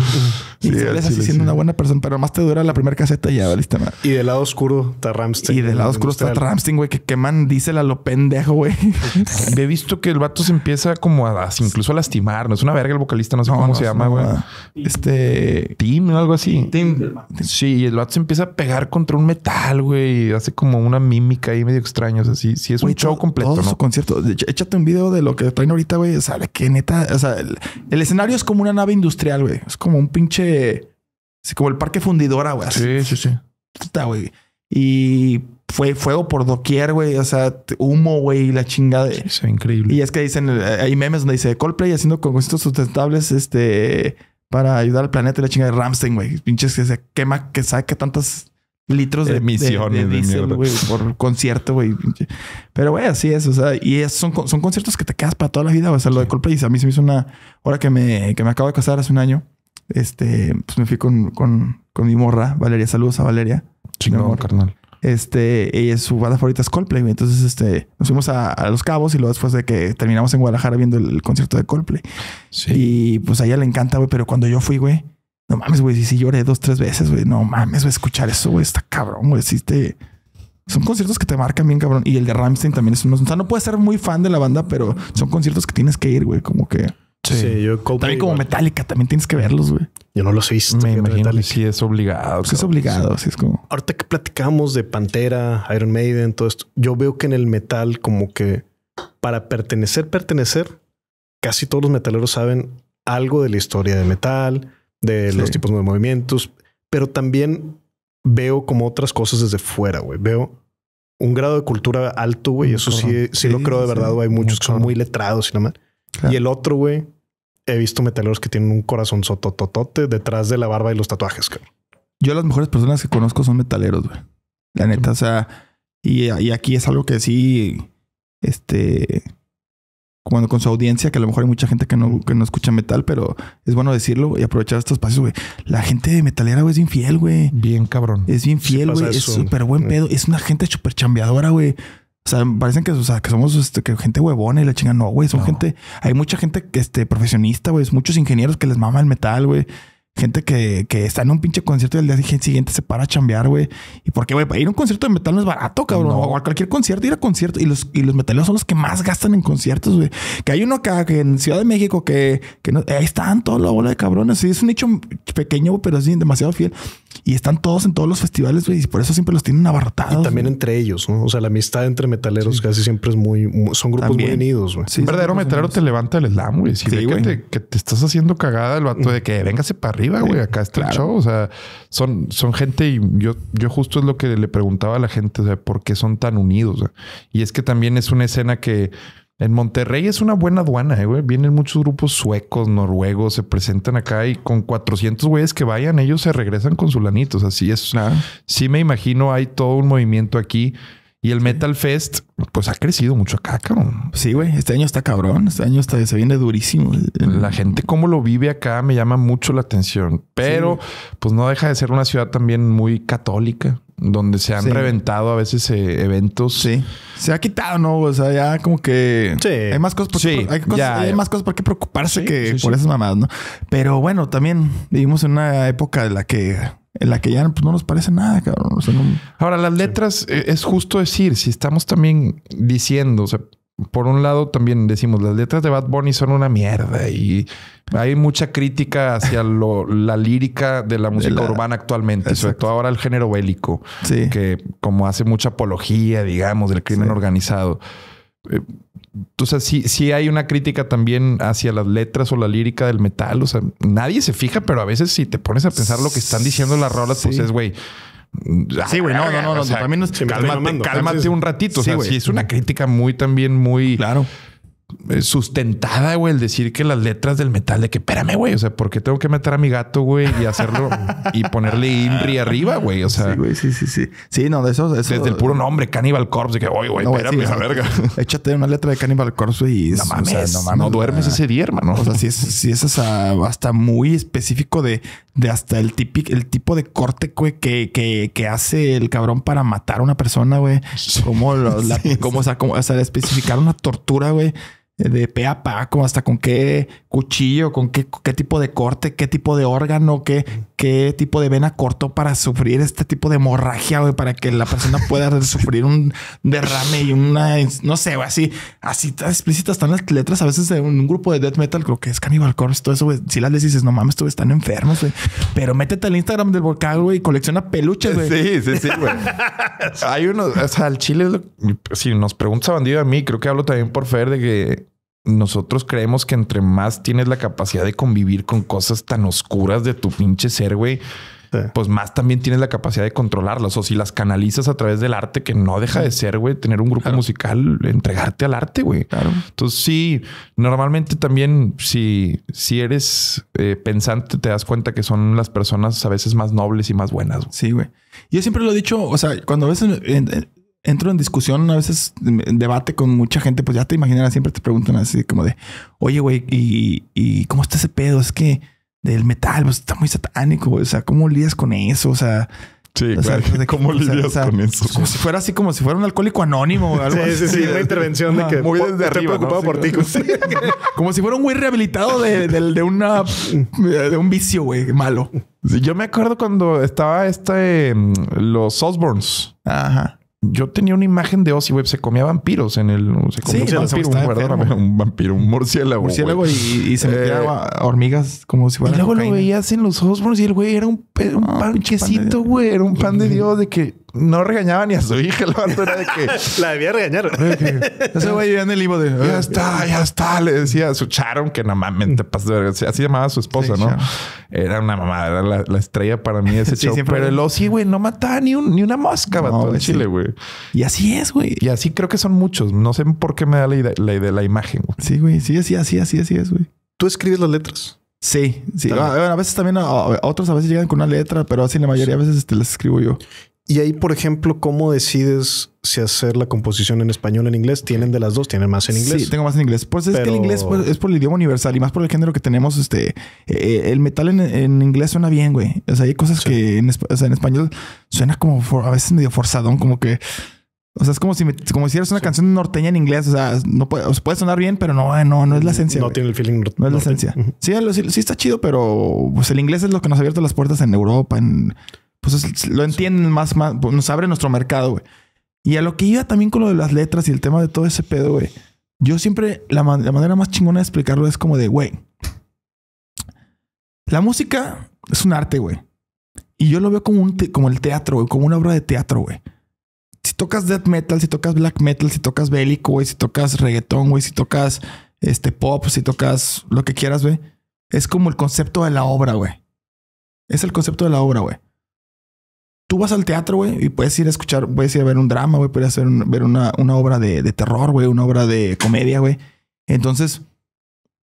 Y sales sí, así sí. siendo una buena persona, pero más te dura la primera caseta y ya, valiste madre. Y del lado oscuro está Ramstein. Y del lado oscuro está. Ramstein, güey, que queman diésel a lo pendejo, güey. [laughs] He visto que el vato se empieza como a, a- incluso a lastimar. No es una verga el vocalista, no sé cómo No, se llama, güey. Este. Tim, algo así. Tim. Sí, y el vato se empieza a pegar contra un metal, güey. y Hace como una mímica ahí medio extraña. O sea, sí, sí es un show completo, todo ¿no? su concierto. Échate un video de lo que traen ahorita, güey. O sea, que neta, o sea, el, el escenario es como una nave industrial, güey. Es como un pinche, así como el parque fundidora, güey. Sí, sí, sí. Puta, güey. Y fue fuego por doquier, güey. O sea, humo, güey, la chingada. Sí, ve increíble. Y es que dicen, eh, hay memes donde dice Coldplay haciendo conciertos sustentables, este, para ayudar al planeta y la chingada de Ramstein, güey. Pinches que se quema, que saca tantos litros de Emisiones de por concierto, güey. Pero, güey, así es. O sea, y es- son, son conciertos que te quedas para toda la vida. O sea, lo de Coldplay, a mí se me hizo una hora que me, que me acabo de casar hace un año. Este, pues me fui con, con, con mi morra, Valeria. Saludos a Valeria. Chingón, carnal. Este, ella, su banda favorita es Coldplay. Entonces, este, nos fuimos a, a Los Cabos y luego después de que terminamos en Guadalajara viendo el, el concierto de Coldplay. Sí. Y pues a ella le encanta, güey. Pero cuando yo fui, güey, no mames, güey. Sí, sí lloré dos, tres veces, güey. No mames, güey. Escuchar eso, güey, está cabrón, güey. Sí, te... Son conciertos que te marcan bien, cabrón. Y el de Ramstein también es uno. O sea, no puedes ser muy fan de la banda, pero son conciertos que tienes que ir, güey. Como que. Sí, yo También como igual. Metallica, también tienes que verlos, güey. Yo no los he visto. Me imagino que sí es obligado. Pues es obligado, así es como. Ahorita que platicamos de Pantera, Iron Maiden, todo esto, yo veo que en el metal como que para pertenecer, pertenecer, casi todos los metaleros saben algo de la historia de metal, de Sí. los tipos de movimientos, pero también veo como otras cosas desde fuera, güey. Veo un grado de cultura alto, güey. Eso sí, sí, lo Sí, creo de sí. verdad, güey. Hay muchos que son muy letrados y nada más. Claro. Y el otro, güey, he visto metaleros que tienen un corazón sotototote detrás de la barba y los tatuajes, cabrón. Yo las mejores personas que conozco son metaleros, güey. La neta, o sea, y, y aquí es algo que sí, este, cuando con su audiencia, que a lo mejor hay mucha gente que no, que no escucha metal, pero es bueno decirlo y aprovechar estos espacios, güey. La gente de metalera, güey, es infiel, güey. Bien cabrón. Es bien fiel, güey. es súper buen pedo. Es una gente súper chambeadora, güey. O sea, parecen que, o sea, que somos este, que gente huevona y la chinga. No, güey. Son No. gente... Hay mucha gente que, este, profesionista, güey. Muchos ingenieros que les mama el metal, güey. Gente que, que está en un pinche concierto y al día siguiente se para a chambear, güey. ¿Y por qué, güey? Ir a un concierto de metal no es barato, cabrón. No. O a cualquier concierto, ir a conciertos. Y los, y los metaleros son los que más gastan en conciertos, güey. Que hay uno acá, que en Ciudad de México, que, que no, ahí están toda la bola de cabrones. Sí, es un nicho pequeño, pero sí, demasiado fiel. Y están todos en todos los festivales, güey. Y por eso siempre los tienen abarrotados. Y también entre ellos, ¿no? O sea, la amistad entre metaleros casi siempre es muy, muy- son grupos También. muy unidos, güey. Sí, un verdadero son metalero te levanta el slam, güey. Si Sí, ve que te, que te estás haciendo cagada el vato de que véngase para arriba, güey. Acá está el show. O sea, son, son gente y yo, yo justo es lo que le preguntaba a la gente, o sea, ¿por qué son tan unidos? Y es que también es una escena que en Monterrey es una buena aduana, eh, güey. Vienen muchos grupos suecos, noruegos, se presentan acá y con 400 güeyes que vayan, ellos se regresan con su lanito. O sea, sí es, Claro. sí me imagino, hay todo un movimiento aquí. Y el Metal Fest, pues ha crecido mucho acá, cabrón. Sí, güey. Este año está cabrón. Este año está, se viene durísimo. La gente cómo lo vive acá me llama mucho la atención, pero pues no deja de ser una ciudad también muy católica, donde se han Sí. reventado a veces eh, eventos. Sí. Se ha quitado, ¿no? O sea, ya como que Sí. hay más cosas por, Sí, hay, cosas- ya. hay más cosas por qué preocuparse Sí, que sí, por sí. esas mamadas, ¿no? Pero bueno, también vivimos en una época en la que en la que ya pues, no nos parece nada, cabrón. O sea, no- Ahora, las letras eh, es justo decir, si estamos también diciendo, o sea, por un lado también decimos, las letras de Bad Bunny son una mierda y hay mucha crítica hacia lo- la lírica de la música la- urbana actualmente, sobre todo ahora el género bélico. sí. que como hace mucha apología, digamos, del crimen Sí. organizado. Eh, o sea, sí, sí hay una crítica también hacia las letras o la lírica del metal. O sea, nadie se fija, pero a veces si te pones a pensar lo que están diciendo las rolas, pues es, güey. Sí, güey, no, no, no, no, o sea, también estoy cálmate, cálmate un ratito. O sí, sea, sí es una crítica muy también muy Claro. Eh, sustentada, güey, el decir que las letras del metal de que espérame, güey, o sea, ¿por qué tengo que meter a mi gato, güey, y hacerlo [laughs] y ponerle Inri arriba, güey? O sea, Sí, güey, sí, sí, sí. Sí, no, de eso, de eso desde el puro nombre, Cannibal Corpse, de que, oye, güey, No, espérame, sí, la verga. [laughs] Échate una letra de Cannibal Corpse güey, y No o mames, sea, no, mames, duermes ah, ese día, hermano. O sea, sí es, sí es hasta, hasta muy específico de, de hasta el típico, el tipo de corte, güey, que, que, que hace el cabrón para matar a una persona, güey. [laughs] Como, lo- la- como, o sea, como, o sea, especificar una tortura, güey. De pe a pa, como hasta con qué cuchillo, con qué, qué tipo de corte, qué tipo de órgano, qué, qué tipo de vena cortó para sufrir este tipo de hemorragia, güey, para que la persona pueda [laughs] sufrir un derrame y una, no sé, güey, así, así tan explícitas están las letras a veces de un, un grupo de death metal, creo que es Cannibal Corpse, todo eso, güey. Si las lees y dices, no mames, todos están enfermos, güey. Pero métete al Instagram del volcán, güey, y colecciona peluches, güey. Sí, sí, sí, güey. [laughs] Hay uno, o sea, el chile, si nos pregunta bandido a mí, creo que hablo también por Fer de que nosotros creemos que entre más tienes la capacidad de convivir con cosas tan oscuras de tu pinche ser, güey, pues más también tienes la capacidad de controlarlas. O si las canalizas a través del arte, que no deja de ser, güey, tener un grupo musical, entregarte al arte, güey. Claro. Entonces, sí, normalmente también, si, si eres eh, pensante, te das cuenta que son las personas a veces más nobles y más buenas. Sí, güey. Yo siempre lo he dicho, o sea, cuando a veces entro en discusión, a veces en debate con mucha gente, pues ya te imaginarás, siempre te preguntan así como de, oye, güey, ¿y, ¿y cómo está ese pedo? Es que del metal, pues está muy satánico, güey. o sea, ¿cómo lidias con eso? O sea, Sí, o sea, claro. de- ¿Cómo o sea, lidias o sea, con eso? Como si fuera así, como si fuera un alcohólico anónimo o algo Sí, sí, así. sí. Una intervención de que muy po- desde estoy arriba, ¿no? preocupado por Sí, ti. [laughs] Como si fuera un güey rehabilitado de, de- de una de un vicio, güey, malo. Sí, yo me acuerdo cuando estaba este, mm, los Osborns. Ajá. Yo tenía una imagen de Ozzy, güey. Se comía vampiros en el... Se comía Sí, un vampiro, un, enfermo. un vampiro, un murciélago. Y, y se metía Eh, a hormigas como si Y fuera luego lo veías en los Osborns y el güey era un, un Ah, panquecito, güey. Era un pan de Dios de que no regañaba ni a su hija. El vato era de que... [laughs] La debía regañar. Ese güey en el limbo de... Ya está, ya está. Le decía a su Charon que no mames, te pasas de verga. Así llamaba a su esposa, Sí, ¿no? Era una mamada, era la, la estrella para mí de ese [laughs] Sí, show. siempre Pero era. el Ozzy, güey, no mataba ni, un- ni una mosca, No, vato, en güey, Chile, sí. güey. Y así es, güey. Y así creo que son muchos. No sé por qué me da la idea, la, idea- la imagen, güey. Sí, güey. Sí, así, así, así, así es, güey. Tú escribes las letras. Sí, sí. También. A, bueno, a veces también, a, a otros a veces llegan con una letra, pero así la mayoría a veces este, las escribo yo. Y ahí, por ejemplo, ¿cómo decides si hacer la composición en español o en inglés? Tienen de las dos, tienen más en inglés. Sí, tengo más en inglés. Pues es que el inglés pues, es por el idioma universal y más por el género que tenemos. Este, eh, el metal en, en inglés suena bien, güey. O sea, hay cosas Sí. que en, o sea, en español suena como for- a veces medio forzadón, como que. O sea, es como si me, como si hicieras una canción norteña en inglés. O sea, no puede, o sea, puede sonar bien, pero no, no, no es la esencia. No tiene el feeling. No es la esencia. Sí, sí está chido, pero pues el inglés es lo que nos ha abierto las puertas en Europa, en pues es- lo entienden más, más, pues, nos abre nuestro mercado, güey. Y a lo que iba también con lo de las letras y el tema de todo ese pedo, güey. Yo siempre, la, la manera más chingona de explicarlo es como de, güey. La música es un arte, güey. Y yo lo veo como, un como el teatro, güey, como una obra de teatro, güey. Si tocas death metal, si tocas black metal, si tocas bélico, güey, si tocas reggaetón, güey, si tocas este pop, si tocas lo que quieras, güey. Es como el concepto de la obra, güey. Es el concepto de la obra, güey. Tú vas al teatro, güey, y puedes ir a escuchar, puedes ir a ver un drama, güey, puedes hacer un- ver una, una obra de, de terror, güey, una obra de comedia, güey. Entonces,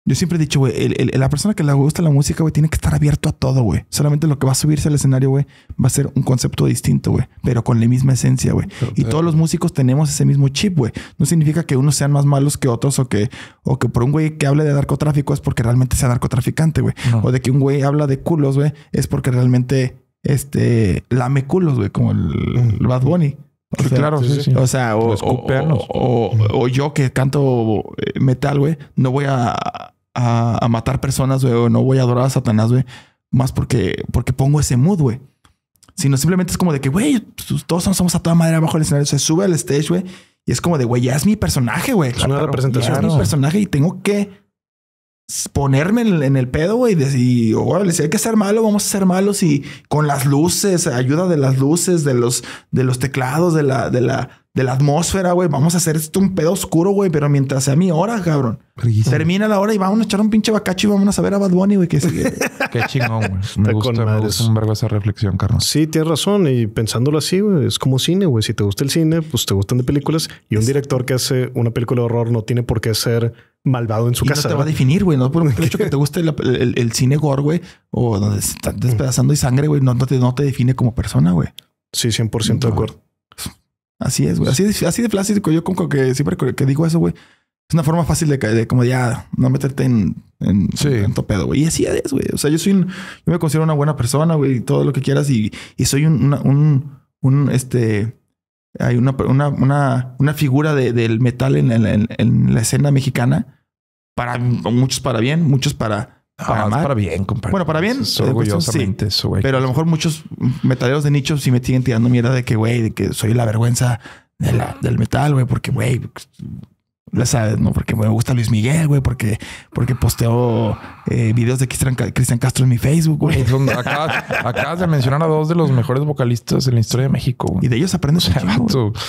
yo siempre he dicho, güey, la persona que le gusta la música, güey, tiene que estar abierto a todo, güey. Solamente lo que va a subirse al escenario, güey, va a ser un concepto distinto, güey, pero con la misma esencia, güey. Y todos los músicos tenemos ese mismo chip, güey. No significa que unos sean más malos que otros o que, o que por un güey que hable de narcotráfico es porque realmente sea narcotraficante, güey. No. O de que un güey habla de culos, güey, es porque realmente este lame culos, güey, como el, el Bad Bunny. O Sí, sea, claro, sí, sí. O sea, o, o- o- o yo que canto eh, metal, güey, no voy a, a, a matar personas, güey, o no voy a adorar a Satanás, güey, más porque, porque pongo ese mood, güey. Sino simplemente es como de que, güey, todos somos a toda madre abajo del escenario. Se sube al stage, güey, y es como de, güey, ya es mi personaje, güey. Es una representación. Ya es mi personaje y tengo que ponerme en, el- pedo, güey. si, órale, si hay que ser malo, vamos a ser malos y con las luces, ayuda de las luces, de los, de los teclados, de la, de la, de la atmósfera, güey. Vamos a hacer esto un pedo oscuro, güey, pero mientras sea mi hora, cabrón. Termina la hora y vamos a echar un pinche bacacho y vamos a ver a Bad Bunny, güey, que sigue. [laughs] Qué chingón, güey. Me gusta, me madres. gusta un vergo esa reflexión, Carlos. Sí, tienes razón. Y pensándolo así, güey, es como cine, güey. Si te gusta el cine, pues te gustan de películas. Y un director que hace una película de horror no tiene por qué ser malvado en su y no casa. te va a definir, güey. No por [laughs] el hecho que te guste el, el cine gore, güey, o donde se está despedazando y sangre, güey, no, no te, no te define como persona, güey. Sí, 100% de No. acuerdo. Así es, güey. Así, de- así de plástico. Yo como que siempre que digo eso, güey, es una forma fácil de, de como ya no meterte en, en Sí. en tanto pedo, güey. Y así es, güey. O sea, yo soy un, yo me considero una buena persona, güey, y todo lo que quieras. Y, y soy un, una- un, un, este, hay una, una, una, una figura de- del metal en, en- en- en la escena mexicana. Para muchos para bien, muchos para, para Ah, mal. para bien, compadre. Bueno, para bien, Es orgullosamente eso, güey. Pero a lo mejor muchos metaleros de nicho sí me siguen tirando mierda de que, güey, de que soy la vergüenza de la, del metal, güey, porque, güey, ya sabes, ¿no? Porque me gusta Luis Miguel, güey, porque, porque posteo eh, videos de Cristian, Ca- Cristian Castro en mi Facebook, güey. Son- acabas, [laughs] acabas de mencionar a dos de los mejores vocalistas de la historia de México. güey. Y de ellos aprendes O sea, un chingo, güey. vato,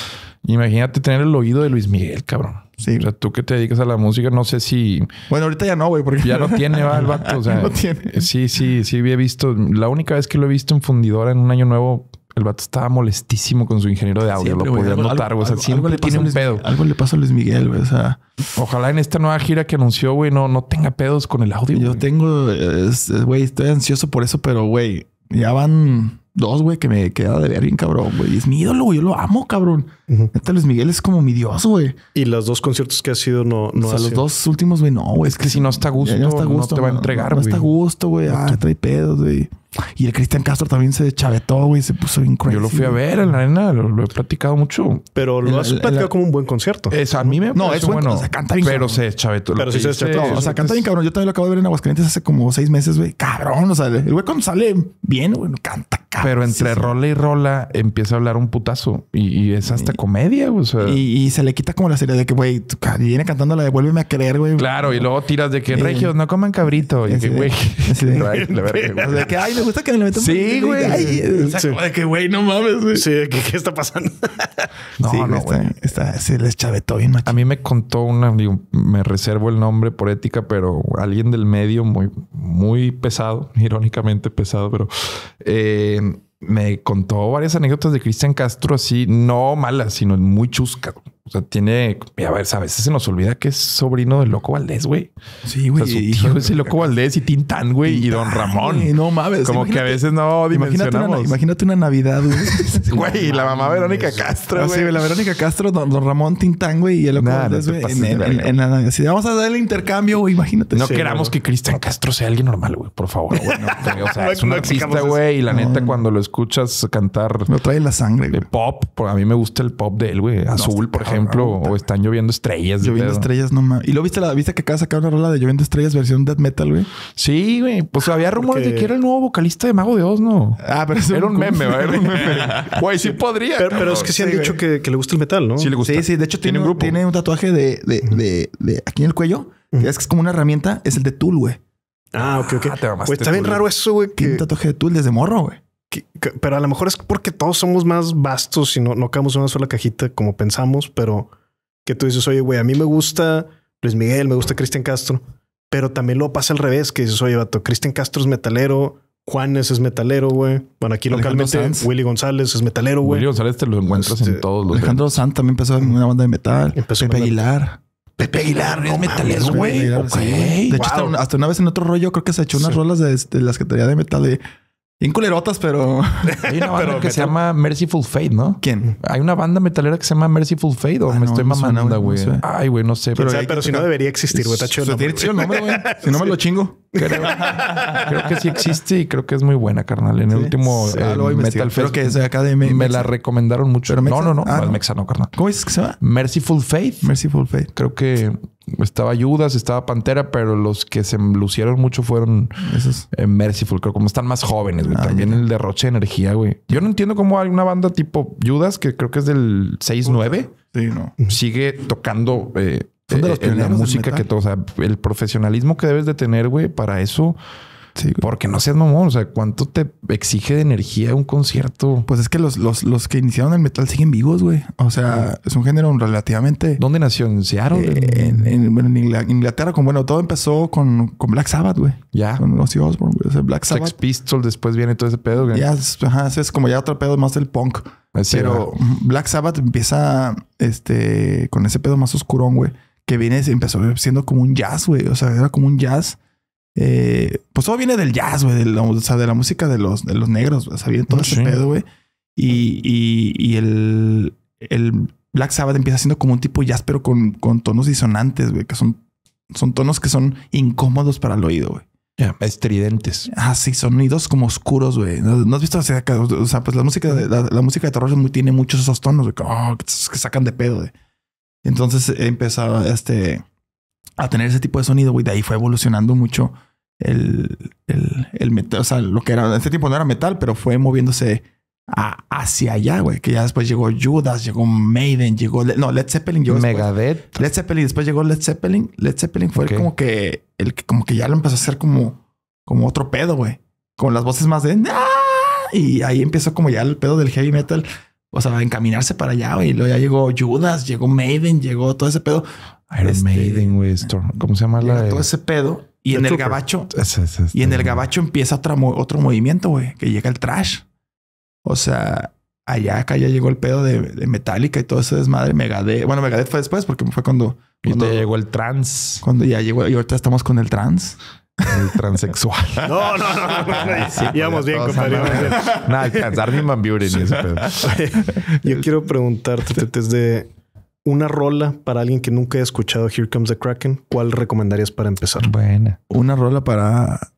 imagínate tener el oído de Luis Miguel, cabrón. Sí. O sea, tú que te dedicas a la música, no sé si Bueno, ahorita ya no, güey, porque ya no tiene, va, el [laughs] vato. O sea, No tiene. sí, sí, sí, había visto. La única vez que lo he visto en fundidora en un año nuevo, el vato estaba molestísimo con su ingeniero de audio. Siempre, lo podías algo- notar, güey. O sea, algo- siempre algo le tiene pasa a un Luis- pedo. Algo le pasó a Luis Miguel, güey. O sea, Ojalá en esta nueva gira que anunció, güey, no, no tenga pedos con el audio. yo tengo, eh, güey, estoy ansioso por eso, pero, güey, ya van dos, güey, que me queda de ver bien, cabrón, güey. Es mi ídolo, güey. Yo lo amo, cabrón. Ujú. Neta, Luis Miguel es como mi dios, güey. Y los dos conciertos que ha sido no, no o sea, ha los sido. dos últimos, güey, no, güey. Es que si no está a gusto, ya no te va a entregar, No, güey. está a gusto, güey. Ah, trae pedos, güey. Y el Cristian Castro también se chavetó, güey. Se puso bien crazy, Yo lo fui a ver en la arena, lo, lo he platicado mucho. Pero lo En la- has platicado como un buen concierto. Es, a mí me No, es bueno, o sea, canta bien Pero cabrón. se chavetó. Pero sí se chavetó. O sea, canta bien cabrón. Yo también lo acabo de ver en Aguascalientes hace como seis meses, güey. Cabrón, o sea, el güey cuando sale bien, güey, canta cabrón. Pero entre Sí, rola y rola empieza a hablar un putazo. Y, y es hasta comedia, güey. O sea, Y, y se le quita como la serie de que, güey, viene cantando la de Vuélveme a creer, güey. claro, y luego tiras de que Eh, regios no coman cabrito. Y que, güey. [laughs] la verga, güey. O sea, de que, ay, gusta que me le metan Sí, güey. Ay, o sea, Sí. como de que, güey, no mames, güey. Sí, ¿qué, qué está pasando? [laughs] No, Sí, no, güey, güey. está, está- se les chavetó bien, A mí me contó una, digo, me reservo el nombre por ética, pero alguien del medio muy, muy pesado, [laughs] irónicamente pesado, pero eh, me contó varias anécdotas de Cristian Castro así, no malas, sino muy chuscas. O sea, tiene, a ver, a veces se nos olvida que es sobrino del Loco Valdés, güey. Sí, O güey. sea, su hijo tío es el Loco Valdés y Tintán, güey, y Don Ramón. No mames. Como que a veces no Imagínate una, dimensionamos. imagínate una Navidad, güey. [laughs] Güey, y la mamá Verónica Castro, Ah, sí, güey. la Verónica Castro, don, don Ramón Tintán, güey, y el loco Nah, no Valdés, güey. pases en, en- la si vamos a dar el intercambio, güey, imagínate. No Sí, queramos no. que Cristian Castro sea alguien normal, güey. Por favor, [laughs] güey. No, o sea, No- es un no artista, güey. Y la No, neta, no. cuando lo escuchas cantar Lo trae la sangre, de güey. pop, a mí me gusta el pop de él, güey. Azul, por cabrón, ejemplo. puta. O están lloviendo estrellas. Lloviendo pedo. estrellas, no mames. ¿Y lo viste, la, viste que acaba de sacar una rola de Lloviendo estrellas versión death metal, güey? Sí, güey. Pues había rumores Porque- de que era el nuevo vocalista de Mago de Oz, ¿no? Ah, pero es Era un meme, güey. Era un meme. Güey, sí podría. Pero, pero es que sí han Sí, dicho que, que le gusta el metal, ¿no? Sí le gusta. Sí, sí. De hecho, tiene, un un, grupo. tiene un tatuaje de, de, de, de aquí en el cuello. que es que es como una herramienta. Es el de Tool, güey. Ah, ok, ok. Ah, te está bien raro eso, güey. Tiene un tatuaje de Tool desde morro, güey. Que- que- pero a lo mejor es porque todos somos más vastos y no, no cabemos en una sola cajita como pensamos, pero que tú dices, oye, güey, a mí me gusta Luis Miguel, me gusta Cristian Castro, pero también lo pasa al revés, que dices, oye, vato, Cristian Castro es metalero, Juanes es metalero, güey. Bueno, aquí Alejandro localmente Sanz. Willy González es metalero, güey. Willy González te lo encuentras Este, en todos los. Alejandro Sanz también empezó en una banda de metal. Empezó Pepe Aguilar. Pepe Aguilar es No metalero, mames, güey. Aguilar, Ok. sí. De hecho, hasta, Wow. una, hasta una vez en otro rollo, creo que se echó unas Sí. rolas de, de las que traía de metal de bien culerotas, pero [laughs] Hay una banda Pero que se llama Merciful Fate, ¿no? ¿quién? Hay una banda metalera que se llama Merciful Fate o Ah, me no, estoy mamando, güey, no. Ay, güey, no sé. Pero si no debería existir, güey. Está chido el nombre. güey. Si no me lo chingo. creo, creo que sí existe y creo que es muy buena, carnal. En el Sí. último Sí, eh, lo voy a investigar. Metal Creo Fest que es de acá de Me- me la recomendaron mucho. ¿Pero no, no, no, Ah, no es no. Mexa, no, carnal. ¿Cómo dices que se llama? Merciful Fate. Merciful Fate. Creo que estaba Judas, estaba Pantera, pero los que se lucieron mucho fueron Esos. eh, Merciful. Creo como están más jóvenes, güey. Ah, También el derroche de energía, güey. Yo no entiendo cómo hay una banda tipo Judas, que creo que es del 6-9, Sí, no. sigue tocando eh, Son de los eh, la música que todo. O sea, el profesionalismo que debes de tener, güey, para eso. Sí. Porque no seas mamón. O sea, ¿cuánto te exige de energía un concierto? Pues es que los, los, los que iniciaron el metal siguen vivos, güey. O sea, es un género relativamente. ¿Dónde nació? ¿En Seattle? eh, en, en- Inglaterra, con bueno, todo empezó con, con Black Sabbath, güey. ya. Con Ozzy Osbourne, güey. O sea, Black Sex Sabbath. Pistols, después viene todo ese pedo, güey. Ya, es, ajá, es como ya otro pedo más del punk. Pero Black Sabbath empieza este con ese pedo más oscurón, güey. Que viene, empezó siendo como un jazz, güey. O sea, era como un jazz. Eh, pues todo viene del jazz, güey. de la- O sea, de la música de los, de los negros. O sea, viene todo ese Sí. pedo, güey. Y, y, y el, el Black Sabbath empieza siendo como un tipo jazz, pero con, con tonos disonantes, güey. Que son, son tonos que son incómodos para el oído, güey. Ya, estridentes. Ah, sí, sonidos como oscuros, güey. ¿No, no has visto? O sea, que- o sea, pues la música de, la, la música de terror es muy- tiene muchos esos tonos, güey, que, oh, que, que sacan de pedo, güey. Entonces empezó este, a tener ese tipo de sonido, güey. De ahí fue evolucionando mucho el, el, el metal. O sea, lo que era, en ese tiempo no era metal, pero fue moviéndose a- hacia allá, güey. Que ya después llegó Judas, llegó Maiden, llegó, Le- no, Led Zeppelin llegó después. Megadeth. Led Zeppelin, después llegó Led Zeppelin. Led Zeppelin fue como que el que como que ya lo empezó a hacer como, como otro pedo, güey. Con las voces más de "Ah", y ahí empezó como ya el pedo del heavy metal. o sea, encaminarse para allá, güey. Y luego ya llegó Judas, llegó Maiden, llegó todo ese pedo. Iron Este, Maiden, güey. ¿Cómo se llama la todo ese pedo. Y en el Trooper. gabacho, y en el gabacho empieza otra mo- otro movimiento, güey, que llega el trash. O sea, allá acá ya llegó el pedo de, de Metallica y todo ese desmadre. Megadeth. Bueno, Megadeth fue después porque fue cuando, Y cuando, te llegó el trans, cuando ya llegó. Y ahorita estamos con el trans. el transexual. [laughs] No, no, no, no, no. Sí, Íbamos pues, bien, compadre. Nada, alcanzar mi Van Buren y ese pedo. [laughs] Yo quiero preguntarte desde una rola para alguien que nunca haya escuchado Here Comes the Kraken, ¿cuál recomendarías para empezar? Buena. Una rola para.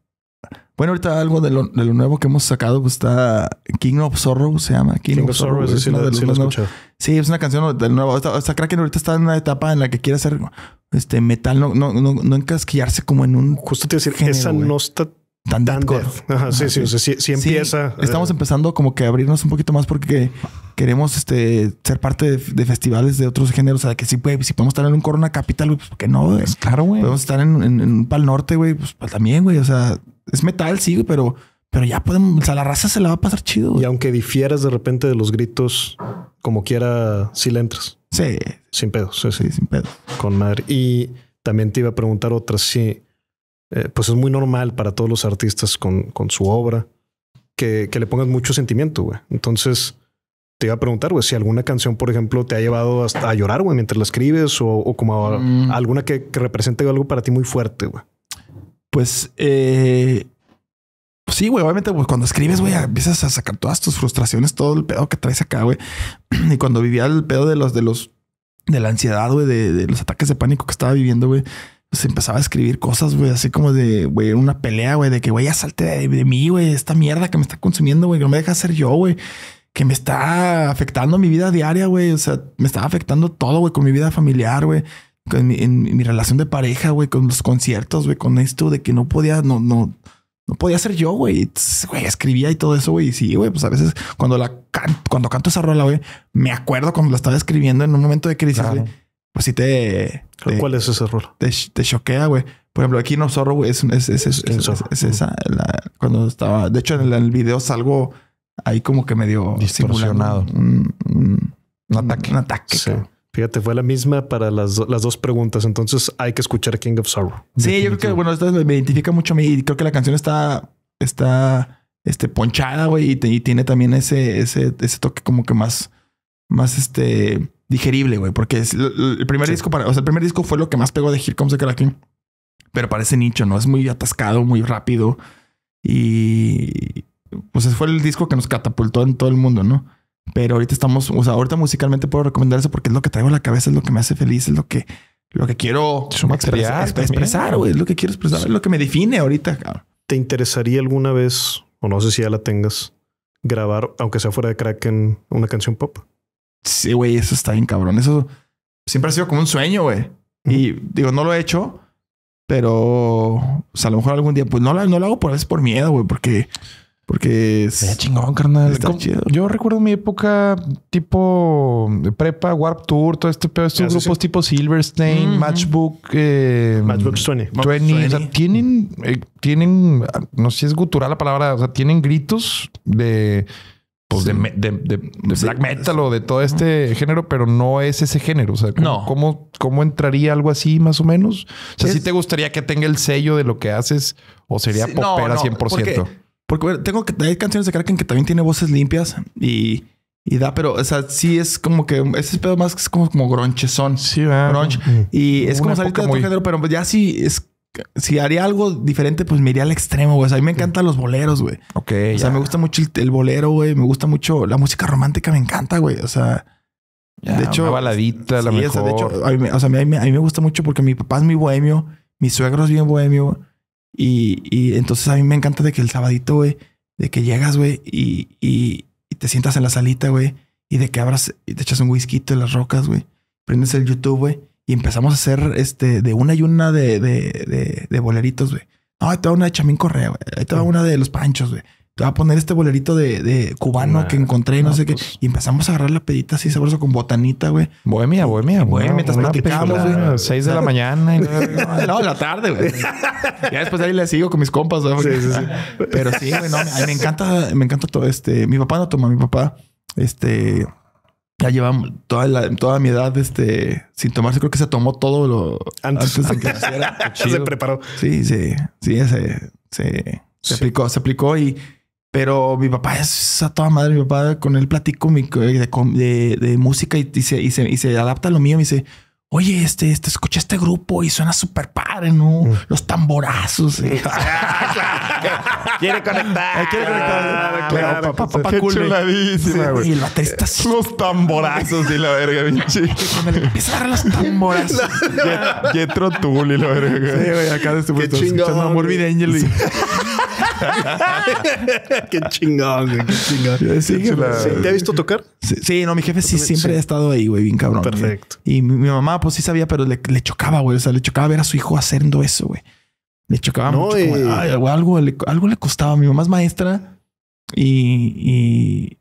Bueno, ahorita algo de lo, de lo nuevo que hemos sacado pues, está King of Sorrow, se llama. King, King of Sorrow, ese es sí lo de sí. Sí, es una canción del nuevo. Esta, esta Kraken ahorita está en una etapa en la que quiere hacer este metal, no, no, no, no encasquillarse como en un Justo te iba a decir, Género, esa no está tan tan death. Ajá, sí, Ajá, sí, o sea, sí, sí Sí, empieza. estamos eh, empezando como que a abrirnos un poquito más porque queremos este ser parte de, de festivales de otros géneros. O sea, que sí, güey, si podemos estar en un Corona Capital, güey, pues ¿por qué no? güey? Claro, güey. Podemos estar en, en, en un Pal Norte, güey, pues, pues, también, güey. O sea, es metal, sí, güey, pero, pero ya podemos, o sea, la raza se la va a pasar chido. Y güey. aunque difieras de repente de los gritos, como quiera, sí le entras. Sí, Sin pedos, sí, sí, sí, sin pedo. con madre. Y también te iba a preguntar otra, sí, eh, pues es muy normal para todos los artistas con, con su obra que, que le pongas mucho sentimiento, güey. Entonces, te iba a preguntar, güey, si alguna canción, por ejemplo, te ha llevado hasta a llorar, güey, mientras la escribes o, o como a- Mm. alguna que, que represente algo para ti muy fuerte, güey. Pues, eh, pues sí, güey. Obviamente, pues cuando escribes, güey, empiezas a sacar todas tus frustraciones, todo el pedo que traes acá, güey. [clears throat] Y cuando vivía el pedo de los, de los, de la ansiedad, güey, de, de los ataques de pánico que estaba viviendo, güey, pues empezaba a escribir cosas, güey, así como de, güey, una pelea, güey, de que, güey, ya salte de, de mí, güey, esta mierda que me está consumiendo, güey, que no me deja ser yo, güey. Que me está afectando mi vida diaria, güey. O sea, me estaba afectando todo, güey, con mi vida familiar, güey con mi, en mi relación de pareja, güey, con los conciertos, güey, con esto de que no podía, no, no, no podía ser yo, güey. Güey, escribía y todo eso, güey. Y sí, güey, pues a veces cuando la can- cuando canto esa rola, güey, me acuerdo cuando la estaba escribiendo en un momento de crisis, Claro. güey. Pues sí te, te, ¿Cuál es ese error? te, te choquea, güey. Por ejemplo, aquí no zorro, güey, es, es, es, esa. la- cuando estaba, de hecho, en el, en el video salgo ahí como que medio Distorsionado. simulando Un, un, Un ataque. Un ataque. Sí. Fíjate, fue la misma para las, las dos preguntas. Entonces hay que escuchar King of Sorrow. Sí, yo creo que, bueno, esto me identifica mucho a mí y creo que la canción está, está, este, ponchada, güey, y, tiene también ese, ese, ese toque como que más, más, este, digerible, güey, porque es el primer Sí. disco, para, o sea, el primer disco fue lo que más pegó de Here Comes the Kraken, pero parece nicho, ¿no? Es muy atascado, muy rápido y, pues fue el disco que nos catapultó en todo el mundo, ¿no? Pero ahorita estamos, o sea, ahorita musicalmente puedo recomendar eso porque es lo que traigo a la cabeza, es lo que me hace feliz, es lo que, lo que quiero Es expresar, expresar, güey, es lo que quiero expresar, es lo que me define ahorita, cabrón. ¿Te interesaría alguna vez, o no sé si ya la tengas, grabar, aunque sea fuera de Kraken, una canción pop? Sí, güey, eso está bien cabrón. Eso siempre ha sido como un sueño, güey. Y digo, no lo he hecho, pero o sea, a lo mejor algún día, pues no, la- no lo hago por veces por miedo, güey, porque, porque es- Sería chingón, carnal. Está ¿Cómo- chido. Yo recuerdo mi época tipo prepa, Warp Tour, todo este pedo, estos grupos sí. tipo Silverstein. Matchbook, eh, Matchbox 20. 20. O sea, 20. tienen, eh, tienen, no sé si es gutural la palabra, o sea, tienen gritos de, pues de, Sí. de, de- de Sí. black metal o de todo este género, pero no es ese género. O sea, ¿cómo, No. cómo, cómo entraría algo así más o menos? O sea, Es- si te gustaría que tenga el sello de lo que haces o sería Sí, no, popera no, 100%. Porque, tengo que hay canciones de Kraken que también tiene voces limpias y, y da, pero o sea, sí es como que ese pedo más es como, como gronchezón. Sí, ¿verdad? Grunge. Y es Una como salir de otro muy- género, pero ya si es si haría algo diferente, pues me iría al extremo, güey. O sea, a mí me encantan los boleros, güey. Ok, O sea, me gusta mucho el, el bolero, güey. Me gusta mucho la música romántica, me encanta, güey. O sea, ya, de hecho, una baladita, a lo sí, o mejor. de hecho, a mí, o sea, a mí, a mí- a mí me gusta mucho porque mi papá es muy bohemio, mi suegro es bien bohemio. Y, y entonces a mí me encanta de que el sabadito, güey, de que llegas, güey, y, y, y te sientas en la salita, güey, y de que abras y te echas un whisky en las rocas, güey. Prendes el YouTube, güey, y empezamos a hacer este de una y una de, de, de, de boleritos, güey. No, ahí te va una de Chamín Correa, güey. Ahí te va una de los Panchos, güey. Te va a poner este bolerito de, de cubano Nah, que encontré y no, no, sé qué. pues. Y empezamos a agarrar la pedita así sabroso con botanita, güey. Bohemia, bohemia. Bohemia, mientras platicamos, güey. Seis de la [laughs] mañana. y- [laughs] No, la tarde, güey. [laughs] ya después de ahí le sigo con mis compas, güey. Sí, sí, sí. Pero sí, güey, no, a mí me encanta, me encanta todo este. Mi papá no toma, mi papá, este, ya llevamos toda, la- toda mi edad este, sin tomarse. Creo que se tomó todo lo Antes. de que naciera. Se preparó. Sí, sí, sí, se, se, se Sí. aplicó, se aplicó y... Pero mi papá es a toda madre. Mi papá con él platico mi- de, música y, y se, y, se, y se adapta a lo mío. Me dice, oye, este, este, escucha este grupo y suena súper padre, ¿no? Mm. Los tamborazos. Y- [laughs] Quiere conectar. Quiere conectar. Claro, claro, Papá, papá, Qué güey. chuladísima, Sí, güey. Y el baterista Los tamborazos y la verga, pinche. cuando le empieza a agarrar los tamborazos. [laughs] Jetro Tool y la verga. Sí, güey, acá de este Qué puesto, chingón, escuchando Amor güey. Videño y... [laughs] qué chingón, güey. Qué chingón. Sí. Sí, ¿Te ha visto tocar? Sí, sí, no, mi jefe sí siempre Sí. ha estado ahí, güey, bien cabrón. güey. Perfecto. Y mi, mi mamá, pues sí sabía, pero le, le chocaba, güey. O sea, le chocaba ver a su hijo haciendo eso, güey. Le chocaba No, mucho. como, y- ay, güey, algo, le, algo le costaba. Mi mamá es maestra y, y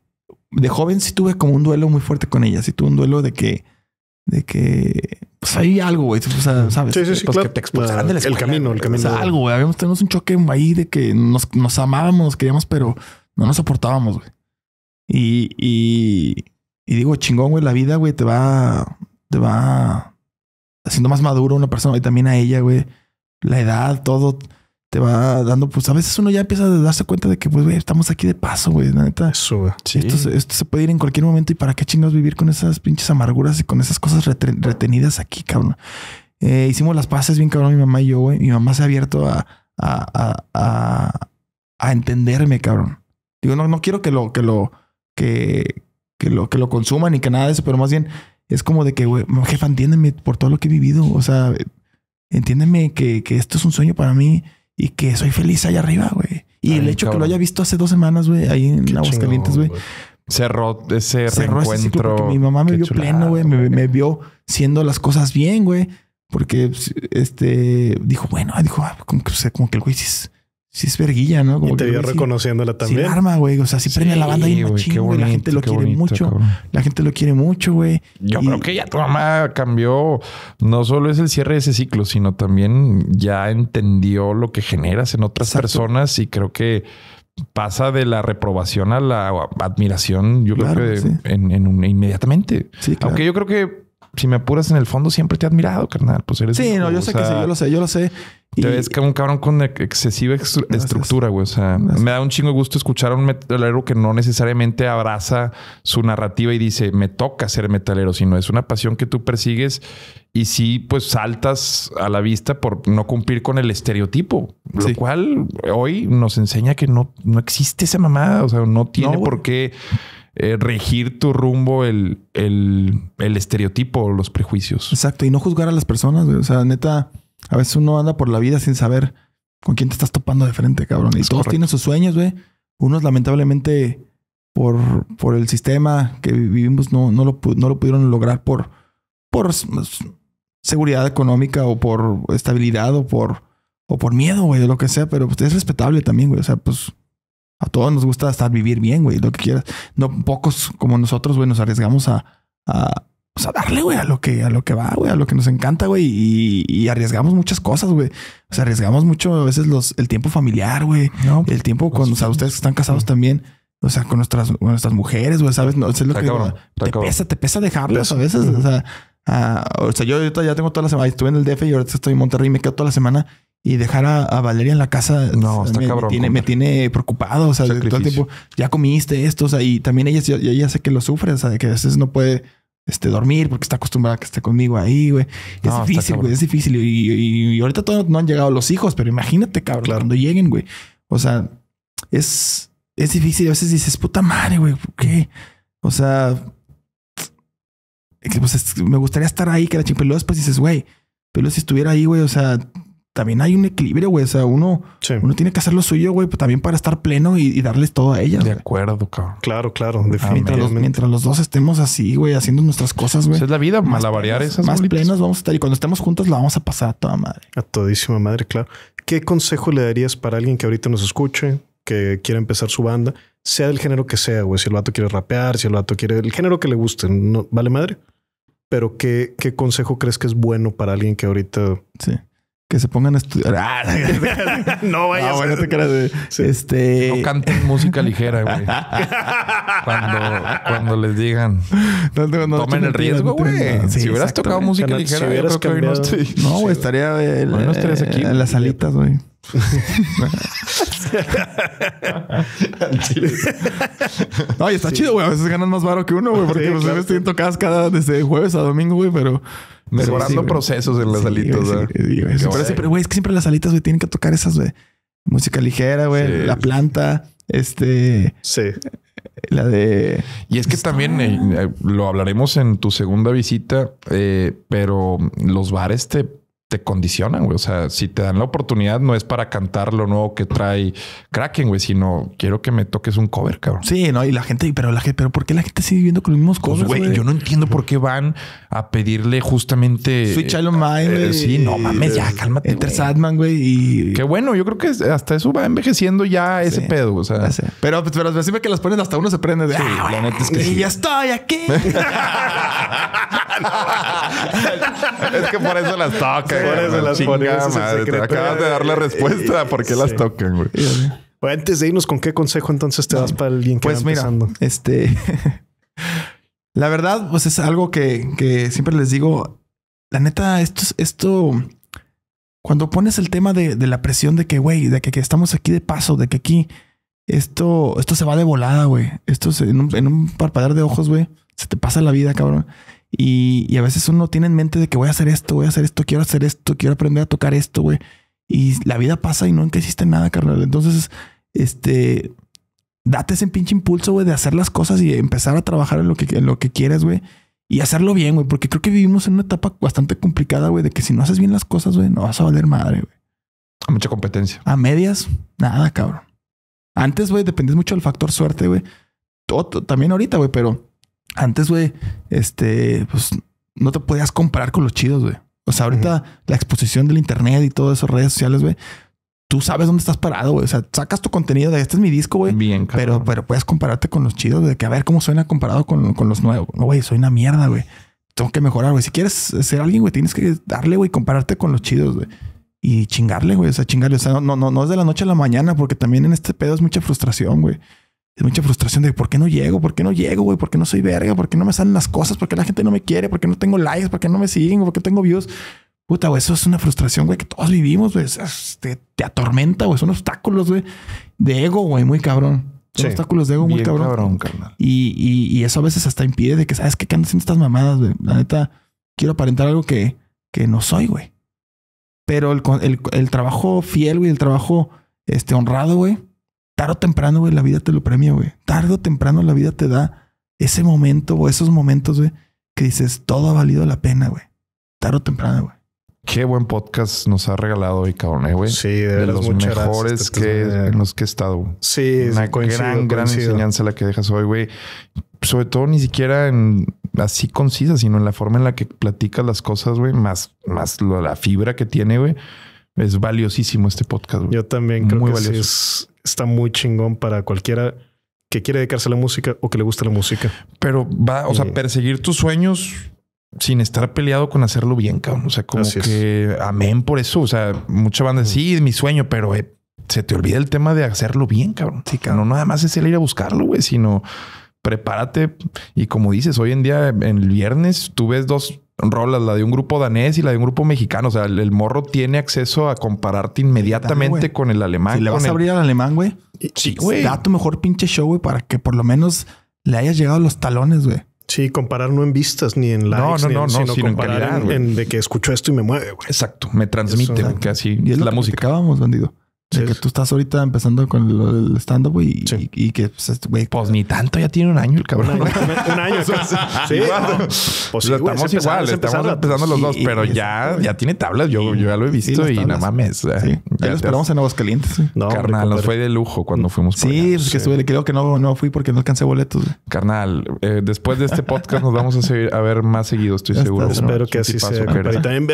de joven sí tuve como un duelo muy fuerte con ella. Sí tuve un duelo de que, de que, pues hay algo, güey. O sea, ¿sabes? Sí, sí, sí, Pues claro. que te expulsaran de la El escuela, camino, el camino. O sea, algo, güey. Habíamos tenemos un choque ahí de que nos, nos amábamos, nos queríamos, pero no nos soportábamos, güey. Y, y, y digo, chingón, güey, la vida, güey, te va, te va haciendo más maduro una persona y también a ella, güey. La edad, todo te va dando, pues a veces uno ya empieza a darse cuenta de que, pues, güey, estamos aquí de paso, güey, la neta. Eso, güey. Sí. Esto, se- esto se puede ir en cualquier momento y para qué chingados vivir con esas pinches amarguras y con esas cosas retenidas aquí, cabrón. Eh, hicimos las paces bien cabrón, mi mamá y yo, güey. Mi mamá se ha abierto a, a, a, a, a entenderme, cabrón. Digo, no, no quiero que lo, que lo, que, que lo, que lo consuman ni que nada de eso, pero más bien es como de que, güey, jefa, entiéndeme por todo lo que he vivido. O sea, entiéndeme que, que esto es un sueño para mí y que soy feliz allá arriba, güey. Y Ay, el hecho que lo haya visto hace dos semanas, güey, ahí en Aguascalientes, güey. Cerró ese Cerró ese ciclo reencuentro. porque mi mamá me vio chulada, pleno, güey. Me, me vio siendo las cosas bien, güey. Porque este dijo, bueno, dijo, ah, como que, o sea, como que el güey sí es, sí verguilla, ¿no? Como Y te vio sí- reconociéndola sí también. arma, güey. O sea, sí, premia la banda ahí Sí, güey, machín. La gente lo quiere bonito, mucho. cabrón. La gente lo quiere mucho, güey. Yo Y- creo que ya tu mamá cambió. No solo es el cierre de ese ciclo, sino también ya entendió lo que generas en otras Exacto. personas y creo que pasa de la reprobación a la admiración. Yo Claro, creo que sí. en, en un- inmediatamente. Sí, claro. Aunque yo creo que si me apuras en el fondo, siempre te he admirado, carnal. Pues eres. Sí, no, yo sé que sí, yo lo sé, yo lo sé. Y- Te ves como un cabrón con ex- excesiva Gracias. estructura, güey. O sea, Gracias. me da un chingo de gusto escuchar a un metalero que no necesariamente abraza su narrativa y dice, me toca ser metalero, sino es una pasión que tú persigues y sí, pues saltas a la vista por no cumplir con el estereotipo, lo cual hoy nos enseña que no, no existe esa mamada. O sea, no tiene No, por qué eh, regir tu rumbo el, el, el estereotipo o los prejuicios. Exacto. Y no juzgar a las personas, güey. O sea, neta, a veces uno anda por la vida sin saber con quién te estás topando de frente, cabrón. Y Es todos correcto. tienen sus sueños, güey. Unos lamentablemente por, por el sistema que vivimos no, no, lo, no lo pudieron lograr por, por seguridad económica o por estabilidad o por, o por miedo, güey, o lo que sea. Pero pues, es respetable también, güey. O sea, pues a todos nos gusta estar vivir bien, güey, lo que quieras. No pocos como nosotros, güey, nos arriesgamos a, a, pues, a darle, güey, a lo que, a lo que va, güey, a lo que nos encanta, güey, y, y arriesgamos muchas cosas, güey. O sea, arriesgamos mucho a veces los, el tiempo familiar, güey, No, el tiempo con, o sea, ustedes que están casados también. O sea, con nuestras, con nuestras mujeres, güey, ¿sabes? No, eso es lo que cabrón, te pesa, te pesa dejarlos Pesa. a veces. O sea, ah, o sea, yo ahorita ya tengo toda la semana, estuve en el DF y ahorita estoy en Monterrey y me quedo toda la semana y dejar a, a Valeria en la casa No, está me, me cabrón, tiene, me tiene preocupado. O sea, de todo el tiempo ya comiste esto. O sea, y también ella, yo ya sé que lo sufre. O sea, de que a veces no puede este, dormir porque está acostumbrada a que esté conmigo ahí, güey. Es No, difícil, güey. Es difícil. Y, y- y ahorita todavía no han llegado los hijos, pero imagínate, cabrón, Claro. cuando lleguen, güey. O sea, es, es difícil. A veces dices, puta madre, güey, ¿por qué? O sea, pues, es- me gustaría estar ahí, que la chingada. Pero después dices, güey, pero si estuviera ahí, güey, o sea, también hay un equilibrio, güey. O sea, uno, Sí. uno tiene que hacer lo suyo, güey, pues, también para estar pleno y, y darles todo a ellas. De güey. acuerdo, cabrón. Claro, claro, Mientras los, definitivamente. mientras los dos estemos así, güey, haciendo nuestras cosas, güey. Esa es la vida, más malabarear plenos, esas Más bolitas. plenos vamos a estar. Y cuando estemos juntos, la vamos a pasar a toda madre. A todísima madre, claro. ¿Qué consejo le darías para alguien que ahorita nos escuche, que quiera empezar su banda, sea del género que sea, güey? Si el vato quiere rapear, si el vato quiere el género que le guste, no vale madre. Pero ¿qué, qué consejo crees que es bueno para alguien que ahorita Sí. Que se pongan a estudiar. [laughs] Ah, no vayas Ah, bueno, te creas, güey. Este. No canten música ligera, güey. [laughs] cuando, cuando les digan, no, no, no, tomen el riesgo, güey. no, sí, si hubieras tocado música ligera, si yo creo que hoy no estoy- No, güey, estaría el- no estarías aquí, en las alitas, güey. No, y está chido, güey. A veces ganan más baro que uno, güey, porque Sí, los claro. bebés tienen tocadas cada desde jueves a domingo, güey, pero. pero Mejorando sí, procesos en las alitas, güey, Pero güey, es que siempre las alitas, güey, tienen que tocar esas, güey. Música ligera, güey. La planta, este, Sí. la de. Y es que también eh, eh, lo hablaremos en tu segunda visita, eh, pero los bares te, te condicionan, güey. O sea, si te dan la oportunidad, no es para cantar lo nuevo que trae Kraken, güey, sino quiero que me toques un cover, cabrón. Sí, no, y la gente, pero la gente, pero ¿por qué la gente sigue viviendo con los mismos Pues, cosas, güey, yo no entiendo por qué van a pedirle justamente. Sweet Child of Mine, eh, sí, no mames, ya cálmate. Enter güey. Sadman, güey, y. Qué bueno, yo creo que hasta eso va envejeciendo ya ese Sí. pedo. O sea. Pero, pues, pero siempre que las ponen hasta uno se prende de. Sí, "Ah, la neta es que y sí. ya estoy aquí. [laughs] [laughs] es que por eso las tocan. Por eso las madre, te acabas de dar la respuesta. ¿Por qué las tocan, güey? Antes de irnos, ¿con qué consejo entonces te das para alguien que Pues mira, empezando? este. [laughs] la verdad, pues es algo que, que siempre les digo. La neta, esto es esto. Cuando pones el tema de, de la presión de que, güey, de que, que estamos aquí de paso, de que aquí esto, esto se va de volada, güey. Esto se- en, un, en un parpadear de ojos, güey, se te pasa la vida, cabrón. Y, y a veces uno tiene en mente de que voy a hacer esto, voy a hacer esto, quiero hacer esto, quiero aprender a tocar esto, güey. Y la vida pasa y nunca hiciste nada, carnal. Entonces, este, date ese pinche impulso, güey, de hacer las cosas y empezar a trabajar en lo que, en lo que quieres, güey. Y hacerlo bien, güey. Porque creo que vivimos en una etapa bastante complicada, güey, de que si no haces bien las cosas, güey, no vas a valer madre, güey. Mucha competencia. A medias, nada, cabrón. Antes, güey, dependías mucho del factor suerte, güey. También ahorita, güey, pero antes, güey, este, pues no te podías comparar con los chidos, güey. O sea, ahorita la exposición del internet y todas esas redes sociales, güey, tú sabes dónde estás parado, güey. O sea, sacas tu contenido de este es mi disco, güey. Bien, Pero, cabrón. pero puedes compararte con los chidos, de que a ver cómo suena comparado con, con los nuevos. No, güey, soy una mierda, güey. Tengo que mejorar, güey. Si quieres ser alguien, güey, tienes que darle, güey, compararte con los chidos, güey. Y chingarle, güey. O sea, chingarle. O sea, no, no, no es de la noche a la mañana, porque también en este pedo es mucha frustración, güey. Es mucha frustración de por qué no llego, por qué no llego, güey, por qué no soy verga, por qué no me salen las cosas, por qué la gente no me quiere, por qué no tengo likes, por qué no me siguen, por qué tengo views. Puta, güey, eso es una frustración, güey, que todos vivimos, güey. Te, te atormenta, güey. Son obstáculos, güey, de ego, güey, muy cabrón. Son Sí. obstáculos de ego muy cabrón. carnal. Y, y, y eso a veces hasta impide de que, ¿sabes qué? Que ando haciendo estas mamadas, güey. La neta, quiero aparentar algo que, que no soy, güey. Pero el, el, el trabajo fiel, güey, el trabajo este, honrado, güey, tarde o temprano, güey, la vida te lo premia, güey. Tarde o temprano la vida te da ese momento o esos momentos, güey, que dices, todo ha valido la pena, güey. Tarde o temprano, güey. Qué buen podcast nos ha regalado hoy, cabrón, eh, güey. Sí, de, de los mejores gracias. que, en los que he estado. güey. Sí, Una coincido, gran, gran coincido. enseñanza la que dejas hoy, güey. Sobre todo ni siquiera en así concisa, sino en la forma en la que platicas las cosas, güey. Más, más lo- la fibra que tiene, güey. Es valiosísimo este podcast, güey. Yo también creo Muy que valioso. es- está muy chingón para cualquiera que quiere dedicarse a la música o que le guste la música. Pero va, o sea, Sí. perseguir tus sueños sin estar peleado con hacerlo bien, cabrón. O sea, como Así es. que amén por eso. O sea, mucha banda, sí, es mi sueño, pero eh, se te olvida el tema de hacerlo bien, cabrón. Sí, No nada más es el ir a buscarlo, güey, sino prepárate. Y como dices, hoy en día, en el viernes, tú ves dos rolas, la de un grupo danés y la de un grupo mexicano. O sea, el, el morro tiene acceso a compararte inmediatamente con el alemán. si le vas a el- abrir al alemán, güey, Sí, güey. da tu mejor pinche show, güey, para que por lo menos le hayas llegado a los talones, güey. Sí, comparar no en vistas ni en likes, No, no, ni no, en, no, sino, sino en calidad, en, güey. en de que escucho esto y me mueve, güey. Exacto. Me transmite, Eso. güey, que así Y es la música. platicábamos, bandido. Sí. que tú estás ahorita empezando con del stand-up, güey, y, Sí. y que, pues, este, güey, Pues ni tanto, ya tiene un año el cabrón. un año. [laughs] Sí, no. Pues güey, estamos igual, es estamos empezando los dos, y- pero ya, ya tiene tablas. Yo, yo ya lo he visto y nada mames. sí. ya Ahí lo esperamos en Aguascalientes. No, Carnal, nos fue de lujo cuando fuimos por Sí, allá. pues que estuve, creo que no, no fui porque no alcancé boletos. Carnal, eh, después de este podcast nos vamos a, seguir- a ver más seguido, estoy Ya seguro. Espero Es que así sea. que eres. compadre. Y también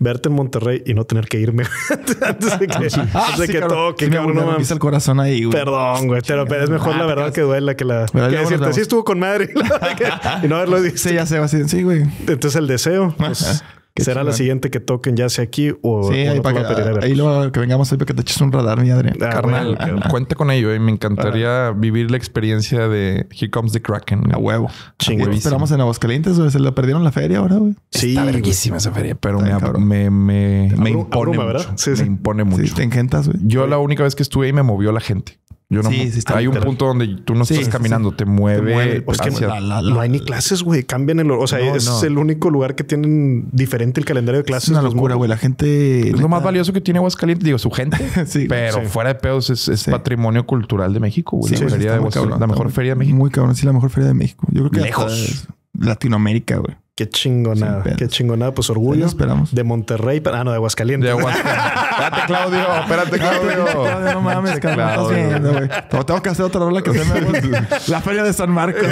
verte en Monterrey y no tener que irme [laughs] antes de que, Ah, sí, que cabrón. toque, Sí, cabrón. me no el corazón ahí, güey. Perdón, güey. Pero, pero es mejor Ah, la verdad que duela que la. Pero que decirte, sí estuvo con madre. [laughs] [laughs] y no haberlo dicho. Sí, ya sé, así, sí, güey. Entonces el deseo, pues, Qué será la siguiente que toquen, ya sea aquí o, Sí, o ahí para a que, ahí luego que vengamos ahí para que te eches un radar, mi Adrián. Ah, Carnal, bueno, cuenta con ello. eh. Me encantaría vivir la experiencia de Here Comes the Kraken. A huevo. Chingón. Esperamos en Aguascalientes, güey. Se lo perdieron la feria ahora, güey. Sí, Está verguísima esa feria, pero me, me, me, me impone abruma, mucho. ¿verdad? Sí, me impone mucho. Sí, te encantas, güey. Yo la única vez que estuve ahí me movió la gente. Yo no, Sí, sí, está hay un literal. punto donde tú no Sí, estás sí, caminando, te mueve. mueve, pues, que hacia- la- la- la- No hay ni clases, güey. Cambian el... O sea, No, es no. el único lugar que tienen diferente el calendario de clases. Es una locura, güey. La gente. es lo más valioso que tiene Aguascalientes, digo, su gente. [laughs] Sí, pero sí. fuera de pedos es, es Sí. patrimonio cultural de México, güey. Sí, la feria de cabrón, la mejor feria de México. Muy cabrón, sí, la mejor feria de México. Yo creo que Lejos. Latinoamérica, güey. Qué chingonada. Qué chingonada. Pues orgullo lo esperamos. de Monterrey. pero- Ah, no, de Aguascalientes. De Aguascalientes. [laughs] espérate, Claudio. Espérate, Claudio. No mames, estás viendo, güey. Tengo- que hacer otra rola que se me La feria de San Marcos.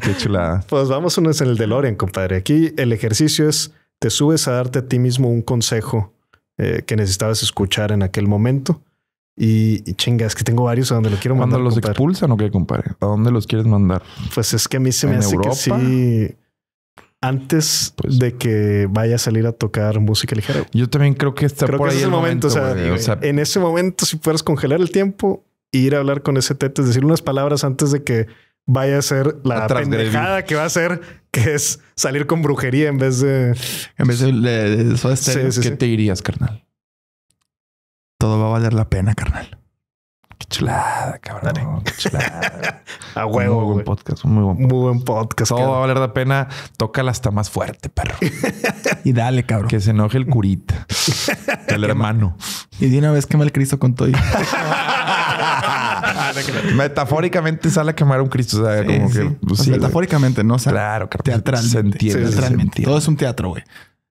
Qué chulada. Pues vamos unos en el DeLorean, compadre. Aquí el ejercicio es te subes a darte a ti mismo un consejo eh, que necesitabas escuchar en aquel momento. Y, y chinga, es que tengo varios a donde lo quiero ¿Cuándo mandar. los compadre. expulsan o qué, compadre? ¿A dónde los quieres mandar? Pues es que a mí se me ¿En hace Europa? que sí. Antes Pues- de que vaya a salir a tocar música ligera. Yo también creo que está Creo por que ahí ese es el momento. o sea, güey. O sea, en ese momento, si puedes congelar el tiempo, ir a hablar con ese tete, decirle unas palabras antes de que vaya a ser la pendejada que va a ser, que es salir con brujería en vez de. En vez de, de, de Soda Stereo, Sí, sí, ¿qué te dirías, carnal? todo va a valer la pena, carnal. Qué chulada, cabrón. Qué chulada. [laughs] A muy huevo, buen güey. podcast, un muy buen Muy buen podcast. Todo va a valer la pena. Tócala hasta más fuerte, perro. [laughs] Y dale, cabrón. que se enoje el curita. [laughs] el hermano. Y de una vez quema el Cristo con todo. Metafóricamente sale a quemar un Cristo. O sea, como Sí, que. pues, O sea, metafóricamente, no o sea, Claro, carnal. teatralmente. Se entiende. Se Teatralmente. entiende. Todo es un teatro, güey.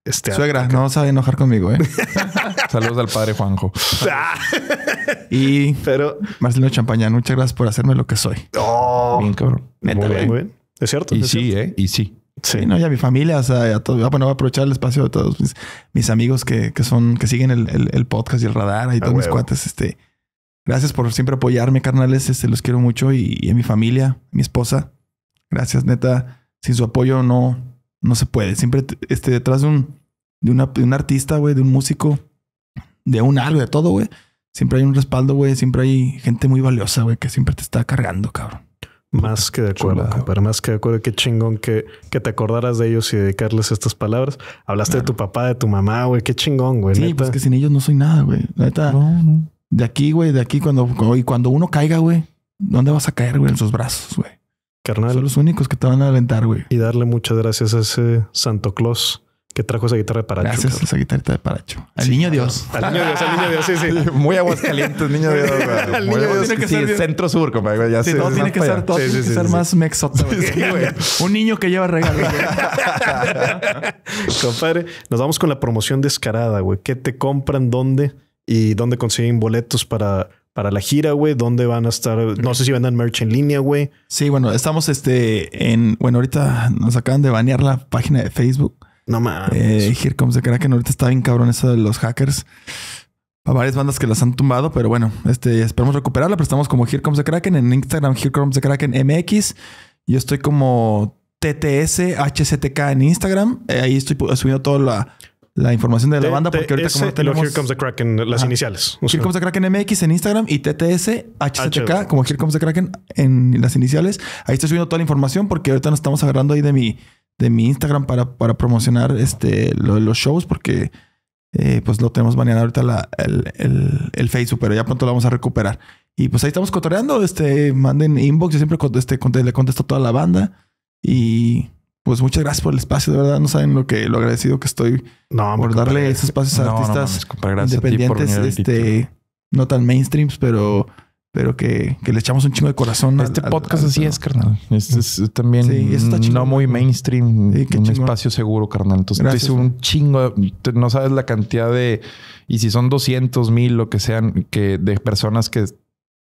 Este, Suegra, no sabe enojar conmigo, ¿eh? [laughs] Saludos al padre Juanjo. [laughs] Y Pero. Marcelino Champañán, muchas gracias por hacerme lo que soy. Oh, Bien, cabrón. Neta, muy bien, güey. muy bien. ¿Es cierto? Y ¿Es sí, cierto? ¿eh? Y sí. Sí, no, y a mi familia, o sea, a todo. ah, Bueno, voy a aprovechar el espacio de todos mis, mis amigos que, que son, que siguen el, el- el podcast y el radar y todos mis huevo. cuates. Este, gracias por siempre apoyarme, carnales. Este, los quiero mucho y, y a mi familia, mi esposa. Gracias, neta. Sin su apoyo no, no se puede. Siempre este, detrás de un, de, una- de un artista, güey, de un músico, de un algo, de todo, güey. Siempre hay un respaldo, güey. Siempre hay gente muy valiosa, güey, que siempre te está cargando, cabrón. Más que de acuerdo, compadre. Más que de acuerdo. Qué chingón que, que te acordaras de ellos y dedicarles estas palabras. Hablaste de tu papá, de tu mamá, güey. Qué chingón, güey. Sí, neta. pues que sin ellos no soy nada, güey. La Neta. No, no. De aquí, güey, de aquí cuando, y cuando uno caiga, güey, ¿dónde vas a caer, güey? En sus brazos, güey. Carnal. Son los únicos que te van a alentar, güey. Y darle muchas gracias a ese Santo Claus que trajo esa guitarra de Paracho. Gracias a esa guitarrita de Paracho. Al Sí, niño Dios. Al niño Dios, al niño Dios, sí, sí. [laughs] Muy aguascalientes, niño de [laughs] Al niño Aguas- tiene que sí, ser centro sur, compadre. Ya Sí, sé, todo tiene que ser, todo Sí, tiene sí, que sí, ser sí. más mexota, güey. [laughs] Sí, güey. Un niño que lleva regalos. güey. Compadre, nos vamos con la promoción descarada, güey. ¿Qué te compran? ¿Dónde? ¿Y dónde consiguen boletos para, para la gira, güey? ¿Dónde van a estar? No sé si vendan merch en línea, güey. Sí, bueno, estamos este en. Bueno, ahorita nos acaban de banear la página de Facebook. No mames. Eh, Here Comes the Kraken. Ahorita está bien cabrón eso de los hackers. A varias bandas que las han tumbado, pero bueno, este, esperamos recuperarla. Pero estamos como Here Comes the Kraken en Instagram, Here Comes the Kraken MX. Yo estoy como TTS HCTK en Instagram. Eh, ahí estoy subiendo toda la, la información de la banda porque ahorita como tenemos... Here Comes the Kraken, las iniciales. Here Comes the Kraken MX en Instagram y TTS HCTK como Here Comes the Kraken en las iniciales. Ahí estoy subiendo toda la información porque ahorita nos estamos agarrando ahí de mi, de mi Instagram para, para promocionar este, los shows porque eh, pues lo tenemos baneado ahorita la- el, el- el Facebook, pero ya pronto lo vamos a recuperar. Y pues ahí estamos cotoreando. Este, manden inbox. Yo siempre este, le contesto a toda la banda. Y pues muchas gracias por el espacio. De verdad, no saben lo que lo agradecido que estoy no, por darle esos espacios a No, no artistas mames, a independientes, este, no tan mainstreams, pero, pero que, que le echamos un chingo de corazón. Este al- podcast al- así es, carnal. Es, es también Sí, está no muy mainstream, Sí, un chingón. espacio seguro, carnal. Entonces, Gracias, te hice un chingo. te- no sabes la cantidad de. Y si son 200 mil, lo que sean, que de personas que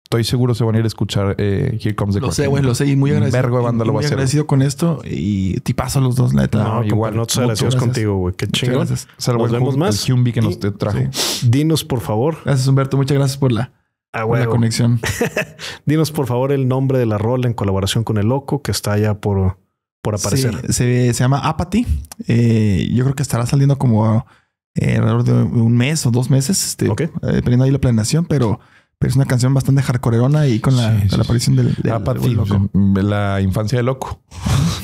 estoy seguro se van a ir a escuchar eh, Here Comes the Lo sé, güey, lo sé. Y muy agradecido. vergo de banda lo va a muy hacer. agradecido con esto. Y tipazo los dos, la neta. No, igual, igual, nosotros muchas agradecidos gracias. contigo, güey. Qué chingón. gracias. El Nos vemos Hum- más. El Humbi que Y- nos te trajo. Sí. Dinos, por favor. Gracias, Humberto. Muchas gracias por la, Ah, por la huevo. conexión. [laughs] Dinos, por favor, el nombre de la rola en colaboración con El Loco, que está allá por, por aparecer. Sí, se, se llama Apathy. Eh, yo creo que estará saliendo como eh, alrededor de un mes o dos meses, este, Ok. eh, dependiendo ahí la planeación, pero, pero es una canción bastante hardcoreona y con la, Sí, con sí, la aparición del, del- Apathy, del loco. la infancia de loco.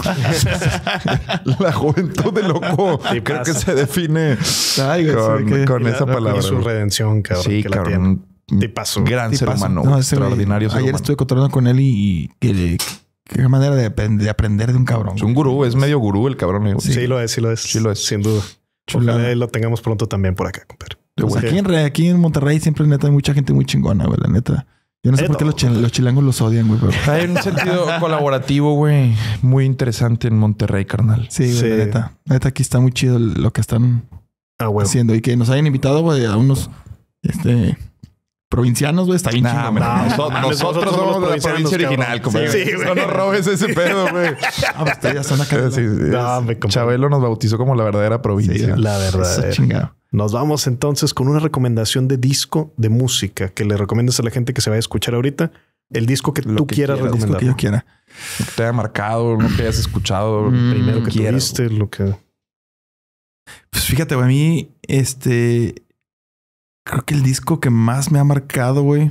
[laughs] la juventud de loco. Sí, Creo que se define Ay, con, sí, que- con esa la- palabra. Y su redención, cabrón. sí, que la cabrón. Tipazo. Gran ser humano. No, extraordinario ser Ayer humano. estuve cotorreando con él y, y que, qué manera de, aprend- de aprender de un cabrón. Es un gurú, es medio gurú el cabrón. Sí. lo es, sí lo es. Sí lo es. Sin duda. Chulada. Ojalá y lo tengamos pronto también por acá, compadre. Pues aquí, en, Re- aquí en Monterrey siempre neta hay mucha gente muy chingona, güey, la neta. Yo no sé por qué los, todo, chil- los chilangos los odian, güey. pero- Hay un sentido [laughs] colaborativo, güey. Muy interesante en Monterrey, carnal. Sí, güey, Sí. la neta. La neta aquí está muy chido lo que están Ah, haciendo y que nos hayan invitado, güey, a unos este provincianos, güey, está bien Nah, chido. nosotros, somos la provincia original, compadre. Sí, güey. no nos robes ese pedo, güey. [laughs] Ah, pues ustedes ya son acá. Sí, sí, No, es- me compadre. Chabelo nos bautizó como la verdadera provincia. Sí, La verdad. Eso chingado. Nos vamos entonces con una recomendación de disco de música que le recomiendas a la gente que se vaya a escuchar ahorita. El disco que Lo tú que quieras quieras, El disco recomendar. que yo quiera. Lo que te haya marcado, lo que hayas escuchado. Mm, Primero que quieras, tuviste, lo que. Pues fíjate, güey, a mí, este. Creo que el disco que más me ha marcado, güey,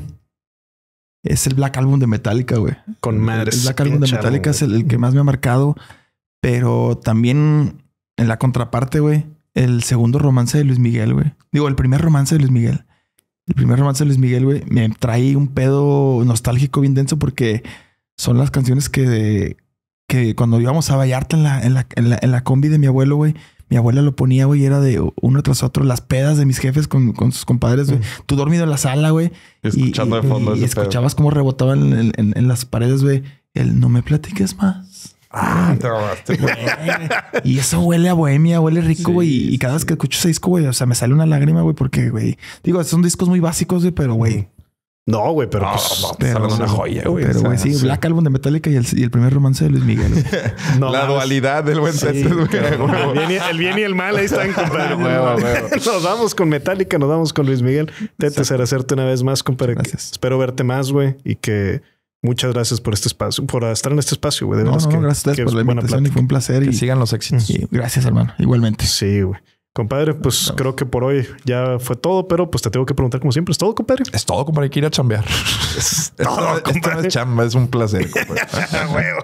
es el Black Album de Metallica, güey. Con madres. El Black Album de Metallica es el, el que más me ha marcado. Pero también en la contraparte, güey, el segundo romance de Luis Miguel, güey. Digo, el primer romance de Luis Miguel. El primer romance de Luis Miguel, güey, me trae un pedo nostálgico bien denso porque son las canciones que, que cuando íbamos a Vallarta en la, en la, en la, en la combi de mi abuelo, güey, mi abuela lo ponía, güey, y era de uno tras otro las pedas de mis jefes con, con sus compadres, güey. Tú dormido en la sala, güey. y- Escuchando y, de fondo y ese pedo. escuchabas cómo rebotaban en, en- en las paredes, güey. El no me platiques más. Ah, te güey. [laughs] Y eso huele a bohemia, huele rico, güey. y cada vez que escucho ese disco, güey, o sea, me sale una lágrima, güey, porque, güey, digo, son discos muy básicos, güey, pero, güey, No, güey, pero No, pues, no, pero- una joya, güey. pero, O sea, güey, sí, Black Album de Metallica y el, y el primer romance de Luis Miguel. güey. [laughs] no la dualidad del buen Sí, güey. el, bien y, el bien y el mal, ahí están, compadre. [laughs] Huevo, huevo. Nos vamos con Metallica, nos vamos con Luis Miguel. Te Exacto. hacerte una vez más, compadre. Gracias. Espero verte más, güey, y que muchas gracias por este espacio, por estar en este espacio, güey. De No, que- gracias a que ustedes por es la invitación y fue un placer. Que Y, sigan los éxitos. y gracias, hermano. Igualmente. Sí, güey. Compadre, pues No. creo que por hoy ya fue todo, pero pues te tengo que preguntar como siempre, ¿es todo, compadre? Es todo, compadre. Hay que ir a chambear. [laughs] esto, [laughs] todo, esto no compadre. es chamba, es un placer, compadre. [laughs] Huevo.